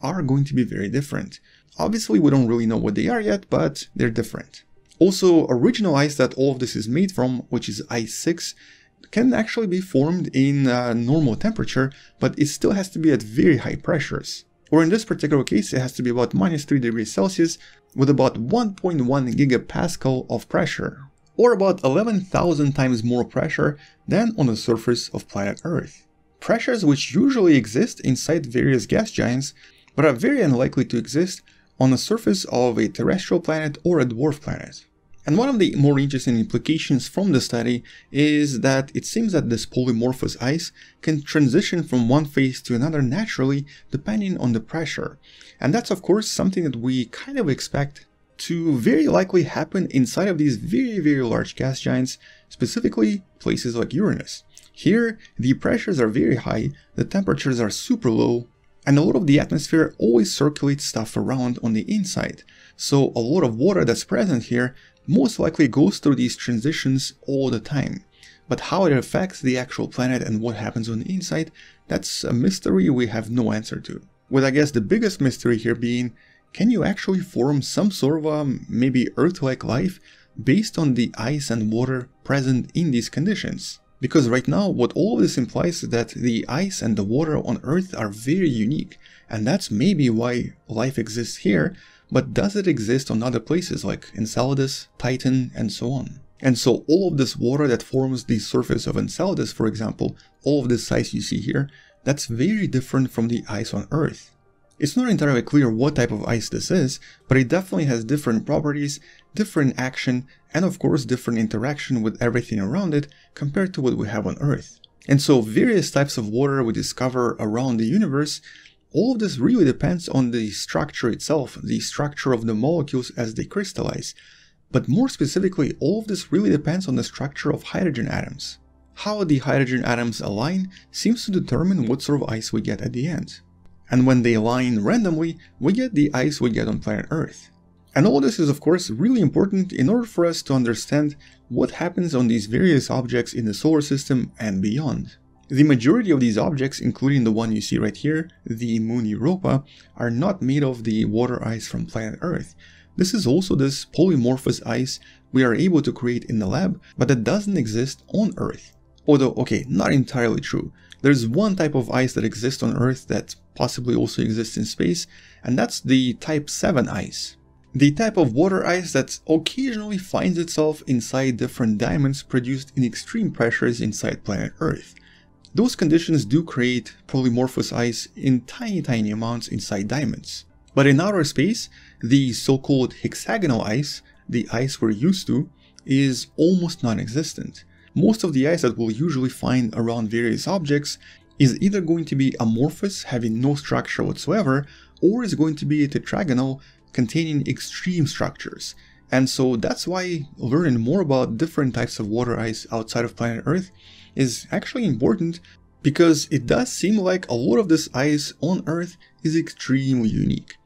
Speaker 1: are going to be very different. Obviously we don't really know what they are yet, but they're different. Also, original ice that all of this is made from, which is ice 6, can actually be formed in uh, normal temperature, but it still has to be at very high pressures. Or in this particular case, it has to be about minus 3 degrees Celsius with about 1.1 gigapascal of pressure, or about 11,000 times more pressure than on the surface of planet Earth. Pressures which usually exist inside various gas giants, but are very unlikely to exist on the surface of a terrestrial planet or a dwarf planet. And one of the more interesting implications from the study is that it seems that this polymorphous ice can transition from one phase to another naturally depending on the pressure. And that's of course something that we kind of expect to very likely happen inside of these very very large gas giants, specifically places like Uranus. Here, the pressures are very high, the temperatures are super low, and a lot of the atmosphere always circulates stuff around on the inside. So a lot of water that's present here most likely goes through these transitions all the time. But how it affects the actual planet and what happens on the inside, that's a mystery we have no answer to. With I guess the biggest mystery here being, can you actually form some sort of a maybe Earth-like life based on the ice and water present in these conditions? Because right now, what all of this implies is that the ice and the water on Earth are very unique, and that's maybe why life exists here, but does it exist on other places like Enceladus, Titan, and so on? And so all of this water that forms the surface of Enceladus, for example, all of this ice you see here, that's very different from the ice on Earth. It's not entirely clear what type of ice this is, but it definitely has different properties, different action, and of course different interaction with everything around it compared to what we have on Earth. And so various types of water we discover around the universe, all of this really depends on the structure itself, the structure of the molecules as they crystallize. But more specifically, all of this really depends on the structure of hydrogen atoms. How the hydrogen atoms align seems to determine what sort of ice we get at the end. And when they align randomly, we get the ice we get on planet Earth. And all this is of course really important in order for us to understand what happens on these various objects in the solar system and beyond. The majority of these objects, including the one you see right here, the moon Europa, are not made of the water ice from planet Earth. This is also this polymorphous ice we are able to create in the lab, but that doesn't exist on Earth. Although, okay, not entirely true. There's one type of ice that exists on Earth that possibly also exists in space, and that's the type 7 ice. The type of water ice that occasionally finds itself inside different diamonds produced in extreme pressures inside planet Earth. Those conditions do create polymorphous ice in tiny tiny amounts inside diamonds. But in outer space, the so-called hexagonal ice, the ice we're used to, is almost non-existent. Most of the ice that we'll usually find around various objects is either going to be amorphous, having no structure whatsoever, or is going to be tetragonal, containing extreme structures. And so that's why learning more about different types of water ice outside of planet Earth is actually important because it does seem like a lot of this ice on Earth is extremely unique.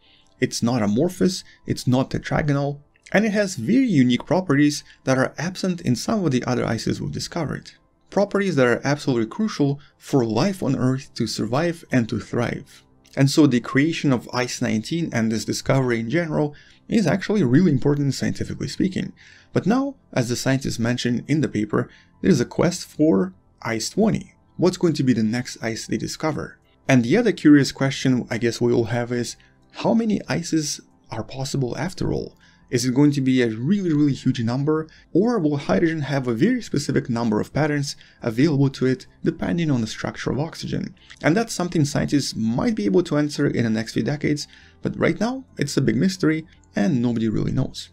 Speaker 1: It's not amorphous, it's not tetragonal, and it has very unique properties that are absent in some of the other ices we've discovered. Properties that are absolutely crucial for life on Earth to survive and to thrive. And so the creation of Ice-19 and this discovery in general is actually really important scientifically speaking. But now, as the scientists mentioned in the paper, there's a quest for Ice-20. What's going to be the next ice they discover? And the other curious question I guess we all have is, how many ices are possible after all? Is it going to be a really, really huge number, or will hydrogen have a very specific number of patterns available to it depending on the structure of oxygen? And that's something scientists might be able to answer in the next few decades, but right now it's a big mystery and nobody really knows.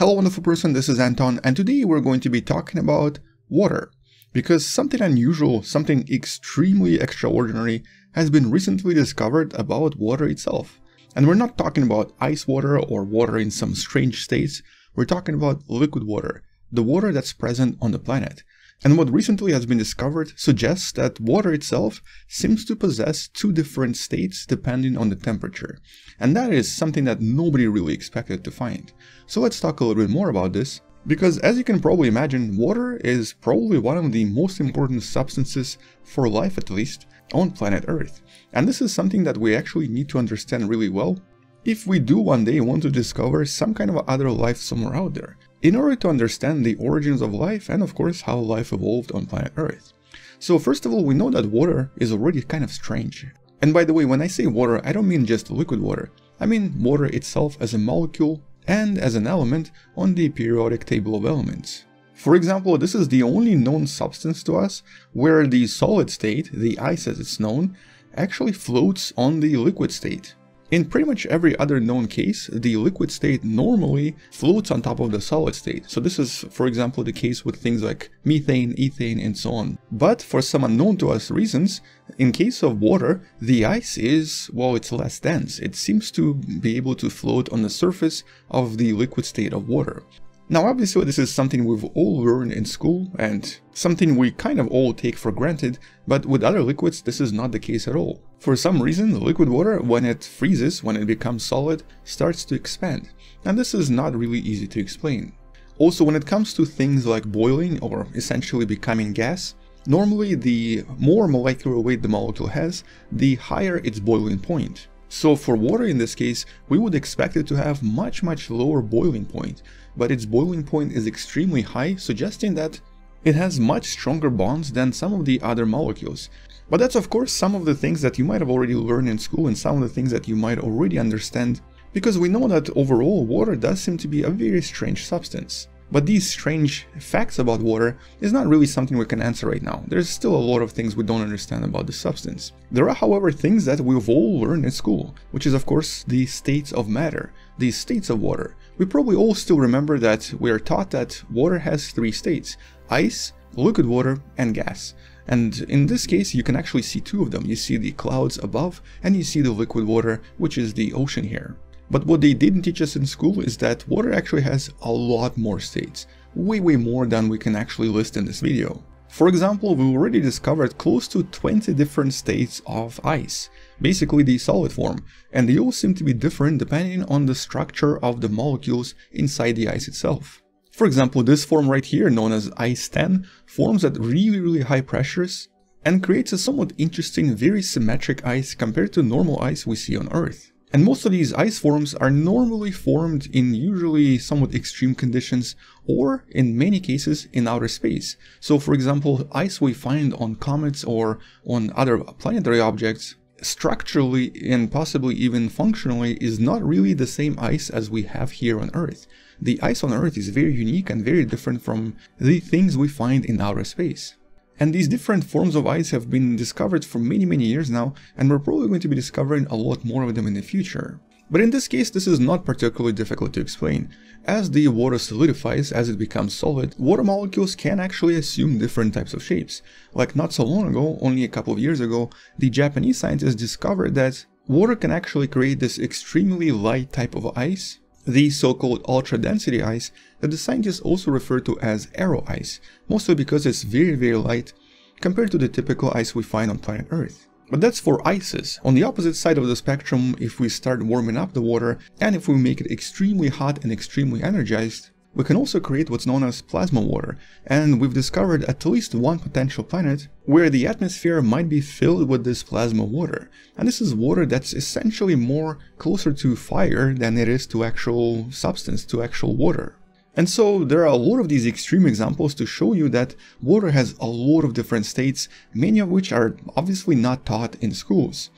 Speaker 1: Hello wonderful person, this is Anton, and today we're going to be talking about water. Because something unusual, something extremely extraordinary has been recently discovered about water itself. And we're not talking about ice water or water in some strange states, we're talking about liquid water, the water that's present on the planet. And what recently has been discovered suggests that water itself seems to possess two different states depending on the temperature. And that is something that nobody really expected to find. So let's talk a little bit more about this because as you can probably imagine, water is probably one of the most important substances, for life at least, on planet Earth. And this is something that we actually need to understand really well if we do one day want to discover some kind of other life somewhere out there, in order to understand the origins of life and of course how life evolved on planet Earth. So first of all, we know that water is already kind of strange. And by the way, when I say water, I don't mean just liquid water. I mean water itself as a molecule and as an element on the periodic table of elements. For example, this is the only known substance to us where the solid state, the ice as it's known, actually floats on the liquid state. In pretty much every other known case, the liquid state normally floats on top of the solid state. So this is, for example, the case with things like methane, ethane, and so on. But for some unknown to us reasons, in case of water, the ice is, well, it's less dense. It seems to be able to float on the surface of the liquid state of water. Now obviously this is something we've all learned in school and something we kind of all take for granted, but with other liquids this is not the case at all. For some reason, liquid water, when it freezes, when it becomes solid, starts to expand, and this is not really easy to explain. Also, when it comes to things like boiling or essentially becoming gas, normally the more molecular weight the molecule has, the higher its boiling point. So for water in this case, we would expect it to have much much lower boiling point, but its boiling point is extremely high, suggesting that it has much stronger bonds than some of the other molecules. But that's of course some of the things that you might have already learned in school and some of the things that you might already understand, because we know that overall water does seem to be a very strange substance. But these strange facts about water is not really something we can answer right now. There's still a lot of things we don't understand about the substance. There are however things that we've all learned in school, which is of course the states of matter, the states of water. We probably all still remember that we are taught that water has three states, ice, liquid water and gas. And in this case, you can actually see two of them. You see the clouds above and you see the liquid water, which is the ocean here. But what they didn't teach us in school is that water actually has a lot more states, way way more than we can actually list in this video. For example, we already discovered close to 20 different states of ice, basically the solid form, and they all seem to be different depending on the structure of the molecules inside the ice itself. For example, this form right here, known as ice 10, forms at really really high pressures and creates a somewhat interesting, very symmetric ice compared to normal ice we see on Earth. And most of these ice forms are normally formed in usually somewhat extreme conditions or in many cases in outer space. So for example, ice we find on comets or on other planetary objects structurally and possibly even functionally is not really the same ice as we have here on Earth the ice on Earth is very unique and very different from the things we find in outer space. And these different forms of ice have been discovered for many many years now, and we're probably going to be discovering a lot more of them in the future. But in this case, this is not particularly difficult to explain. As the water solidifies, as it becomes solid, water molecules can actually assume different types of shapes. Like not so long ago, only a couple of years ago, the Japanese scientists discovered that water can actually create this extremely light type of ice the so-called ultra-density ice that the scientists also refer to as aero ice, mostly because it's very very light compared to the typical ice we find on planet Earth. But that's for ices. On the opposite side of the spectrum, if we start warming up the water and if we make it extremely hot and extremely energized, we can also create what's known as plasma water, and we've discovered at least one potential planet where the atmosphere might be filled with this plasma water. And this is water that's essentially more closer to fire than it is to actual substance, to actual water. And so there are a lot of these extreme examples to show you that water has a lot of different states, many of which are obviously not taught in schools.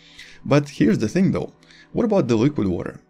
Speaker 1: But here's the thing though, what about the liquid water?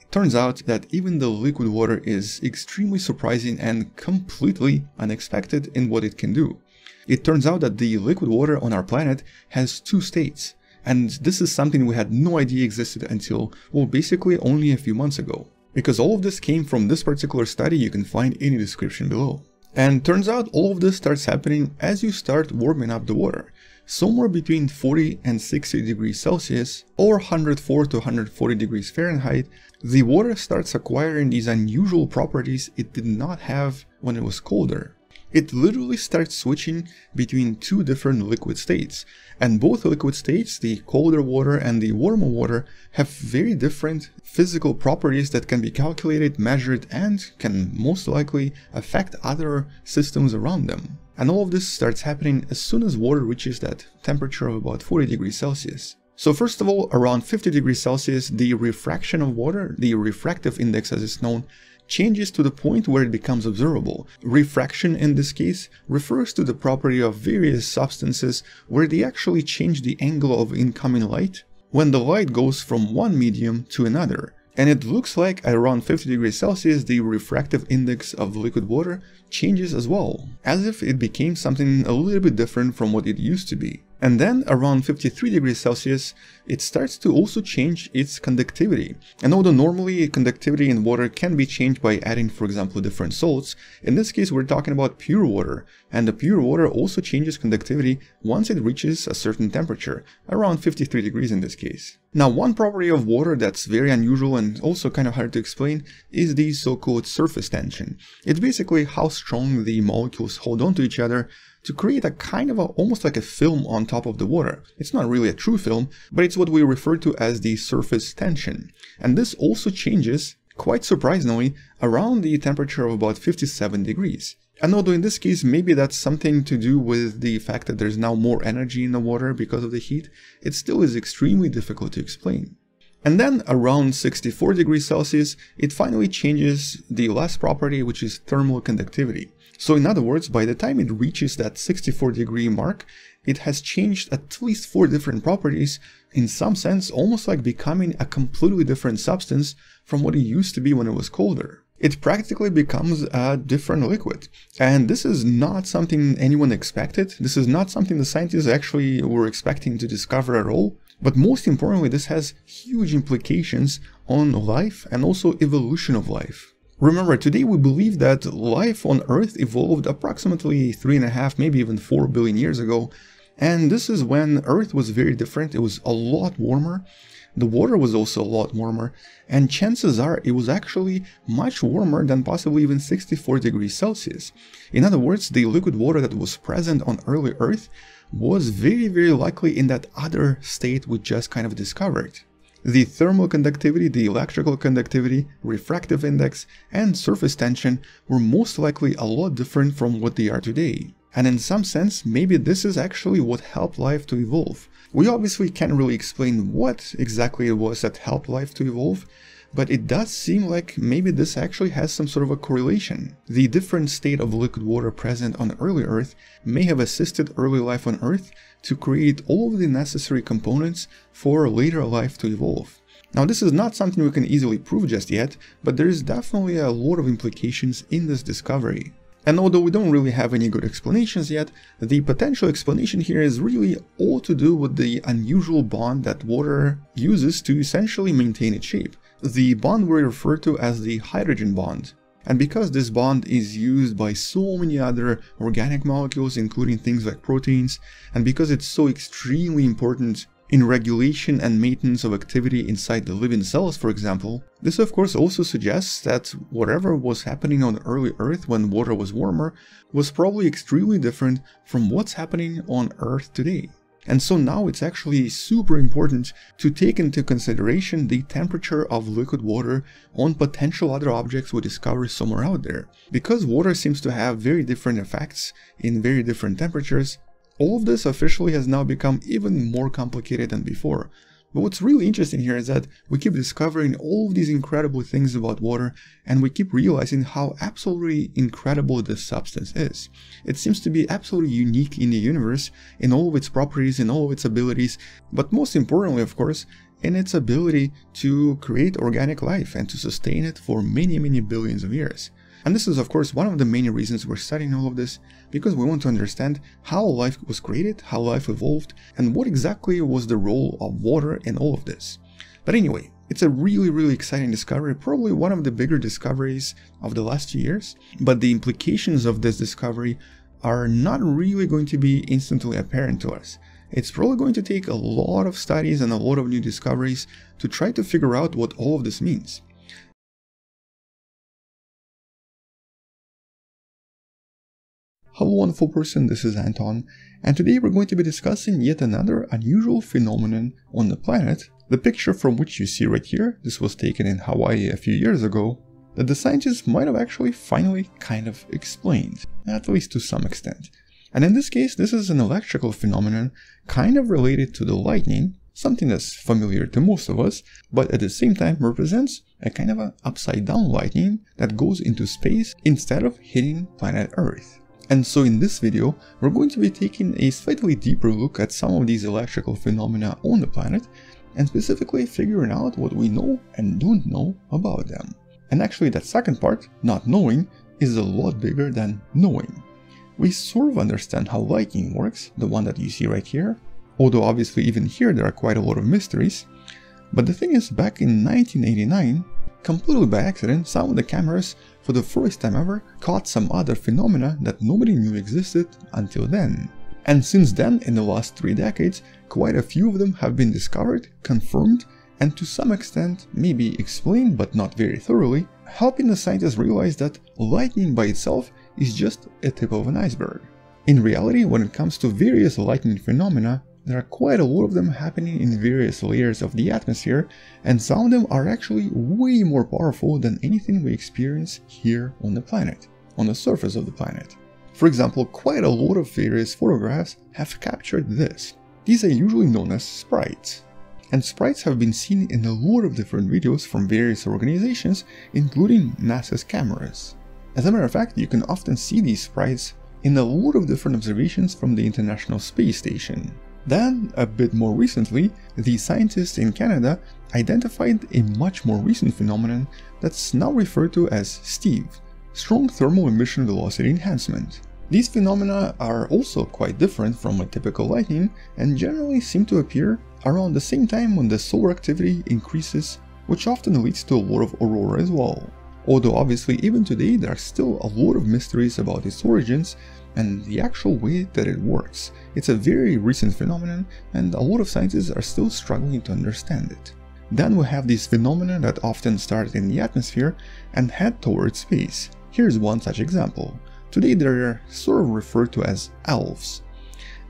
Speaker 1: It turns out that even the liquid water is extremely surprising and completely unexpected in what it can do. It turns out that the liquid water on our planet has two states, and this is something we had no idea existed until, well, basically only a few months ago. Because all of this came from this particular study you can find in the description below. And turns out all of this starts happening as you start warming up the water somewhere between 40 and 60 degrees Celsius or 104 to 140 degrees Fahrenheit, the water starts acquiring these unusual properties it did not have when it was colder. It literally starts switching between two different liquid states, and both liquid states, the colder water and the warmer water, have very different physical properties that can be calculated, measured, and can most likely affect other systems around them. And all of this starts happening as soon as water reaches that temperature of about 40 degrees Celsius. So first of all, around 50 degrees Celsius, the refraction of water, the refractive index as it's known, changes to the point where it becomes observable. Refraction in this case refers to the property of various substances where they actually change the angle of incoming light when the light goes from one medium to another and it looks like at around 50 degrees Celsius the refractive index of liquid water changes as well, as if it became something a little bit different from what it used to be. And then around 53 degrees Celsius, it starts to also change its conductivity. And although normally conductivity in water can be changed by adding, for example, different salts, in this case we're talking about pure water. And the pure water also changes conductivity once it reaches a certain temperature, around 53 degrees in this case. Now one property of water that's very unusual and also kind of hard to explain is the so-called surface tension. It's basically how strong the molecules hold on to each other to create a kind of a, almost like a film on top of the water. It's not really a true film, but it's what we refer to as the surface tension. And this also changes, quite surprisingly, around the temperature of about 57 degrees. And although in this case maybe that's something to do with the fact that there's now more energy in the water because of the heat, it still is extremely difficult to explain. And then around 64 degrees Celsius, it finally changes the last property which is thermal conductivity. So in other words, by the time it reaches that 64 degree mark, it has changed at least four different properties, in some sense almost like becoming a completely different substance from what it used to be when it was colder. it practically becomes a different liquid. And this is not something anyone expected. This is not something the scientists actually were expecting to discover at all. But most importantly, this has huge implications on life and also evolution of life. Remember, today we believe that life on Earth evolved approximately 3.5, maybe even 4 billion years ago, and this is when Earth was very different, it was a lot warmer, the water was also a lot warmer, and chances are it was actually much warmer than possibly even 64 degrees Celsius. In other words, the liquid water that was present on early Earth was very very likely in that other state we just kind of discovered. The thermal conductivity, the electrical conductivity, refractive index, and surface tension were most likely a lot different from what they are today. And in some sense, maybe this is actually what helped life to evolve. We obviously can't really explain what exactly it was that helped life to evolve, but it does seem like maybe this actually has some sort of a correlation. The different state of liquid water present on early Earth may have assisted early life on Earth to create all of the necessary components for later life to evolve. Now this is not something we can easily prove just yet, but there is definitely a lot of implications in this discovery. And although we don't really have any good explanations yet, the potential explanation here is really all to do with the unusual bond that water uses to essentially maintain its shape. The bond we refer to as the hydrogen bond. And because this bond is used by so many other organic molecules, including things like proteins, and because it's so extremely important in regulation and maintenance of activity inside the living cells, for example, this of course also suggests that whatever was happening on early Earth when water was warmer was probably extremely different from what's happening on Earth today. And so now it's actually super important to take into consideration the temperature of liquid water on potential other objects we discover somewhere out there. Because water seems to have very different effects in very different temperatures, all of this officially has now become even more complicated than before. But what's really interesting here is that we keep discovering all of these incredible things about water and we keep realizing how absolutely incredible this substance is. It seems to be absolutely unique in the universe in all of its properties, in all of its abilities, but most importantly, of course, in its ability to create organic life and to sustain it for many, many billions of years. And this is of course one of the main reasons we're studying all of this, because we want to understand how life was created, how life evolved, and what exactly was the role of water in all of this. But anyway, it's a really really exciting discovery, probably one of the bigger discoveries of the last few years, but the implications of this discovery are not really going to be instantly apparent to us. It's probably going to take a lot of studies and a lot of new discoveries to try to figure out what all of this means. Hello wonderful person, this is Anton, and today we're going to be discussing yet another unusual phenomenon on the planet, the picture from which you see right here, this was taken in Hawaii a few years ago, that the scientists might have actually finally kind of explained, at least to some extent. And in this case, this is an electrical phenomenon kind of related to the lightning, something that's familiar to most of us, but at the same time represents a kind of an upside down lightning that goes into space instead of hitting planet Earth. And so in this video, we're going to be taking a slightly deeper look at some of these electrical phenomena on the planet, and specifically figuring out what we know and don't know about them. And actually that second part, not knowing, is a lot bigger than knowing. We sort of understand how lightning works, the one that you see right here, although obviously even here there are quite a lot of mysteries, but the thing is back in 1989, completely by accident, some of the cameras for the first time ever caught some other phenomena that nobody knew existed until then. And since then, in the last three decades, quite a few of them have been discovered, confirmed, and to some extent maybe explained but not very thoroughly, helping the scientists realize that lightning by itself is just a tip of an iceberg. In reality, when it comes to various lightning phenomena, there are quite a lot of them happening in various layers of the atmosphere, and some of them are actually way more powerful than anything we experience here on the planet, on the surface of the planet. For example, quite a lot of various photographs have captured this. These are usually known as sprites. And sprites have been seen in a lot of different videos from various organizations, including NASA's cameras. As a matter of fact, you can often see these sprites in a lot of different observations from the International Space Station. Then, a bit more recently, the scientists in Canada identified a much more recent phenomenon that's now referred to as STEVE, Strong Thermal Emission Velocity Enhancement. These phenomena are also quite different from a typical lightning and generally seem to appear around the same time when the solar activity increases, which often leads to a lot of aurora as well. Although obviously even today there are still a lot of mysteries about its origins and the actual way that it works. It's a very recent phenomenon and a lot of scientists are still struggling to understand it. Then we have these phenomena that often start in the atmosphere and head towards space. Here's one such example. Today they're sort of referred to as elves.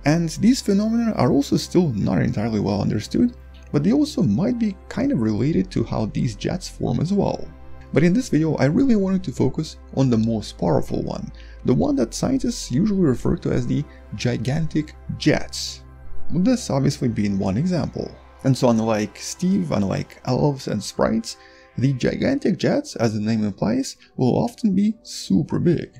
Speaker 1: And these phenomena are also still not entirely well understood, but they also might be kind of related to how these jets form as well. But in this video I really wanted to focus on the most powerful one, the one that scientists usually refer to as the gigantic jets, this obviously being one example. And so unlike Steve, unlike elves and sprites, the gigantic jets, as the name implies, will often be super big.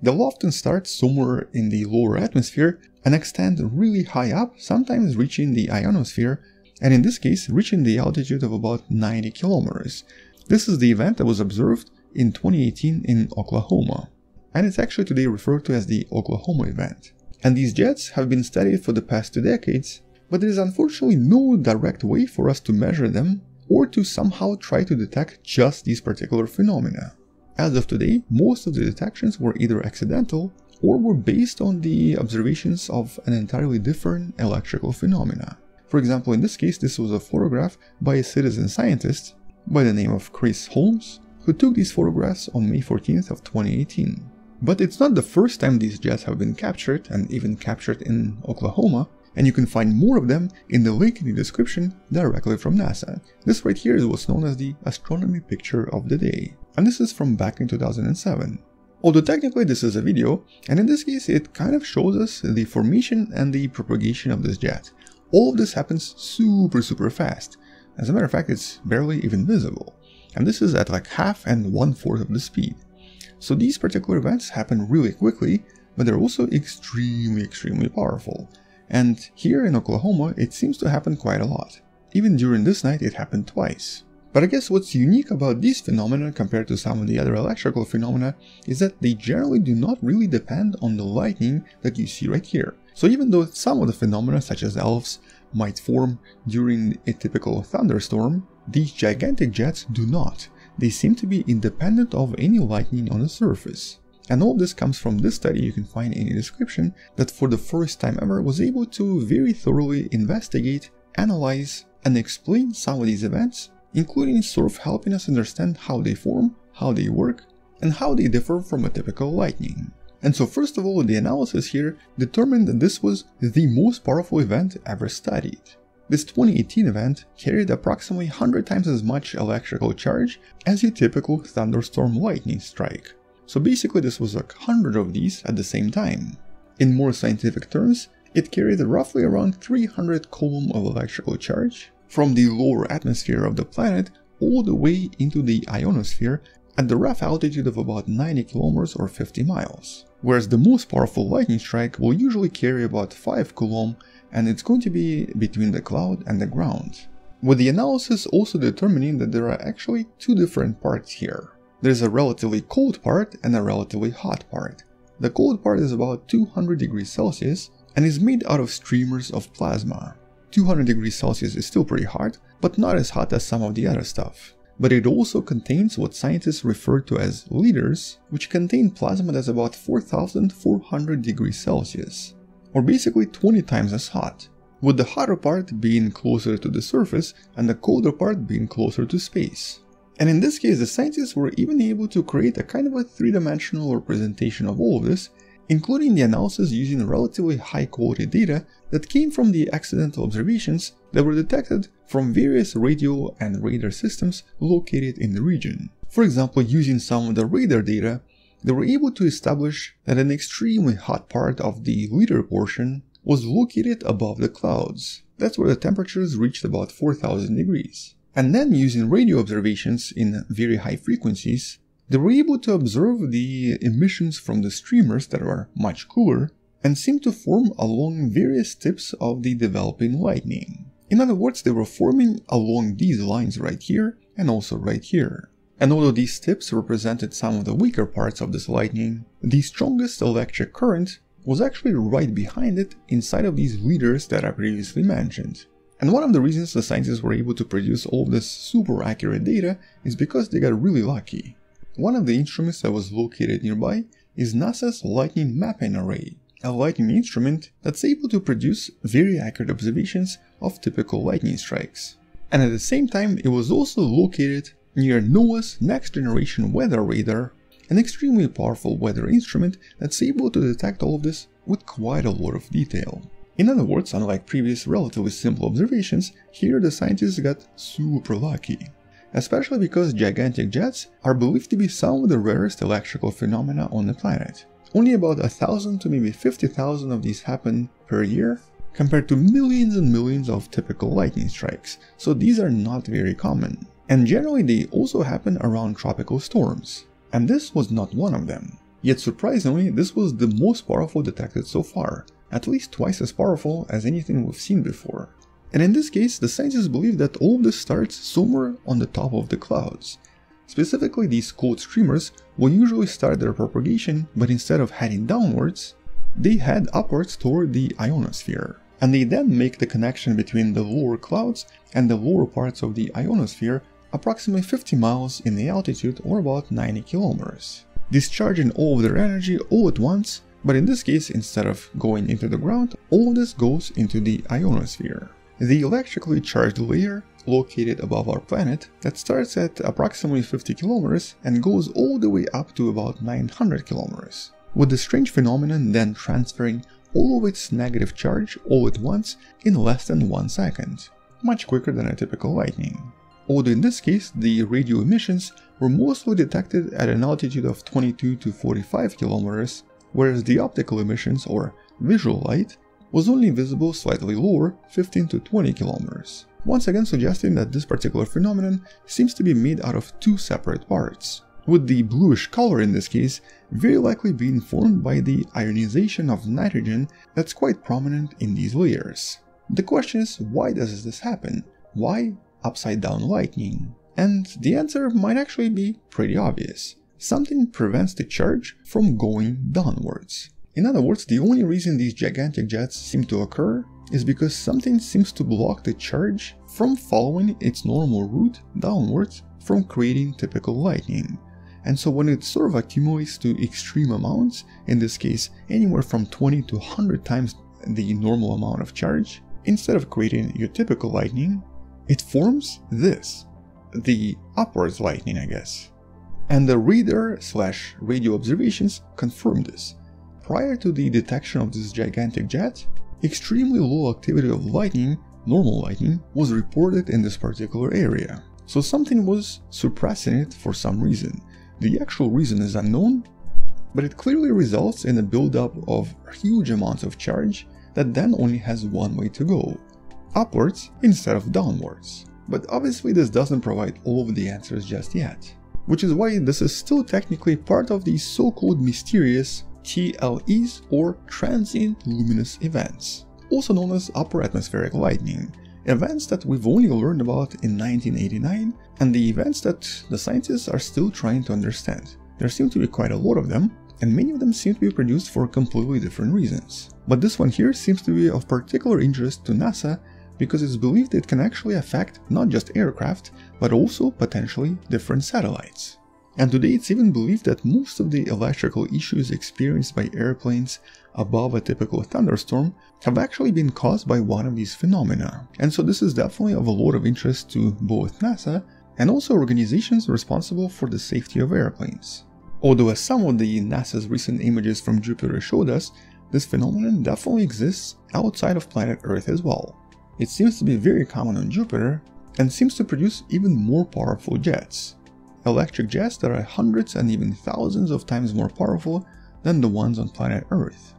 Speaker 1: They'll often start somewhere in the lower atmosphere and extend really high up, sometimes reaching the ionosphere, and in this case reaching the altitude of about 90 kilometers. This is the event that was observed in 2018 in Oklahoma, and it's actually today referred to as the Oklahoma event. And these jets have been studied for the past two decades, but there is unfortunately no direct way for us to measure them or to somehow try to detect just these particular phenomena. As of today, most of the detections were either accidental or were based on the observations of an entirely different electrical phenomena. For example, in this case, this was a photograph by a citizen scientist by the name of Chris Holmes, who took these photographs on May 14th of 2018. But it's not the first time these jets have been captured, and even captured in Oklahoma, and you can find more of them in the link in the description directly from NASA. This right here is what's known as the astronomy picture of the day, and this is from back in 2007. Although technically this is a video, and in this case it kind of shows us the formation and the propagation of this jet. All of this happens super super fast. As a matter of fact, it's barely even visible. And this is at like half and one fourth of the speed. So these particular events happen really quickly, but they're also extremely extremely powerful. And here in Oklahoma, it seems to happen quite a lot. Even during this night, it happened twice. But I guess what's unique about these phenomena compared to some of the other electrical phenomena is that they generally do not really depend on the lightning that you see right here. So even though some of the phenomena such as elves might form during a typical thunderstorm, these gigantic jets do not. They seem to be independent of any lightning on the surface. And all this comes from this study you can find in the description that for the first time ever was able to very thoroughly investigate, analyze, and explain some of these events, including sort of helping us understand how they form, how they work, and how they differ from a typical lightning. And so first of all, the analysis here determined that this was the most powerful event ever studied. This 2018 event carried approximately 100 times as much electrical charge as your typical thunderstorm lightning strike. So basically this was like 100 of these at the same time. In more scientific terms, it carried roughly around 300 coulomb of electrical charge from the lower atmosphere of the planet all the way into the ionosphere at the rough altitude of about 90 kilometers or 50 miles. Whereas the most powerful lightning strike will usually carry about 5 coulomb and it's going to be between the cloud and the ground. With the analysis also determining that there are actually two different parts here. There's a relatively cold part and a relatively hot part. The cold part is about 200 degrees Celsius and is made out of streamers of plasma. 200 degrees Celsius is still pretty hot, but not as hot as some of the other stuff. But it also contains what scientists refer to as leaders, which contain plasma that's about 4400 degrees Celsius, or basically 20 times as hot, with the hotter part being closer to the surface and the colder part being closer to space. And in this case, the scientists were even able to create a kind of a three-dimensional representation of all of this, including the analysis using relatively high quality data that came from the accidental observations that were detected from various radio and radar systems located in the region. For example, using some of the radar data, they were able to establish that an extremely hot part of the leader portion was located above the clouds. That's where the temperatures reached about 4000 degrees. And then using radio observations in very high frequencies, they were able to observe the emissions from the streamers that are much cooler, and seem to form along various tips of the developing lightning. In other words, they were forming along these lines right here and also right here. And although these tips represented some of the weaker parts of this lightning, the strongest electric current was actually right behind it inside of these leaders that I previously mentioned. And one of the reasons the scientists were able to produce all this super accurate data is because they got really lucky. One of the instruments that was located nearby is NASA's Lightning Mapping Array, a lightning instrument that's able to produce very accurate observations of typical lightning strikes. And at the same time, it was also located near NOAA's Next Generation Weather Radar, an extremely powerful weather instrument that's able to detect all of this with quite a lot of detail. In other words, unlike previous relatively simple observations, here the scientists got super lucky especially because gigantic jets are believed to be some of the rarest electrical phenomena on the planet. Only about a thousand to maybe 50,000 of these happen per year, compared to millions and millions of typical lightning strikes, so these are not very common. And generally they also happen around tropical storms. And this was not one of them. Yet surprisingly, this was the most powerful detected so far, at least twice as powerful as anything we've seen before. And in this case, the scientists believe that all of this starts somewhere on the top of the clouds. Specifically, these cold streamers will usually start their propagation, but instead of heading downwards, they head upwards toward the ionosphere. And they then make the connection between the lower clouds and the lower parts of the ionosphere approximately 50 miles in the altitude or about 90 kilometers, discharging all of their energy all at once, but in this case, instead of going into the ground, all of this goes into the ionosphere. The electrically charged layer located above our planet that starts at approximately 50 kilometers and goes all the way up to about 900 kilometers, with the strange phenomenon then transferring all of its negative charge all at once in less than one second, much quicker than a typical lightning. Although in this case the radio emissions were mostly detected at an altitude of 22 to 45 kilometers, whereas the optical emissions or visual light was only visible slightly lower, 15 to 20 kilometers, once again suggesting that this particular phenomenon seems to be made out of two separate parts, with the bluish color in this case very likely being formed by the ionization of nitrogen that's quite prominent in these layers. The question is, why does this happen? Why upside down lightning? And the answer might actually be pretty obvious. Something prevents the charge from going downwards. In other words, the only reason these gigantic jets seem to occur is because something seems to block the charge from following its normal route downwards from creating typical lightning. And so when it sort of accumulates to extreme amounts, in this case anywhere from 20 to 100 times the normal amount of charge, instead of creating your typical lightning, it forms this, the upwards lightning I guess. And the radar slash radio observations confirm this. Prior to the detection of this gigantic jet, extremely low activity of lightning, normal lightning, was reported in this particular area. So something was suppressing it for some reason. The actual reason is unknown, but it clearly results in a buildup of huge amounts of charge that then only has one way to go, upwards instead of downwards. But obviously this doesn't provide all of the answers just yet, which is why this is still technically part of the so-called mysterious TLEs or transient luminous events, also known as upper atmospheric lightning, events that we've only learned about in 1989 and the events that the scientists are still trying to understand. There seem to be quite a lot of them, and many of them seem to be produced for completely different reasons. But this one here seems to be of particular interest to NASA because it's believed it can actually affect not just aircraft, but also potentially different satellites. And today it's even believed that most of the electrical issues experienced by airplanes above a typical thunderstorm have actually been caused by one of these phenomena. And so this is definitely of a lot of interest to both NASA and also organizations responsible for the safety of airplanes. Although as some of the NASA's recent images from Jupiter showed us, this phenomenon definitely exists outside of planet Earth as well. It seems to be very common on Jupiter and seems to produce even more powerful jets electric jets that are hundreds and even thousands of times more powerful than the ones on planet Earth.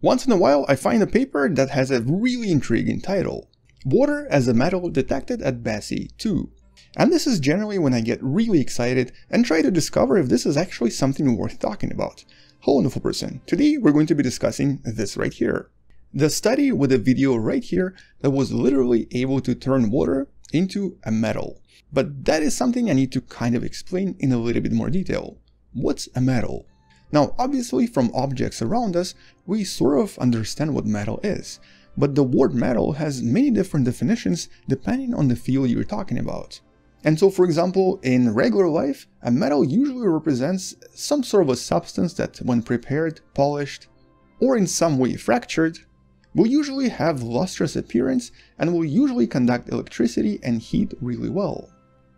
Speaker 1: Once in a while I find a paper that has a really intriguing title. Water as a metal detected at BESSY 2. And this is generally when I get really excited and try to discover if this is actually something worth talking about. Hello wonderful person, today we're going to be discussing this right here. The study with a video right here that was literally able to turn water into a metal. But that is something I need to kind of explain in a little bit more detail. What's a metal? Now obviously from objects around us, we sort of understand what metal is. But the word metal has many different definitions depending on the field you're talking about. And so, for example, in regular life, a metal usually represents some sort of a substance that, when prepared, polished, or in some way fractured, will usually have lustrous appearance and will usually conduct electricity and heat really well,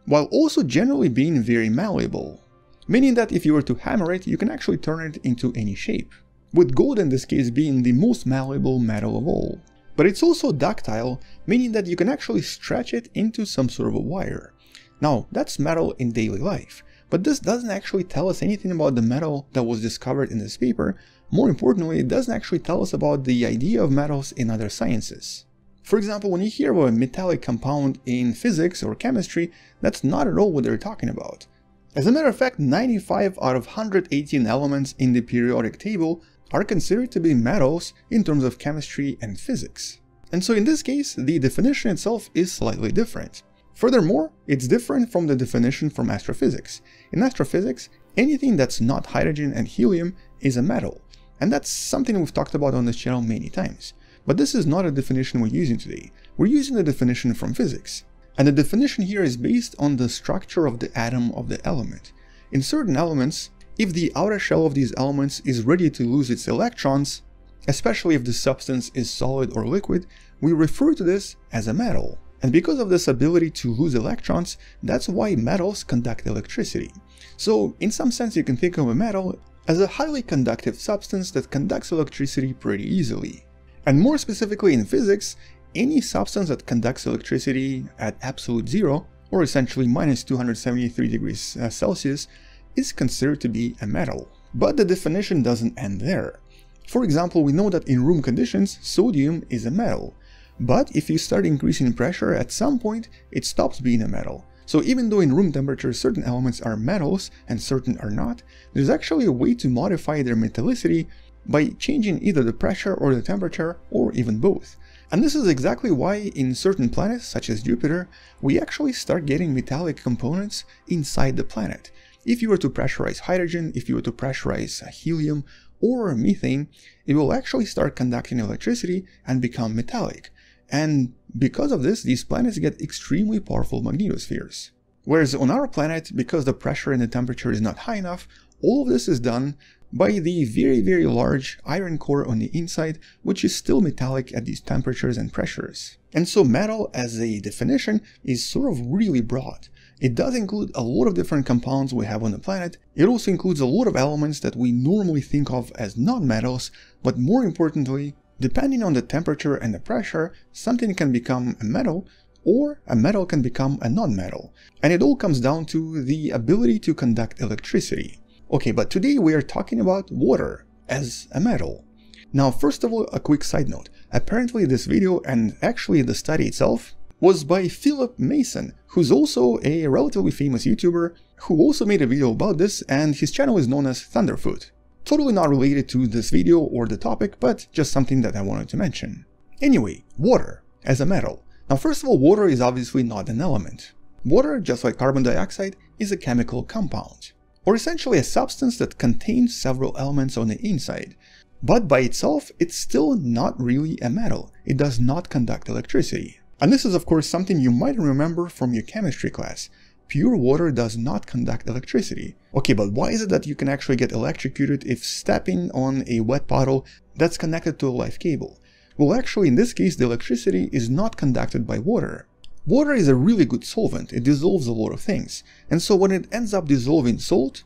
Speaker 1: while also generally being very malleable, meaning that if you were to hammer it, you can actually turn it into any shape, with gold in this case being the most malleable metal of all. But it's also ductile, meaning that you can actually stretch it into some sort of a wire, now, that's metal in daily life, but this doesn't actually tell us anything about the metal that was discovered in this paper. More importantly, it doesn't actually tell us about the idea of metals in other sciences. For example, when you hear of a metallic compound in physics or chemistry, that's not at all what they're talking about. As a matter of fact, 95 out of 118 elements in the periodic table are considered to be metals in terms of chemistry and physics. And so in this case, the definition itself is slightly different. Furthermore, it's different from the definition from astrophysics. In astrophysics, anything that's not hydrogen and helium is a metal, and that's something we've talked about on this channel many times. But this is not a definition we're using today. We're using the definition from physics. And the definition here is based on the structure of the atom of the element. In certain elements, if the outer shell of these elements is ready to lose its electrons, especially if the substance is solid or liquid, we refer to this as a metal. And because of this ability to lose electrons, that's why metals conduct electricity. So in some sense you can think of a metal as a highly conductive substance that conducts electricity pretty easily. And more specifically in physics, any substance that conducts electricity at absolute zero, or essentially minus 273 degrees uh, Celsius, is considered to be a metal. But the definition doesn't end there. For example, we know that in room conditions, sodium is a metal, but if you start increasing pressure, at some point it stops being a metal. So even though in room temperature certain elements are metals and certain are not, there's actually a way to modify their metallicity by changing either the pressure or the temperature or even both. And this is exactly why in certain planets, such as Jupiter, we actually start getting metallic components inside the planet. If you were to pressurize hydrogen, if you were to pressurize helium or methane, it will actually start conducting electricity and become metallic. And because of this, these planets get extremely powerful magnetospheres. Whereas on our planet, because the pressure and the temperature is not high enough, all of this is done by the very very large iron core on the inside, which is still metallic at these temperatures and pressures. And so metal as a definition is sort of really broad. It does include a lot of different compounds we have on the planet. It also includes a lot of elements that we normally think of as non-metals, but more importantly, Depending on the temperature and the pressure, something can become a metal or a metal can become a non-metal. And it all comes down to the ability to conduct electricity. Okay, but today we are talking about water as a metal. Now, first of all, a quick side note. Apparently this video and actually the study itself was by Philip Mason, who's also a relatively famous YouTuber who also made a video about this and his channel is known as Thunderfoot. Totally not related to this video or the topic, but just something that I wanted to mention. Anyway, water as a metal. Now first of all, water is obviously not an element. Water, just like carbon dioxide, is a chemical compound, or essentially a substance that contains several elements on the inside. But by itself, it's still not really a metal. It does not conduct electricity. And this is of course something you might remember from your chemistry class pure water does not conduct electricity. Okay, but why is it that you can actually get electrocuted if stepping on a wet puddle that's connected to a live cable? Well, actually, in this case, the electricity is not conducted by water. Water is a really good solvent, it dissolves a lot of things. And so when it ends up dissolving salt,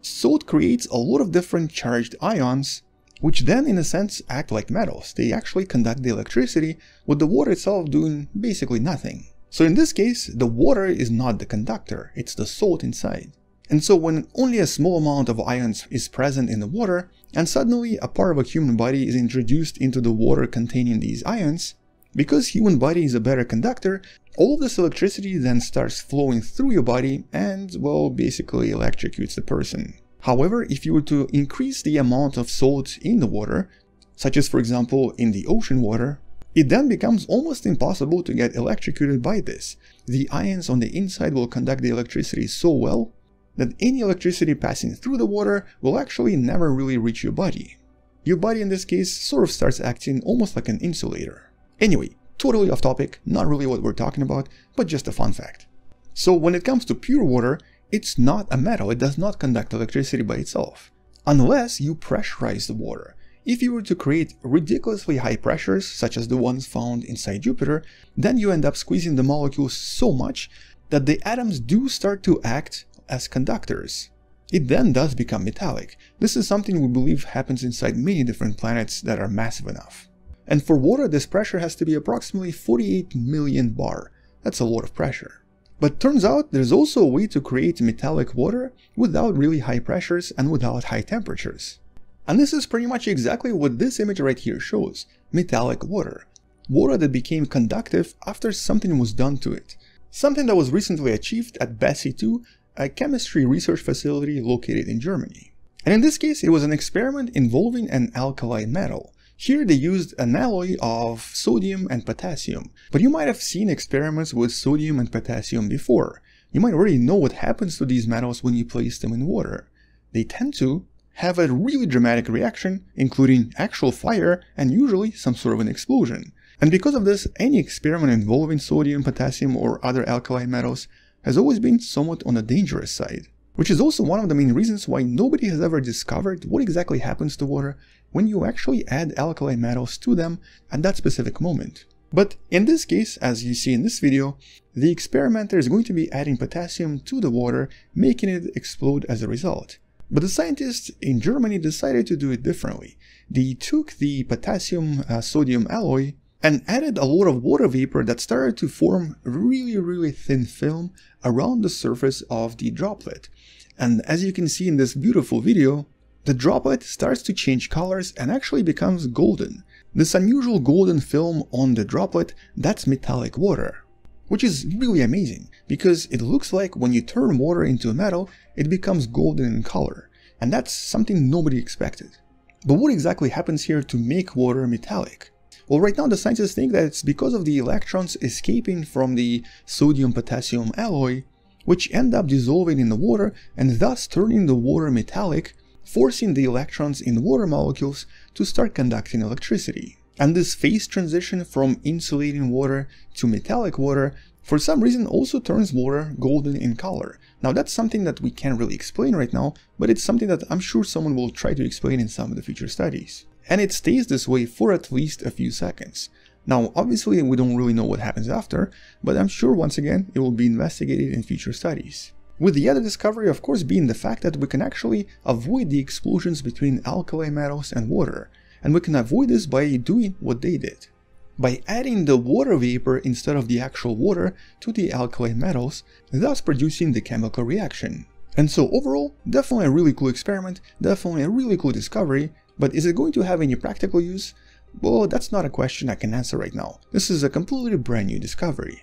Speaker 1: salt creates a lot of different charged ions, which then in a sense act like metals. They actually conduct the electricity, with the water itself doing basically nothing. So in this case, the water is not the conductor, it's the salt inside. And so when only a small amount of ions is present in the water, and suddenly a part of a human body is introduced into the water containing these ions, because human body is a better conductor, All of this electricity then starts flowing through your body and, well, basically electrocutes the person. However, if you were to increase the amount of salt in the water, such as for example in the ocean water, it then becomes almost impossible to get electrocuted by this. The ions on the inside will conduct the electricity so well that any electricity passing through the water will actually never really reach your body. Your body in this case sort of starts acting almost like an insulator. Anyway, totally off topic, not really what we're talking about, but just a fun fact. So when it comes to pure water, it's not a metal, it does not conduct electricity by itself. Unless you pressurize the water. If you were to create ridiculously high pressures, such as the ones found inside Jupiter, then you end up squeezing the molecules so much that the atoms do start to act as conductors. It then does become metallic. This is something we believe happens inside many different planets that are massive enough. And for water, this pressure has to be approximately 48 million bar. That's a lot of pressure. But turns out there's also a way to create metallic water without really high pressures and without high temperatures. And this is pretty much exactly what this image right here shows, metallic water. Water that became conductive after something was done to it. Something that was recently achieved at BESSY 2 a chemistry research facility located in Germany. And in this case, it was an experiment involving an alkali metal. Here they used an alloy of sodium and potassium, but you might have seen experiments with sodium and potassium before. You might already know what happens to these metals when you place them in water. They tend to have a really dramatic reaction, including actual fire and usually some sort of an explosion. And because of this, any experiment involving sodium, potassium or other alkali metals has always been somewhat on the dangerous side, which is also one of the main reasons why nobody has ever discovered what exactly happens to water when you actually add alkali metals to them at that specific moment. But in this case, as you see in this video, the experimenter is going to be adding potassium to the water, making it explode as a result. But the scientists in Germany decided to do it differently. They took the potassium-sodium uh, alloy and added a lot of water vapor that started to form really really thin film around the surface of the droplet. And as you can see in this beautiful video, the droplet starts to change colors and actually becomes golden. This unusual golden film on the droplet, that's metallic water. Which is really amazing, because it looks like when you turn water into a metal, it becomes golden in color. And that's something nobody expected. But what exactly happens here to make water metallic? Well, right now the scientists think that it's because of the electrons escaping from the sodium-potassium alloy, which end up dissolving in the water and thus turning the water metallic, forcing the electrons in water molecules to start conducting electricity. And this phase transition from insulating water to metallic water for some reason also turns water golden in color. Now that's something that we can't really explain right now, but it's something that I'm sure someone will try to explain in some of the future studies and it stays this way for at least a few seconds. Now, obviously we don't really know what happens after, but I'm sure once again it will be investigated in future studies. With the other discovery of course being the fact that we can actually avoid the explosions between alkali metals and water, and we can avoid this by doing what they did. By adding the water vapor instead of the actual water to the alkali metals, thus producing the chemical reaction. And so overall, definitely a really cool experiment, definitely a really cool discovery, but is it going to have any practical use? Well, that's not a question I can answer right now. This is a completely brand new discovery.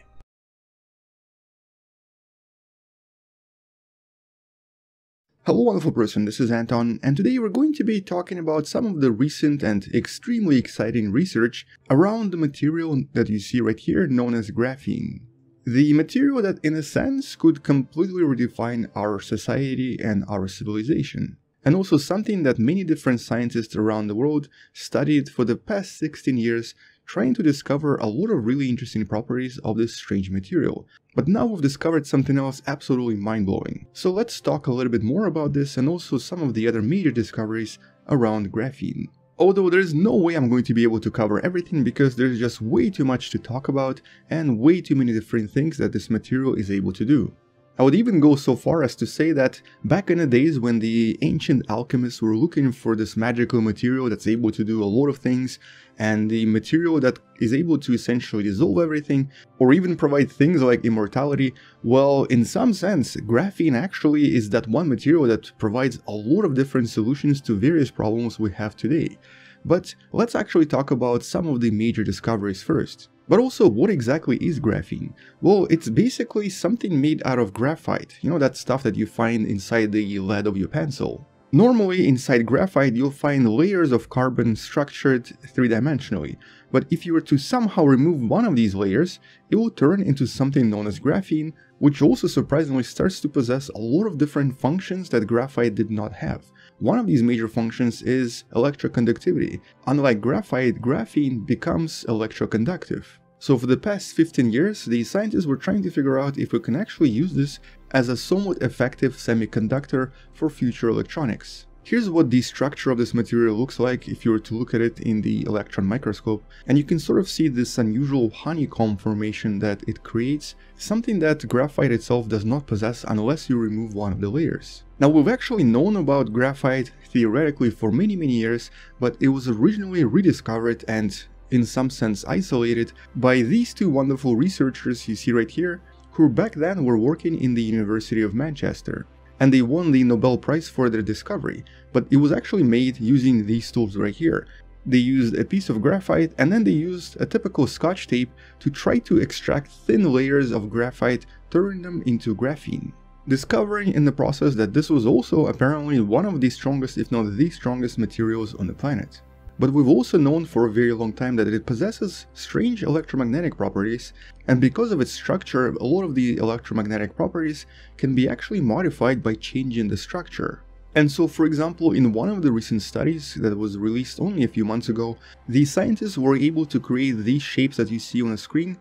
Speaker 1: Hello wonderful person, this is Anton, and today we're going to be talking about some of the recent and extremely exciting research around the material that you see right here known as graphene. The material that in a sense could completely redefine our society and our civilization and also something that many different scientists around the world studied for the past 16 years trying to discover a lot of really interesting properties of this strange material. But now we've discovered something else absolutely mind-blowing. So let's talk a little bit more about this and also some of the other major discoveries around graphene. Although there's no way I'm going to be able to cover everything because there's just way too much to talk about and way too many different things that this material is able to do. I would even go so far as to say that back in the days when the ancient alchemists were looking for this magical material that's able to do a lot of things, and the material that is able to essentially dissolve everything, or even provide things like immortality, well, in some sense, graphene actually is that one material that provides a lot of different solutions to various problems we have today. But let's actually talk about some of the major discoveries first. But also, what exactly is graphene? Well, it's basically something made out of graphite, you know that stuff that you find inside the lead of your pencil. Normally, inside graphite, you'll find layers of carbon structured three-dimensionally, but if you were to somehow remove one of these layers, it will turn into something known as graphene, which also surprisingly starts to possess a lot of different functions that graphite did not have. One of these major functions is electroconductivity. Unlike graphite, graphene becomes electroconductive. So for the past 15 years, the scientists were trying to figure out if we can actually use this as a somewhat effective semiconductor for future electronics. Here's what the structure of this material looks like if you were to look at it in the electron microscope, and you can sort of see this unusual honeycomb formation that it creates, something that graphite itself does not possess unless you remove one of the layers. Now we've actually known about graphite theoretically for many many years, but it was originally rediscovered and in some sense isolated by these two wonderful researchers you see right here, who back then were working in the University of Manchester. And they won the Nobel Prize for their discovery, but it was actually made using these tools right here. They used a piece of graphite and then they used a typical scotch tape to try to extract thin layers of graphite, turning them into graphene discovering in the process that this was also apparently one of the strongest if not the strongest materials on the planet. But we've also known for a very long time that it possesses strange electromagnetic properties, and because of its structure, a lot of the electromagnetic properties can be actually modified by changing the structure. And so, for example, in one of the recent studies that was released only a few months ago, the scientists were able to create these shapes that you see on the screen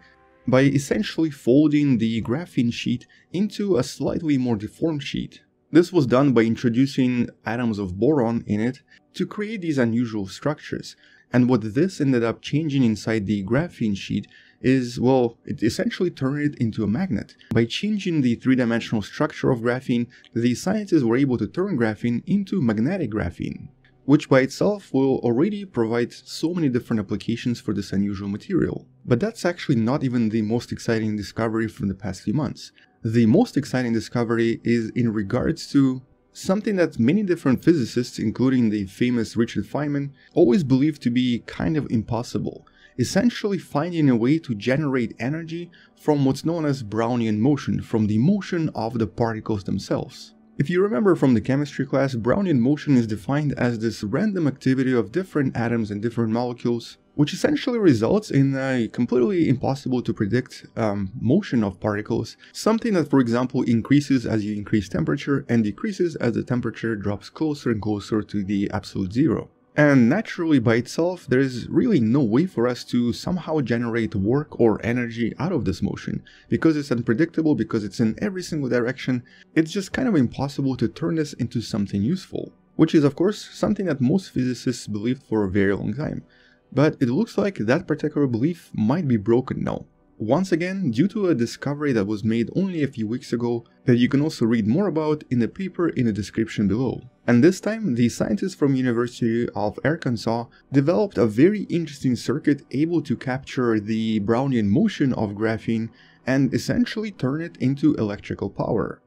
Speaker 1: by essentially folding the graphene sheet into a slightly more deformed sheet. This was done by introducing atoms of boron in it to create these unusual structures. And what this ended up changing inside the graphene sheet is, well, it essentially turned it into a magnet. By changing the three-dimensional structure of graphene, the scientists were able to turn graphene into magnetic graphene, which by itself will already provide so many different applications for this unusual material. But that's actually not even the most exciting discovery from the past few months. The most exciting discovery is in regards to something that many different physicists, including the famous Richard Feynman, always believed to be kind of impossible, essentially finding a way to generate energy from what's known as Brownian motion, from the motion of the particles themselves. If you remember from the chemistry class, Brownian motion is defined as this random activity of different atoms and different molecules which essentially results in a completely impossible to predict um, motion of particles, something that for example increases as you increase temperature and decreases as the temperature drops closer and closer to the absolute zero. And naturally by itself, there is really no way for us to somehow generate work or energy out of this motion. Because it's unpredictable, because it's in every single direction, it's just kind of impossible to turn this into something useful. Which is of course something that most physicists believed for a very long time but it looks like that particular belief might be broken now. Once again, due to a discovery that was made only a few weeks ago that you can also read more about in the paper in the description below. And this time, the scientists from University of Arkansas developed a very interesting circuit able to capture the Brownian motion of graphene and essentially turn it into electrical power.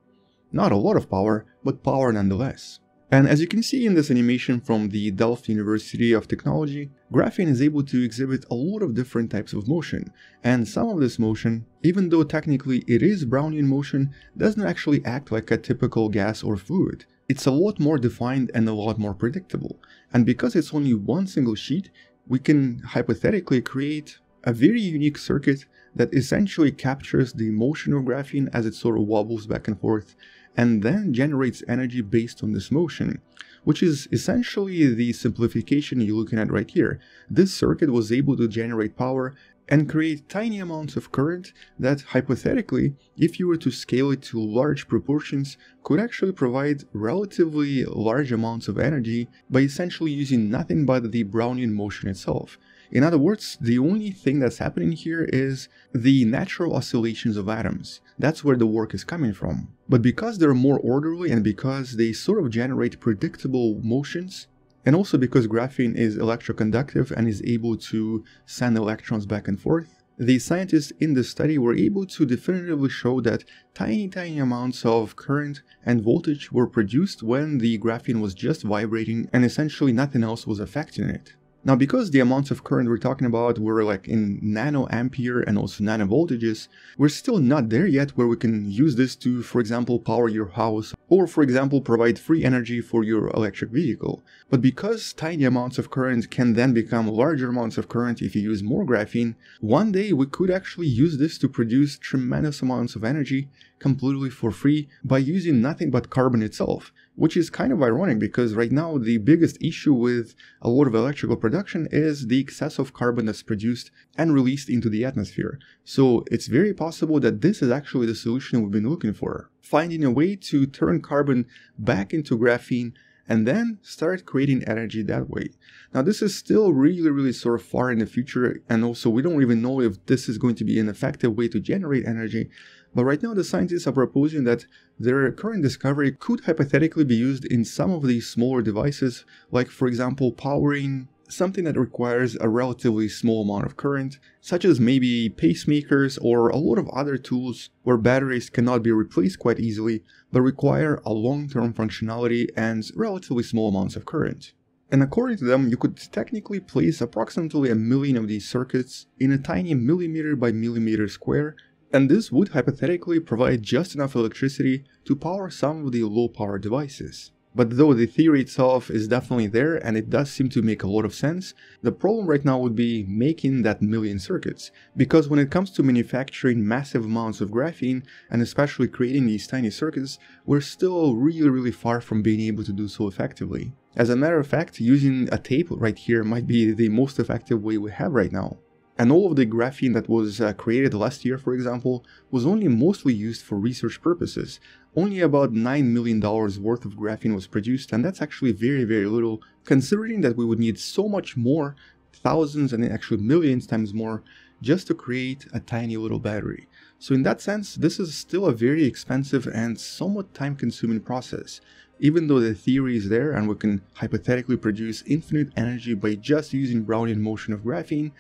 Speaker 1: Not a lot of power, but power nonetheless. And as you can see in this animation from the Delft University of Technology, graphene is able to exhibit a lot of different types of motion, and some of this motion, even though technically it is Brownian motion, doesn't actually act like a typical gas or fluid. It's a lot more defined and a lot more predictable, and because it's only one single sheet, we can hypothetically create a very unique circuit that essentially captures the motion of graphene as it sort of wobbles back and forth and then generates energy based on this motion, which is essentially the simplification you're looking at right here. This circuit was able to generate power and create tiny amounts of current that hypothetically, if you were to scale it to large proportions, could actually provide relatively large amounts of energy by essentially using nothing but the Brownian motion itself. In other words, the only thing that's happening here is the natural oscillations of atoms. That's where the work is coming from. But because they're more orderly and because they sort of generate predictable motions, and also because graphene is electroconductive and is able to send electrons back and forth, the scientists in the study were able to definitively show that tiny tiny amounts of current and voltage were produced when the graphene was just vibrating and essentially nothing else was affecting it. Now, because the amounts of current we're talking about were like in nano ampere and also nanovoltages, we're still not there yet where we can use this to, for example, power your house or, for example, provide free energy for your electric vehicle. But because tiny amounts of current can then become larger amounts of current if you use more graphene, one day we could actually use this to produce tremendous amounts of energy completely for free by using nothing but carbon itself which is kind of ironic because right now the biggest issue with a lot of electrical production is the excess of carbon that's produced and released into the atmosphere. So it's very possible that this is actually the solution we've been looking for. Finding a way to turn carbon back into graphene and then start creating energy that way. Now this is still really really sort of far in the future and also we don't even know if this is going to be an effective way to generate energy but right now the scientists are proposing that their current discovery could hypothetically be used in some of these smaller devices, like for example powering something that requires a relatively small amount of current, such as maybe pacemakers or a lot of other tools where batteries cannot be replaced quite easily, but require a long-term functionality and relatively small amounts of current. And according to them, you could technically place approximately a million of these circuits in a tiny millimeter by millimeter square and this would hypothetically provide just enough electricity to power some of the low power devices. But though the theory itself is definitely there and it does seem to make a lot of sense, the problem right now would be making that million circuits. Because when it comes to manufacturing massive amounts of graphene and especially creating these tiny circuits, we're still really really far from being able to do so effectively. As a matter of fact, using a tape right here might be the most effective way we have right now. And all of the graphene that was uh, created last year, for example, was only mostly used for research purposes. Only about $9 million worth of graphene was produced, and that's actually very, very little, considering that we would need so much more, thousands and actually millions times more, just to create a tiny little battery. So in that sense, this is still a very expensive and somewhat time-consuming process. Even though the theory is there and we can hypothetically produce infinite energy by just using Brownian motion of graphene,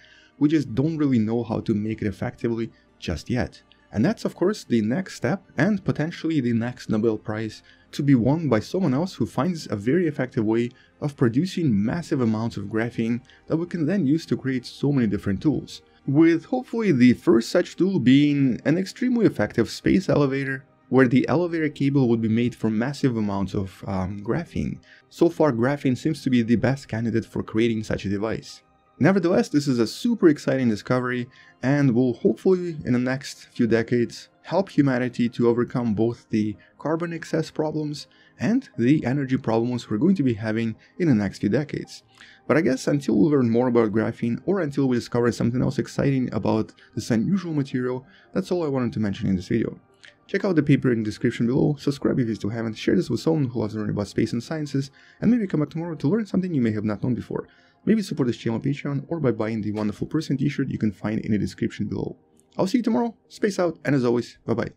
Speaker 1: we just don't really know how to make it effectively just yet. And that's of course the next step and potentially the next Nobel Prize to be won by someone else who finds a very effective way of producing massive amounts of graphene that we can then use to create so many different tools. With hopefully the first such tool being an extremely effective space elevator where the elevator cable would be made from massive amounts of um, graphene. So far graphene seems to be the best candidate for creating such a device. Nevertheless, this is a super exciting discovery and will hopefully in the next few decades help humanity to overcome both the carbon excess problems and the energy problems we're going to be having in the next few decades. But I guess until we learn more about graphene or until we discover something else exciting about this unusual material, that's all I wanted to mention in this video. Check out the paper in the description below, subscribe if you still haven't, share this with someone who loves learning about space and sciences, and maybe come back tomorrow to learn something you may have not known before. Maybe support this channel on Patreon or by buying the wonderful person t-shirt you can find in the description below. I'll see you tomorrow, space out, and as always, bye bye.